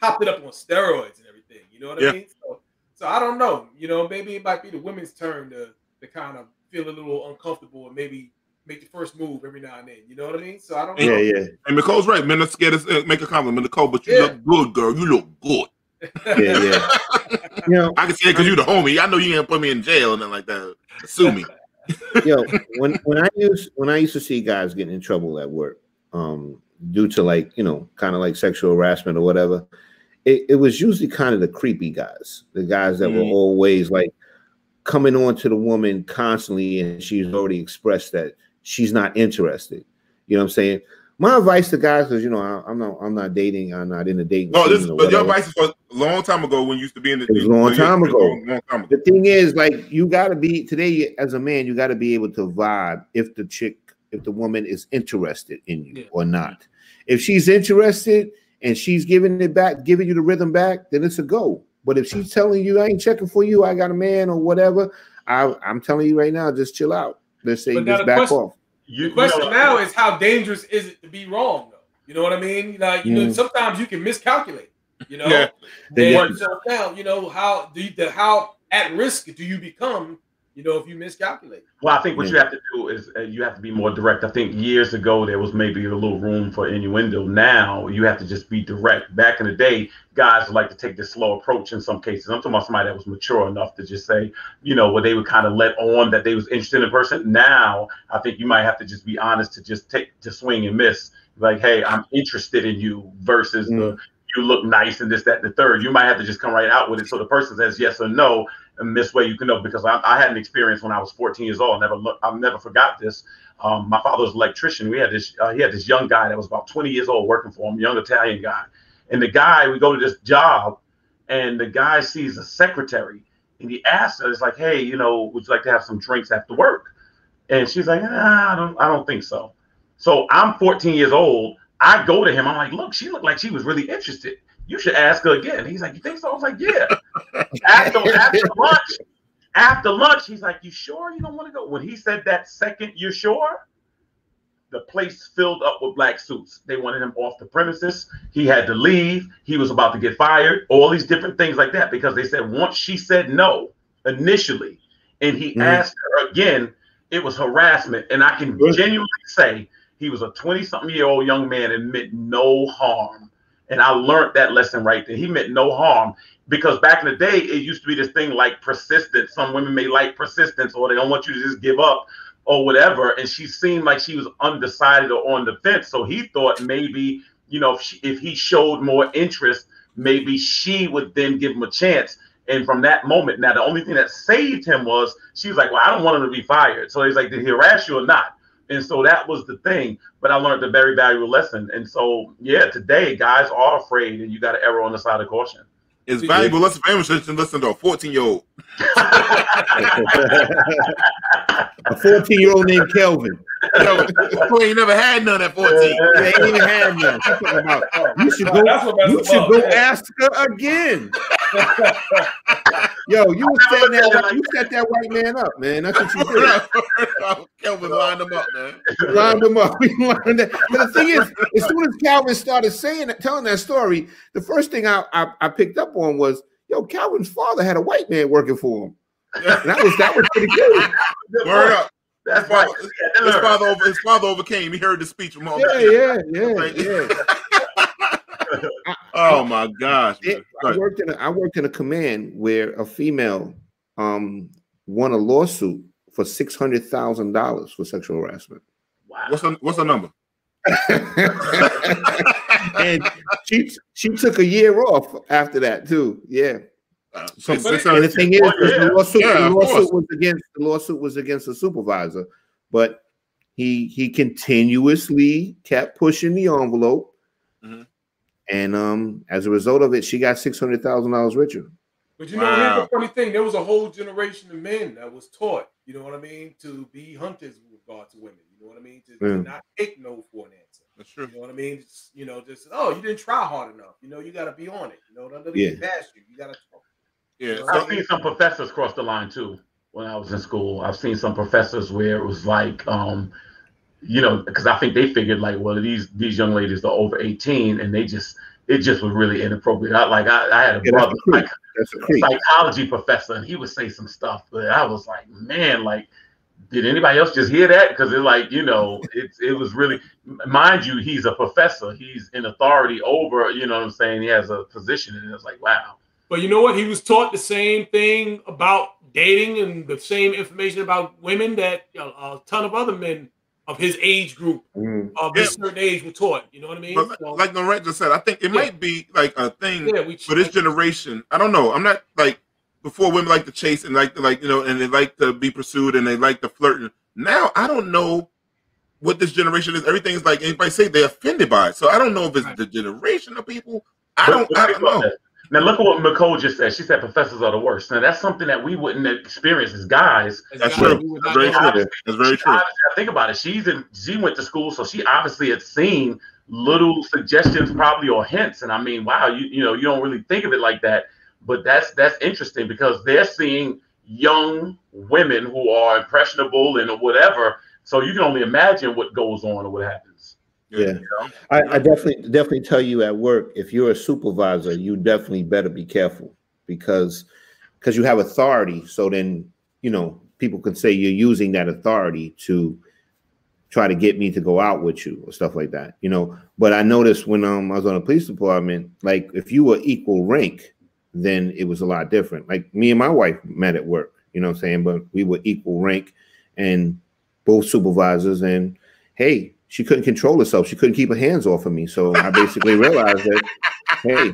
S4: hopped it up on steroids and everything. You know what
S1: Yeah.
S4: I mean? So, so I don't know. You know, maybe it might be the women's turn to to kind of feel a little uncomfortable and maybe make the first move every now and then. You know what I mean? So I don't know.
S2: Yeah, yeah,
S1: And Nicole's right. Men are scared to uh, make a compliment. Nicole, but you
S4: Yeah.
S1: look good, girl. You look good.
S2: yeah, yeah. You know,
S1: I can say it because you're the homie. I know you ain't put me in jail and nothing like that. Sue me.
S2: yo, when when I used when I used to see guys getting in trouble at work, um, due to like you know, kind of like sexual harassment or whatever, it, it was usually kind of the creepy guys, the guys that were
S1: Mhm.
S2: always like coming on to the woman constantly, and she's already expressed that she's not interested. You know what I'm saying? My advice to guys, because you know I, I'm not I'm not dating, I'm not in the dating.
S1: No, this
S2: or
S1: but your advice is for a long time ago when you used to be in the
S2: It was a long time ago.
S1: long- long time ago.
S2: The thing is, like, you got to be today as a man. You got to be able to vibe if the chick, if the woman is interested in you or not. If she's interested and she's giving it back, giving you the rhythm back, then it's a go. But if she's telling you, "I ain't checking for you, I got a man" or whatever, I, I'm telling you right now, just chill out. Let's say
S4: But
S2: just back
S4: question-
S2: off.
S4: The question now is how dangerous is it to be wrong, though? You know what I mean? Like, you know,
S2: Mm.
S4: sometimes you can miscalculate. You know,
S2: Yeah.
S4: and
S2: Yeah.
S4: so now, you know, how do you, the, how at risk do you become? You know, if you miscalculate.
S3: Well, I think what you have to do is uh, you have to be more direct. I think years ago there was maybe a little room for innuendo. Now you have to just be direct. Back in the day, guys would like to take this slow approach in some cases. I'm talking about somebody that was mature enough to just say, you know, where they would kind of let on that they was interested in a person. Now I think you might have to just be honest to just take to swing and miss. Like, hey, I'm interested in you versus the you look nice and this, that, and the third. You might have to just come right out with it. So the person says yes or no, and this way you can know. Because I, I had an experience when I was 14 years old. I never look, I've never forgot this. Um, my father was an electrician. We had this, uh, he had this young guy that was about 20 years old working for him, young Italian guy. And the guy, we go to this job, and the guy sees a secretary, and he asks her, "It's like, hey, you know, would you like to have some drinks after work?" And she's like, ah, I don't, I don't think so. So I'm 14 years old. I go to him. I'm like, look, she looked like she was really interested. You should ask her again. He's like, you think so? I was like, yeah. after, after lunch, after lunch, he's like, you sure you don't want to go? When he said that second, you sure? The place filled up with black suits. They wanted him off the premises. He had to leave. He was about to get fired. All these different things like that because they said once she said no initially, and he
S2: Mhm.
S3: asked her again, it was harassment. And I can genuinely say he was a 20 something year old young man and meant no harm. And I learned that lesson right there. He meant no harm because back in the day, it used to be this thing like persistence. Some women may like persistence or they don't want you to just give up or whatever. And she seemed like she was undecided or on the fence. So he thought maybe, you know, if, she, if he showed more interest, maybe she would then give him a chance. And from that moment, now the only thing that saved him was she was like, Well, I don't want him to be fired. So he's like, Did he harass you or not? And so that was the thing. But I learned a very valuable lesson. And so, yeah, today guys are afraid, and you got to err on the side of caution.
S1: It's valuable lesson for anyone to listen to a 14 year old.
S2: A 14 year old named Kelvin.
S1: Yo, who ain't never had none at 14.
S2: They ain't even had none. About, you should go.
S1: That's what that's
S2: You should go ask her again. Yo, you was setting that. You set that white man up, man. That's what you did.
S1: Kelvin lined them up, man.
S2: lined him up. We lined that. But the thing is, as soon as Kelvin started saying it, telling that story, the first thing I, I, I picked up on was, yo, Kelvin's father had a white man working for him. And that was that was pretty good.
S1: Word up.
S3: That's
S1: his father, his father over his father overcame. He heard the speech from all
S2: Yeah, yeah, yeah, yeah.
S1: Oh my gosh.
S2: It- I worked in a, I worked in a command where a female um won a lawsuit for six hundred thousand dollars for sexual harassment. Wow.
S1: What's the what's the number?
S2: and she she took a year off after that too. Yeah.
S1: So
S2: and
S1: six
S2: the thing is, the lawsuit,
S1: Yeah,
S2: the lawsuit was against the lawsuit was against the supervisor, but he he continuously kept pushing the envelope,
S1: Mhm.
S2: and um as a result of it, she got six hundred thousand dollars richer.
S4: But you know, here's the funny thing: there was a whole generation of men that was taught, you know what I mean, to be hunters with regard to women. You know what I mean? To, to not take no for an answer.
S1: That's true.
S4: You know what I mean? Just, you know, just oh, you didn't try hard enough. You know, you got to be on it. You know, don't let it
S3: Yeah.
S4: get you. You got to.
S1: Yeah,
S3: I've seen some professors cross the line too when I was in school. I've seen some professors where it was like, um, you know, because I think they figured like, well, these these young ladies are over eighteen, and they just it just was really inappropriate. I, like I, I had a
S2: Yeah, that's
S3: brother,
S2: a
S3: like
S2: That's a
S3: psychology professor, and he would say some stuff, but I was like, man, like. Did anybody else just hear that? Because it like you know, it it was really, mind you, he's a professor. He's in authority over, you know what I'm saying. He has a position, and it's like, wow.
S4: But you know what? He was taught the same thing about dating and the same information about women that a, a ton of other men of his age group
S2: Mm.
S4: of this certain age were taught. You know what I mean?
S1: But
S4: So-
S1: like Loretta just said, I think it
S4: Yeah.
S1: might be like a thing
S4: Yeah, we-
S1: for this generation. I don't know. I'm not like before women like to chase and like to like you know, and they like to be pursued and they like to flirt. Now I don't know what this generation is. Everything's like anybody say they're offended by it. So I don't know if it's the generation of people. I don't. I don't know.
S3: Now look at what Nicole just said. She said professors are the worst. Now that's something that we wouldn't experience as guys.
S1: That's true. That's very true. That's very true.
S3: Think about it. She's in. She went to school, so she obviously had seen little suggestions, probably or hints. And I mean, wow, you you know, you don't really think of it like that, but that's that's interesting because they're seeing young women who are impressionable and whatever. So you can only imagine what goes on or what happens.
S2: Yeah, I, I definitely definitely tell you at work if you're a supervisor, you definitely better be careful because because you have authority. So then you know people can say you're using that authority to try to get me to go out with you or stuff like that. You know, but I noticed when um I was on the police department, like if you were equal rank, then it was a lot different. Like me and my wife met at work. You know what I'm saying? But we were equal rank and both supervisors and hey she couldn't control herself she couldn't keep her hands off of me so i basically realized that hey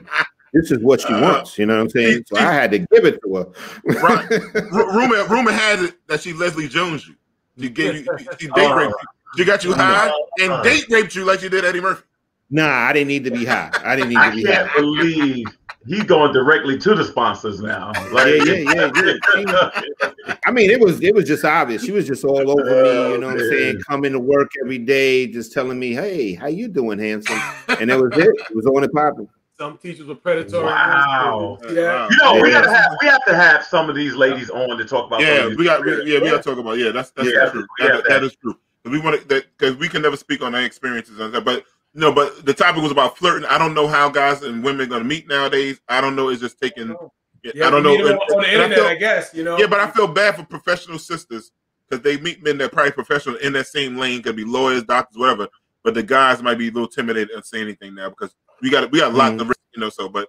S2: this is what she uh, wants you know what i'm saying so i had to give it to her
S1: Right. R- rumor rumor has it that she Leslie Jones you. She gave you she date
S3: Oh.
S1: raped you. She got you high and date raped you like she did Eddie Murphy.
S2: nah i didn't need to be high i didn't need
S3: I
S2: to be
S3: can't
S2: high
S3: believe he's going directly to the sponsors now.
S2: yeah, yeah, yeah, yeah. I mean, it was it was just obvious. She was just all over me, you know what I'm saying? Coming to work every day, just telling me, "Hey, how you doing, handsome?" And that was it. It was on and popping.
S4: Some teachers were predatory.
S3: Wow.
S4: Yeah.
S3: You know, we gotta have we have to have some of these ladies on to talk about. some
S1: Yeah,
S3: of
S1: we got we,
S3: things.
S1: yeah, we got to talk about yeah. That's that's
S3: Yeah,
S1: true.
S3: we
S1: That, that
S3: that.
S1: is true. 'Cause We want to that because we can never speak on our experiences on that. But no, but the topic was about flirting. I don't know how guys and women are going to meet nowadays. I don't know. It's just taking. Yeah,
S4: Yeah,
S1: I don't know. And-
S4: on the
S1: and I
S4: internet,
S1: feel-
S4: I guess. You know.
S1: Yeah, but I feel bad for professional sisters because they meet men that are probably professional in that same lane, could be lawyers, doctors, whatever. But the guys might be a little intimidated and say anything now because we got we got a lot
S2: Mm.
S1: of risk, you know. So, but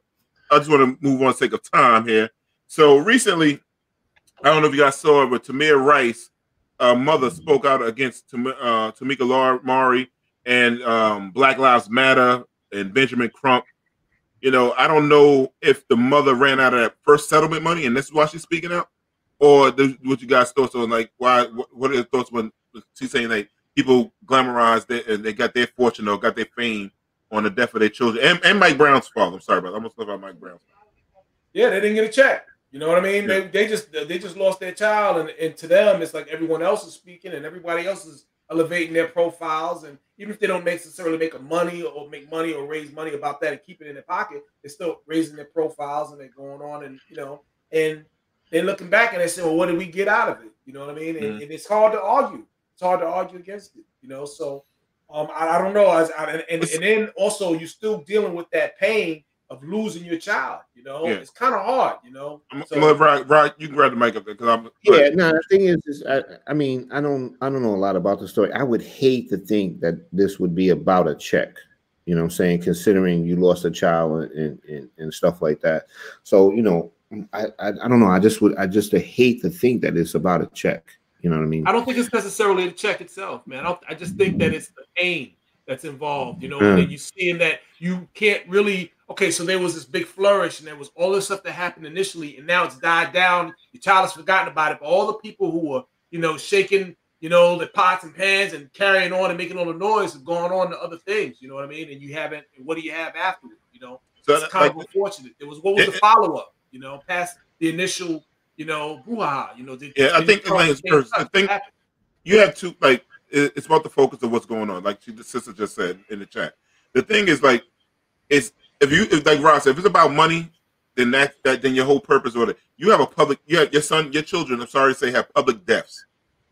S1: I just want to move on, sake of time here. So recently, I don't know if you guys saw it, but Tamir Rice, uh, mother, spoke out against Tam- uh, Tamika Lar- Mari and um, Black Lives Matter and Benjamin Crump. You know, I don't know if the mother ran out of that first settlement money, and this is why she's speaking out, or the, what you guys thoughts on like why? What, are your thoughts when she's saying that people glamorize that and they got their fortune or got their fame on the death of their children and, and Mike Brown's father? I'm sorry, but I almost left out Mike Brown.
S4: Yeah, they didn't get a check. You know what I mean? They, they just they just lost their child, and, and to them, it's like everyone else is speaking, and everybody else is elevating their profiles, and even if they don't necessarily make a money or make money or raise money about that and keep it in their pocket, they're still raising their profiles and they're going on, and you know, and they're looking back and they say, well, what did we get out of it? You know what I mean? And,
S1: Mhm.
S4: and it's hard to argue. It's hard to argue against it. You know, so um, I, I don't know. I, I, and, and and then also you're still dealing with that pain of losing your child. You know,
S1: Yeah.
S4: it's kind of hard. You know,
S1: I'm,
S4: So-
S1: I'm gonna Rod, Rod, you can grab the mic up there because I'm
S2: Yeah, no, the thing is, is I, I mean, I don't, I don't know a lot about the story. I would hate to think that this would be about a check. You know, what I'm saying, considering you lost a child and and, and stuff like that. So, you know, I, I, I don't know. I just would, I just hate to think that it's about a check. You know what I mean?
S4: I don't think it's necessarily the check itself, man. I, don't, I just think that it's the pain that's involved, you know,
S2: Yeah.
S4: and then you seeing that you can't really. Okay, so there was this big flourish, and there was all this stuff that happened initially, and now it's died down. Your child has forgotten about it, but all the people who were, you know, shaking, you know, the pots and pans and carrying on and making all the noise have gone on to other things. You know what I mean? And you haven't. What do you have afterward? You know,
S1: So,
S4: it's kind of unfortunate. It was what was the follow up? You know, past the initial, you know, brouhaha. You know, did,
S1: Yeah, I think like,
S4: the same
S1: first, I think you have to like it's about the focus of what's going on. Like she, the sister just said in the chat. The thing is like it's if you if like Ross if it's about money, then that that then your whole purpose it. You have a public. You have your son, your children. I'm sorry to say, have public deaths.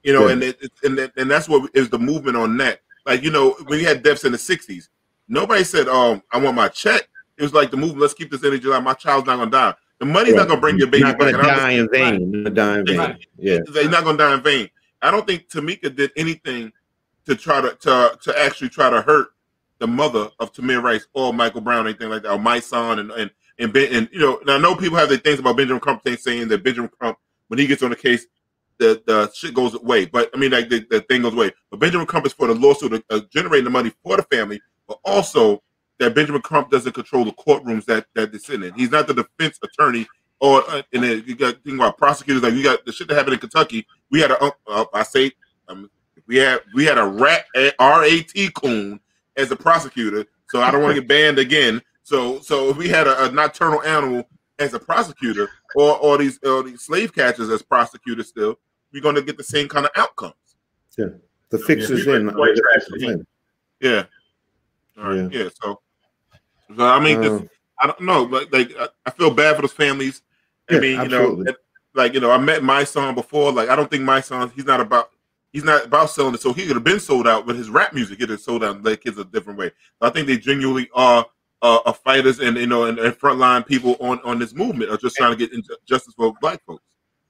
S1: You know,
S2: Yeah.
S1: and it, and that, and that's what is the movement on that. Like you know, when you had deaths in the '60s, nobody said, "Um, I want my check." It was like the movement. Let's keep this energy alive. My child's not gonna die. The money's not gonna bring your baby
S2: not
S1: back.
S2: gonna die in vain. Not die in vain. Yeah.
S1: they're not gonna die in vain. I don't think Tamika did anything to try to to to actually try to hurt the mother of Tamir Rice or Michael Brown, or anything like that, or my son and and and, ben, and you know, and I know people have their things about Benjamin Crump saying that Benjamin Crump, when he gets on the case, the, the shit goes away. But I mean, like the, the thing goes away. But Benjamin Crump is for the lawsuit, uh, generating the money for the family, but also that Benjamin Crump doesn't control the courtrooms that that they sit in. He's not the defense attorney. Or uh, and then you got think about prosecutors like you got the shit that happened in Kentucky. We had a uh, I say um, we had we had a rat R A T coon as a prosecutor. So I don't want to get banned again. So so if we had a, a nocturnal animal as a prosecutor or or these or these slave catchers as prosecutors still, we're going to get the same kind of outcomes.
S2: Yeah, the fix is
S1: Yeah,
S2: in. fix is in.
S1: Yeah. All right. Yeah. so, so I mean, this,
S2: Um,
S1: I don't know, but like I, I feel bad for those families. I
S2: Yeah,
S1: mean, you
S2: absolutely.
S1: know, like you know, I met my son before. Like I don't think my son, he's not about. He's not about selling it, so he could have been sold out. But his rap music, it is sold out and let kids a different way. I think they genuinely are uh, are fighters and you know and, and frontline people on on this movement are just trying to get justice for black folks.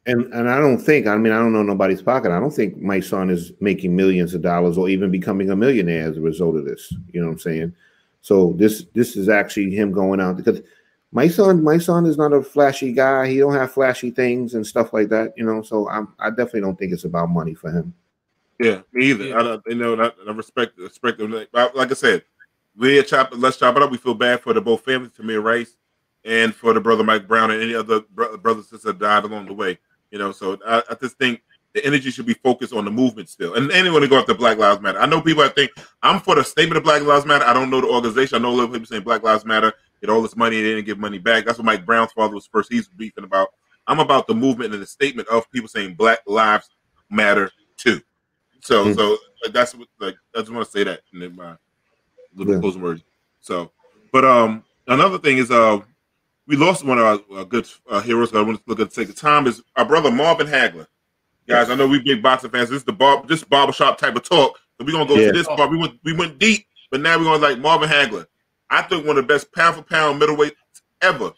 S2: And and I don't think I mean I don't know nobody's pocket. I don't think my son is making millions of dollars or even becoming a millionaire as a result of this. You know what I'm saying? So this this is actually him going out because my son my son is not a flashy guy. He don't have flashy things and stuff like that. You know, so I'm I definitely don't think it's about money for him.
S1: Yeah, me either. I don't, you know, I, I respect respect them. Like, like I said, we chop let's chop it up. We feel bad for the both families, Tamir Rice, and for the brother Mike Brown and any other bro- brothers that died along the way. You know, so I, I just think the energy should be focused on the movement still. And anyone to go after Black Lives Matter. I know people that think I'm for the statement of Black Lives Matter. I don't know the organization. I know a little people saying Black Lives Matter, get all this money, and they didn't give money back. That's what Mike Brown's father was first. He's beefing about. I'm about the movement and the statement of people saying Black Lives Matter too. So,
S2: Mhm.
S1: so like, that's what like I just want to say that in my little
S2: Yeah.
S1: closing words. So, but um, another thing is uh, we lost one of our uh, good uh, heroes. I want to look at take the time is our brother Marvin Hagler. Guys, I know we big boxing fans. This is the bar, this barbershop type of talk. So we're gonna go
S2: Yeah.
S1: to this part. We went we went deep, but now we're gonna like Marvin Hagler. I think one of the best pound for pound middleweight ever.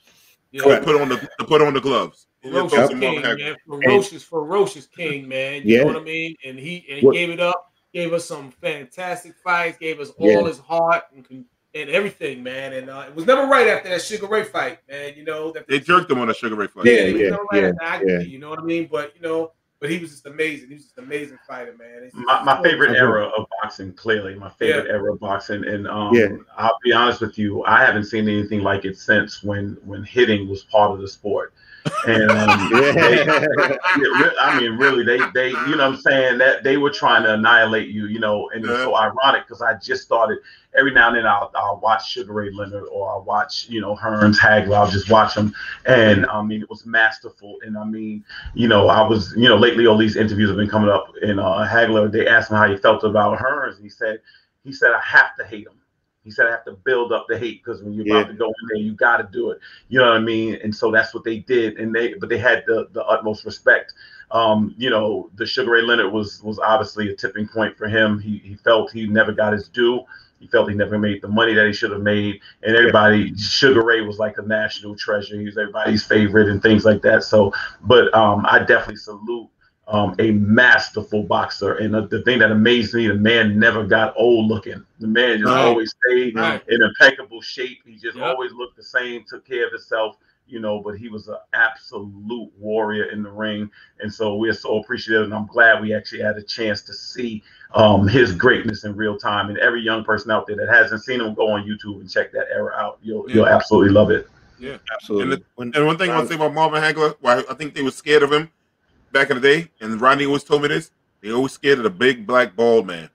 S4: Yeah.
S1: To put on the to put on the gloves. Your
S4: Ferocious
S1: thoughts
S4: king, man.
S1: Hagler?
S4: Ferocious, ferocious king, man. You
S2: Yeah.
S4: know what I mean? And he and he
S2: What-
S4: gave it up, gave us some fantastic fights, gave us all
S2: Yeah.
S4: his heart and and everything, man. And uh, it was never right after that Sugar Ray fight, man. You know that
S1: They jerked him on a Sugar Ray fight.
S4: yeah,
S2: Yeah, yeah,
S4: right
S2: yeah,
S4: after
S2: yeah.
S4: You know what I mean? But you know, but he was just amazing. He was just an amazing fighter, man. Just-
S3: my, my favorite
S2: I
S3: era of boxing, clearly my favorite era of boxing, and um,
S2: Yeah.
S3: I'll be honest with you, I haven't seen anything like it since when when hitting was part of the sport. And um, they- I mean, really, they they you know what I'm saying that they were trying to annihilate you, you know, and it's so ironic because I just started. Every now and then I'll, I'll watch Sugar Ray Leonard or I'll watch you know Hearns Hagler. I'll just watch them, and I mean it was masterful. And I mean you know I was you know lately all these interviews have been coming up, and uh, Hagler they asked him how he felt about Hearns, and he said he said I have to hate him. He said I have to build up the hate because when you're about to go in there, you got to do it. You know what I mean? And so that's what they did, and they but they had the the utmost respect. Um, you know, the Sugar Ray Leonard was was obviously a tipping point for him. He he felt he never got his due. He felt he never made the money that he should have made, and everybody Sugar Ray was like a national treasure. He was everybody's favorite and things like that. So, but um, I definitely salute um, a masterful boxer. And the, the thing that amazed me, the man never got old looking. The man just
S4: Right.
S3: always stayed
S4: Right.
S3: in impeccable shape. He just
S4: Yep.
S3: always looked the same, took care of himself, you know, but he was an absolute warrior in the ring. And so we're so appreciative. And I'm glad we actually had a chance to see um, his greatness in real time. And every young person out there that hasn't seen him, go on YouTube and check that era out. You'll, you'll absolutely love it.
S1: Yeah,
S2: Absolutely.
S1: And, the- and one thing I want to say about Marvin Hagler, why I think they were scared of him back in the day, and Rodney always told me this: they always scared of the big black bald man.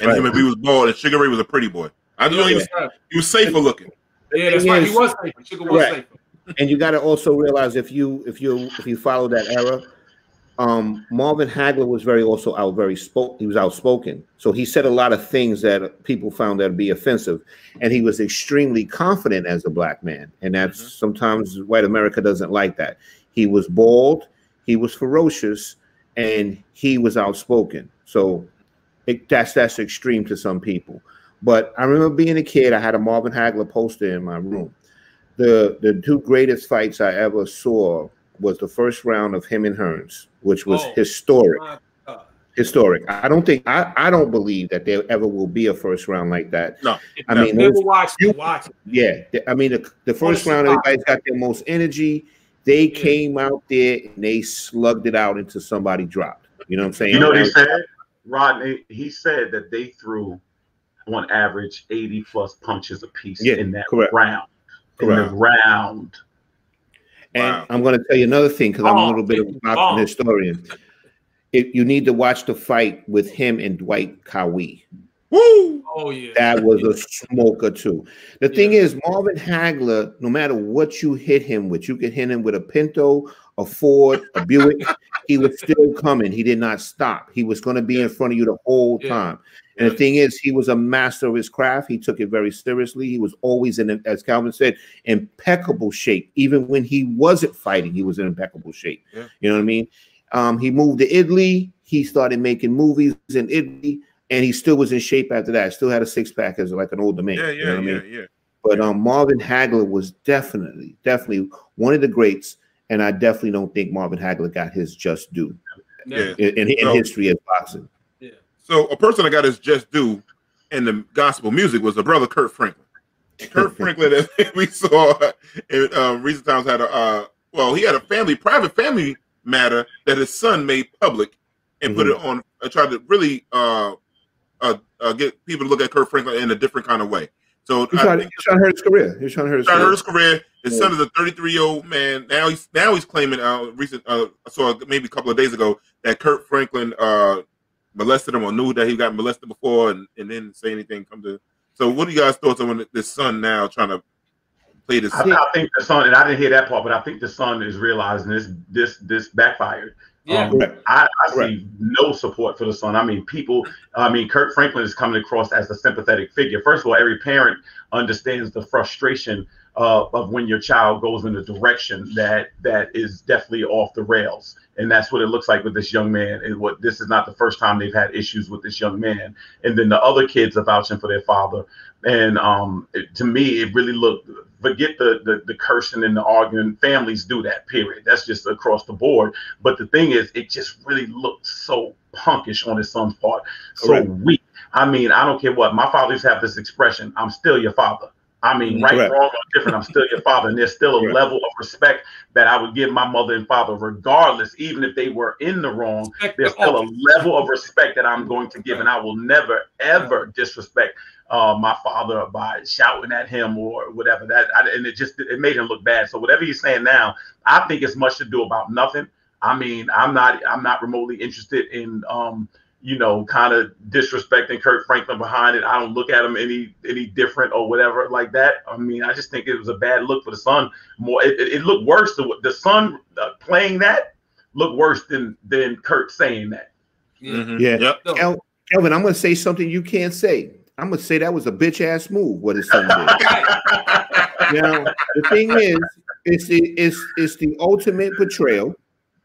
S1: and
S2: right.
S1: him if he was bald, and Sugar Ray was a pretty boy. I know he was he was safer looking.
S4: Yeah, that's
S2: thing
S4: right. He was safer. Sugar was
S2: Correct.
S4: safer.
S2: and you got to also realize if you if you if you follow that era um marvin hagler was very also out very spoke he was outspoken so he said a lot of things that people found that to be offensive and he was extremely confident as a black man and that's sometimes white america doesn't like that he was bald he was ferocious and he was outspoken so it, that's that's extreme to some people but i remember being a kid i had a marvin hagler poster in my room the the two greatest fights I ever saw was the first round of him and Hearns, which was
S4: Oh,
S2: historic. Historic. I don't think I, I don't believe that there ever will be a first round like that.
S1: No,
S2: I
S4: If
S2: mean,
S4: you ever
S2: those-
S4: watched it, watch it.
S2: yeah. I mean, the, the first round, everybody's got their most energy. They came out there and they slugged it out until somebody dropped. You know what I'm saying?
S3: You know what he said, Rodney? He said that they threw on average 80 plus punches apiece
S2: Yeah,
S3: in that
S2: correct.
S3: round. In the round.
S2: And I'm going to tell you another thing because I'm a little bit of a boxing historian. If you need to watch the fight with him and Dwight Cowie.
S1: Woo!
S4: Oh yeah.
S2: That was a smoker too. The thing is, Marvin Hagler, no matter what you hit him with, you could hit him with a Pinto, a Ford, a Buick, he was still coming. He did not stop. He was going to be in front of you the whole time. And the thing is, he was a master of his craft. He took it very seriously. He was always in, as Kelvin said, impeccable shape. Even when he wasn't fighting, he was in impeccable shape.
S1: Yeah.
S2: You know what I mean? Um, he moved to Italy. He started making movies in Italy, and he still was in shape after that. Still had a six pack as like an older man.
S1: Yeah,
S2: you
S1: yeah,
S2: know what I
S1: yeah,
S2: mean?
S1: yeah.
S2: But um, Marvin Hagler was definitely, definitely one of the greats, and I definitely don't think Marvin Hagler got his just due
S1: Yeah.
S2: in, in, in
S1: So-
S2: history of boxing. Yeah.
S1: So a person that got his just due in the gospel music was a brother Kurt Franklin. Kurt Franklin, that we saw in uh, recent times, had a uh, well, he had a family, private family matter that his son made public and put it
S2: Mm-hmm.
S1: on. Uh, tried to really uh, uh, uh, get people to look at Kurt Franklin in a different kind of way. So
S2: He's
S1: I
S2: trying,
S1: think
S2: he's trying to hurt his career. He's trying to hurt his career.
S1: hurt his career. His
S2: Yeah.
S1: son is a 33 year old man. Now he's now he's claiming uh recent uh I saw maybe a couple of days ago that Kurt Franklin uh molested him or knew that he got molested before and, and didn't say anything come to so what are you guys thoughts on this son now trying to play this
S3: I, I think the son, and I didn't hear that part, but I think the son is realizing this this this backfired.
S4: Yeah.
S3: Um. I, I see no support for the son. I mean, people. I mean, Kurt Franklin is coming across as a sympathetic figure. First of all, every parent understands the frustration uh, of when your child goes in a direction that that is definitely off the rails, and that's what it looks like with this young man. And what this is not the first time they've had issues with this young man. And then the other kids are vouching for their father. And um, it- to me, it really looked. Forget the, the the cursing and the arguing. Families do that. Period. That's just across the board. But the thing is, it just really looked so punkish on his son's part, so
S2: Correct.
S3: weak. I mean, I don't care what. My father used to have this expression: "I'm still your father." I mean, right,
S2: Correct.
S3: wrong, or different. I'm still your father, and there's still a
S2: Correct.
S3: level of respect that I would give my mother and father, regardless, even if they were in the wrong. There's still a level of respect that I'm going to give, and I will never ever disrespect uh, my father by shouting at him or whatever. That I, and it just it made him look bad. So whatever he's saying now, I think it's much to do about nothing. I mean, I'm not I'm not remotely interested in um, you know, kind of disrespecting Kurt Franklin behind it. I don't look at him any any different or whatever like that. I mean, I just think it was a bad look for the son. More, it, it, it looked worse. The, the son uh, playing that looked worse than than Kurt saying that.
S1: Mhm.
S2: Yeah.
S1: Yep.
S2: Kel- Kelvin, I'm going to say something you can't say. I'm going to say that was a bitch ass move what his son did. now, the thing is, it's the it's it's the ultimate betrayal.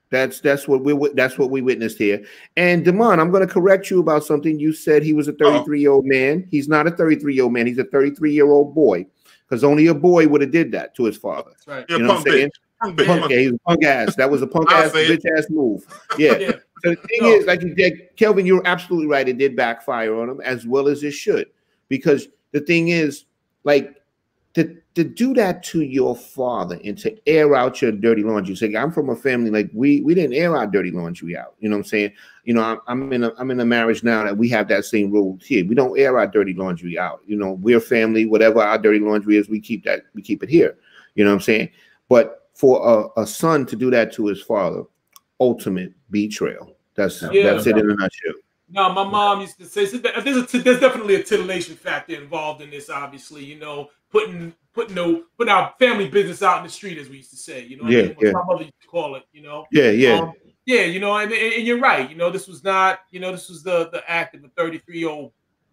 S2: That's that's what we wi- that's what we witnessed here. And Demond, I'm going to correct you about something. You said he was a 33 year old man. He's not a 33 year old man. He's a 33 year old boy. Because only a boy would have did that to his father.
S4: That's right.
S1: Yeah,
S2: You know what I'm saying?
S1: bitch. Punk bitch.
S2: Punk, yeah, he was a punk ass. That was a punk ass, bitch ass move. Yeah.
S4: Yeah.
S2: So the thing
S4: No.
S2: is, like you did, Kelvin, you're absolutely right. It did backfire on him as well as it should, because the thing is, like, to to do that to your father and to air out your dirty laundry. Say, I'm from a family like we we didn't air our dirty laundry out. You know what I'm saying? You know, I'm, I'm in a I'm in a marriage now that we have that same rule here. We don't air our dirty laundry out. You know, we're family. Whatever our dirty laundry is, we keep that we keep it here. You know what I'm saying? But for a, a son to do that to his father, ultimate betrayal. That's
S4: Yeah.
S2: that's it in a nutshell.
S4: No, my mom used to say so there's a there's definitely a titillation factor involved in this. Obviously, you know, putting putting no putting our family business out in the street, as we used to say. You know, what
S2: Yeah,
S4: I mean? What
S2: yeah.
S4: my mother used to call it. You know.
S2: Yeah, yeah.
S4: Um, yeah, you know, and, and, and you're right. You know, this was not. You know, this was the the act of a 33 year old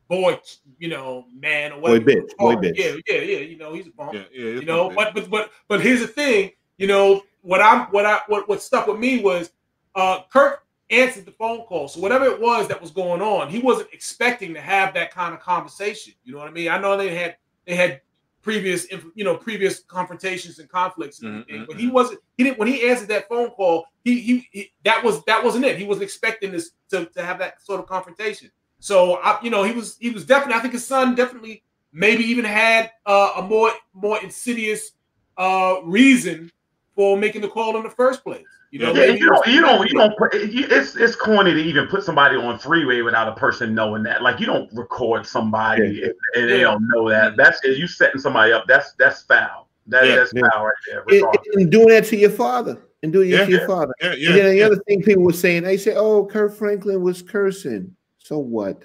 S4: boy. You know, man or
S2: Boy
S4: whatever. you
S2: bitch, boy bitch.
S4: Yeah, yeah, yeah. You know, he's a bum.
S1: Yeah, yeah,
S4: you know, but but but but here's the thing. You know, what I'm what I what what stuck with me was uh Kirk answered the phone call. So whatever it was that was going on, he wasn't expecting to have that kind of conversation. You know what I mean? I know they had they had previous you know previous confrontations and conflicts and
S1: Mhm,
S4: everything, but he wasn't he didn't when he answered that phone call, he, he he that was that wasn't it. He wasn't expecting this to, to have that sort of confrontation. So I you know he was he was definitely I think his son definitely maybe even had uh, a more more insidious uh reason for making the call in the first place. You know,
S3: yeah, you don't, you don't, you don't. Put, it's it's corny to even put somebody on freeway without a person knowing that. Like you don't record somebody yeah. and, they don't know that. Mm-hmm. That's you setting somebody up. That's that's foul. That, yeah, that's yeah. foul right there.
S2: And, and doing that to your father and doing it to your father.
S1: Yeah, yeah,
S2: and then the other thing people were saying, they say, "Oh, Kirk Franklin was cursing." So what?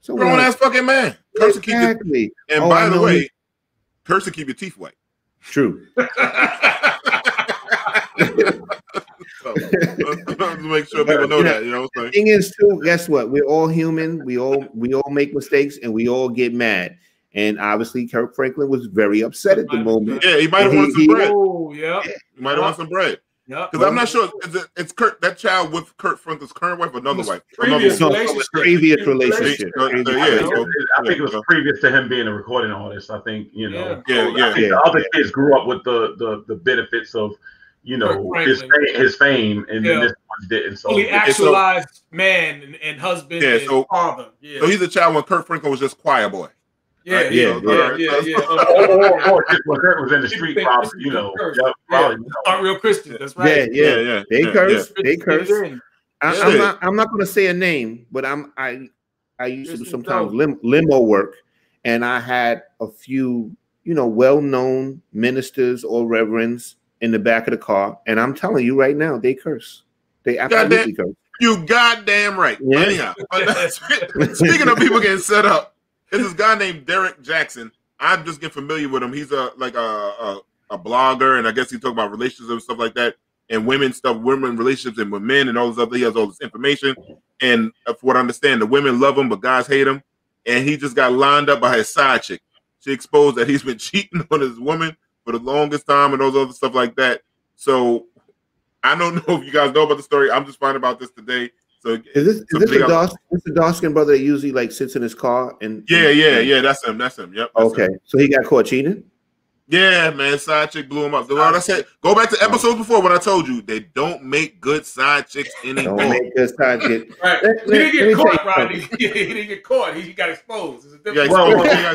S1: So grown ass fucking man. Curse
S2: exactly.
S1: keep your, and oh, by the way, curse to keep your teeth white.
S2: True.
S1: so, let's make sure people know that. You know what I'm saying?
S2: Thing is, too. Guess what? We're all human. We all we all make mistakes, and we all get mad. And obviously, Kirk Franklin was very upset at the moment.
S1: Yeah, he might have wanted some bread.
S4: Oh, yeah.
S1: He might have wanted some bread.
S4: Yeah,
S1: because I'm not sure. It, it's Kurt that child with Kurt Franklin's current wife, another wife,
S4: previous
S1: another
S4: relationship.
S2: previous relationship.
S1: Yeah, so,
S3: I think it was previous to him being a recording artist. I think you know.
S1: Yeah, yeah.
S3: Oh, I think the other kids grew up with the the the benefits of you know his fame, his fame, and
S4: Yeah.
S3: this one didn't. So
S4: Fully actualized man and, and husband
S1: Yeah,
S4: and
S1: so-
S4: father. Yeah.
S1: So he's a child when Kurt Franklin was just choir boy.
S4: yeah,
S1: Right,
S4: yeah,
S1: you know,
S4: yeah,
S1: alright,
S4: yeah, yeah.
S3: or, or, or just when Kurt was in the street, probably, you know,
S4: curse.
S3: yeah, probably.
S4: Yeah. Aren't real Christians. That's right.
S2: Yeah, yeah,
S1: Yeah, yeah,
S2: They
S1: yeah,
S2: curse.
S4: yeah.
S2: They curse.
S4: Yeah.
S2: I, I'm not. I'm not going to say a name, but I'm. I. I used to do sometimes
S4: go.
S2: lim, limo work, and I had a few, you know, well-known ministers or reverends in the back of the car, and I'm telling you right now, they curse. They absolutely curse.
S1: You goddamn right.
S2: Yeah.
S1: Anyhow, speaking of people getting set up, there's this guy named Derrick Jaxn. I'm just getting familiar with him. He's a like a, a a blogger, and I guess he talk about relationships and stuff like that, and women stuff, women relationships, and with men and all this other. He has all this information, and for what I understand, the women love him, but guys hate him. And he just got lined up by his side chick. She exposed that he's been cheating on his woman for the longest time, and those other stuff like that. So I don't know if you guys know about the story. I'm just finding about this today. So
S2: Is this is this the Dawson, this the Dawson brother that usually like sits in his car and
S1: Yeah, yeah, yeah. That's him. That's him. Yep. that's
S2: Okay,
S1: him.
S2: so he got caught cheating.
S1: Yeah, man. Side chick blew him up. The Lord, I said, go back to episodes before when I told you they don't make good side chicks anymore.
S2: Don't make this side chick.
S4: Right.
S2: Let-
S4: He didn't get caught,
S2: tell
S4: Rodney. he didn't get caught. He got exposed. It's a
S1: Yeah,
S4: different
S1: exposed.
S4: Yeah.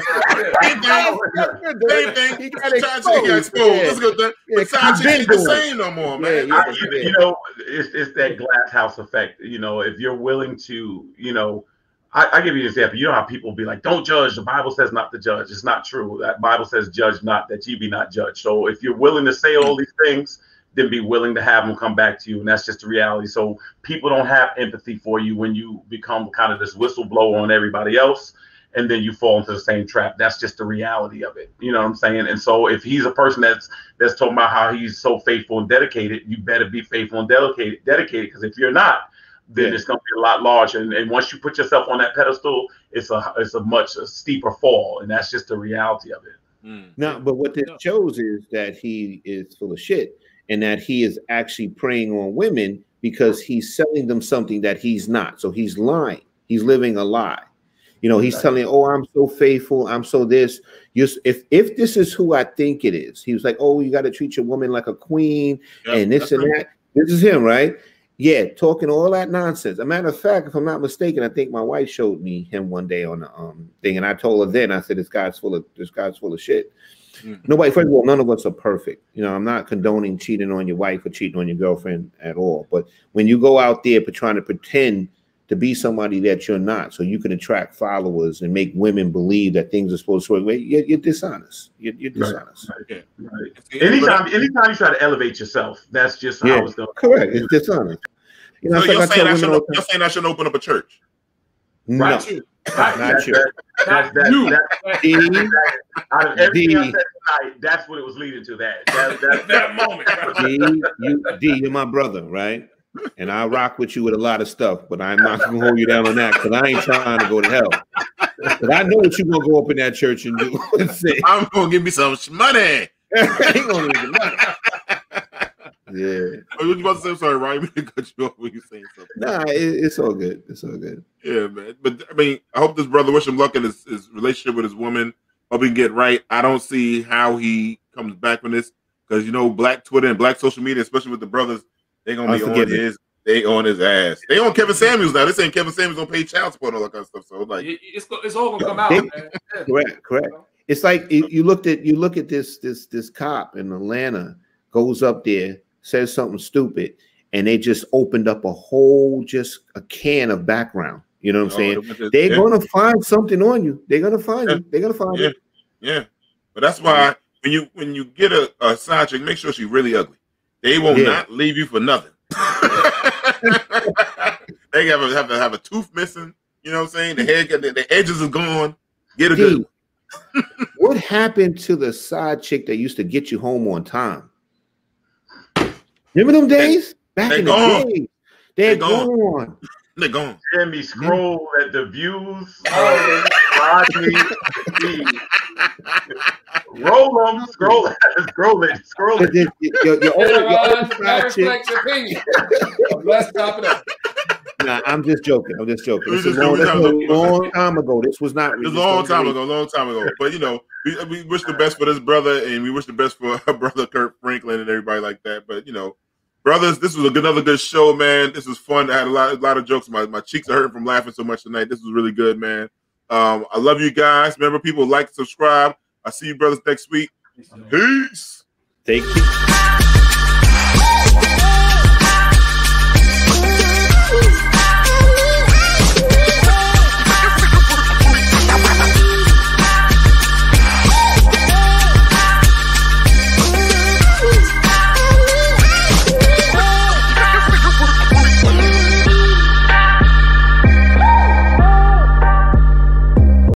S1: Same thing. Same thing.
S2: He got
S1: Side chick got
S2: exposed.
S1: exposed.
S2: Yeah.
S1: That's a good thing.
S2: Yeah,
S1: But side
S2: he's
S1: chicks ain't the same no more,
S2: Yeah,
S1: man.
S2: yeah.
S3: I, you, you know, it's it's that glass house effect. You know, if you're willing to, you know, I, I give you an example. You know how people be like, "Don't judge." The Bible says not to judge. It's not true. That Bible says, "Judge not, that ye be not judged." So if you're willing to say all these things, then be willing to have them come back to you, and that's just the reality. So people don't have empathy for you when you become kind of this whistleblower on everybody else, and then you fall into the same trap. That's just the reality of it. You know what I'm saying? And so if he's a person that's that's talking about how he's so faithful and dedicated, you better be faithful and dedicated. Dedicated, because if you're not, then
S2: Yeah.
S3: it's going to be a lot larger. And, and once you put yourself on that pedestal, it's a it's a much steeper fall, and that's just the reality of it.
S1: Mm.
S2: No, but what this shows is that he is full of shit and that he is actually preying on women because he's selling them something that he's not. So he's lying. He's living a lie. You know, he's telling, "Oh, I'm so faithful. I'm so this." You, if if this is who I think it is, he was like, "Oh, you got to treat your woman like a queen
S1: Yep,
S2: and this and
S1: him.
S2: that." This is him, right? Yeah, talking all that nonsense. A matter of fact, if I'm not mistaken, I think my wife showed me him one day on the um thing, and I told her then, I said, "This guy's full of this guy's full of shit."
S1: Mm.
S2: Nobody, first of all, none of us are perfect. You know, I'm not condoning cheating on your wife or cheating on your girlfriend at all. But when you go out there for trying to pretend to be somebody that you're not, so you can attract followers and make women believe that things are supposed to work, well, you're, you're dishonest. You're, you're dishonest.
S1: Yeah.
S3: Right.
S1: It's-
S3: Anytime, anytime you try to elevate yourself, that's just
S2: Yeah,
S3: how it's going.
S2: correct. It's dishonest. you know,
S1: so you're,
S2: like I
S1: saying
S2: tell
S1: I should
S2: all the
S1: you're saying I shouldn't open up a church?
S2: time,
S3: Right.
S2: no,
S4: Not you.
S2: not
S3: That's,
S2: you.
S3: that, that's, that's,
S4: you.
S3: that's,
S2: D,
S3: out of everything I
S2: D.
S3: said tonight, that's what it was leading to. That that, that,
S4: that moment.
S2: D, you, D, you're my brother, right? And I rock with you with a lot of stuff, but I'm not gonna hold you down on that because I ain't trying to go to hell. But I know what you're gonna go up in that church and do and say.
S1: I'm gonna give me some money.
S2: ain't gonna the money. Yeah,
S1: What you about to say? I'm sorry, Ryan. I cut you off when you saying something.
S2: nah, it, it's all good. It's all good.
S1: Yeah, man. But I mean, I hope this brother wish him luck in his, his relationship with his woman. Hope he can get right. I don't see how he comes back from this because you know, black Twitter and black social media, especially with the brothers, they're gonna be on his they on his ass. They on Kevin Samuels now. This ain't Kevin Samuels gonna pay child support and all that kind of stuff. So like
S4: It- It's, it's all gonna come out,
S2: They-
S4: man. Yeah.
S2: Correct, correct. It's like you you looked at you look at this this this cop in Atlanta goes up there says something stupid and they just opened up a whole just a can of background. You know what I'm
S1: Oh,
S2: saying?
S1: it-
S2: They're
S1: yeah.
S2: gonna find something on you. They're gonna find you. They're gonna find
S1: Yeah,
S2: it.
S1: yeah. But that's why when you when you get a, a side chick, make sure she's really ugly. They will
S2: Yeah.
S1: not leave you for nothing. they have to have to have a tooth missing. You know what I'm saying? The head, the, the edges are gone. Get a good.
S2: Dude, what happened to the side chick that used to get you home on time? Remember them days? Back
S1: they
S2: in the day. They're
S1: They gone.
S2: gone.
S1: They're gone.
S3: Jimmy scroll at the views. Oh, Rodney, Steve. Roll them, scroll, scroll it, scroll it.
S2: Your, your, your old, your old
S22: That
S2: side chick.
S22: reflects your opinion. Let's chop it up.
S2: Nah, I'm just joking. I'm just joking.
S1: We
S2: This is
S1: just-
S2: long,
S1: we
S2: this a long time ago. This was not.
S1: It was a long time
S2: really-
S1: ago, long time ago. But you know, we, we wish the best for this brother, and we wish the best for our brother Kirk Franklin and everybody like that. But you know, brothers, this was a good, another good show, man. This was fun. I had a lot, a lot of jokes. My my cheeks are hurting from laughing so much tonight. This was really good, man. Um, I love you guys. Remember, people like, subscribe. I see you brothers next week. Peace.
S2: Take care.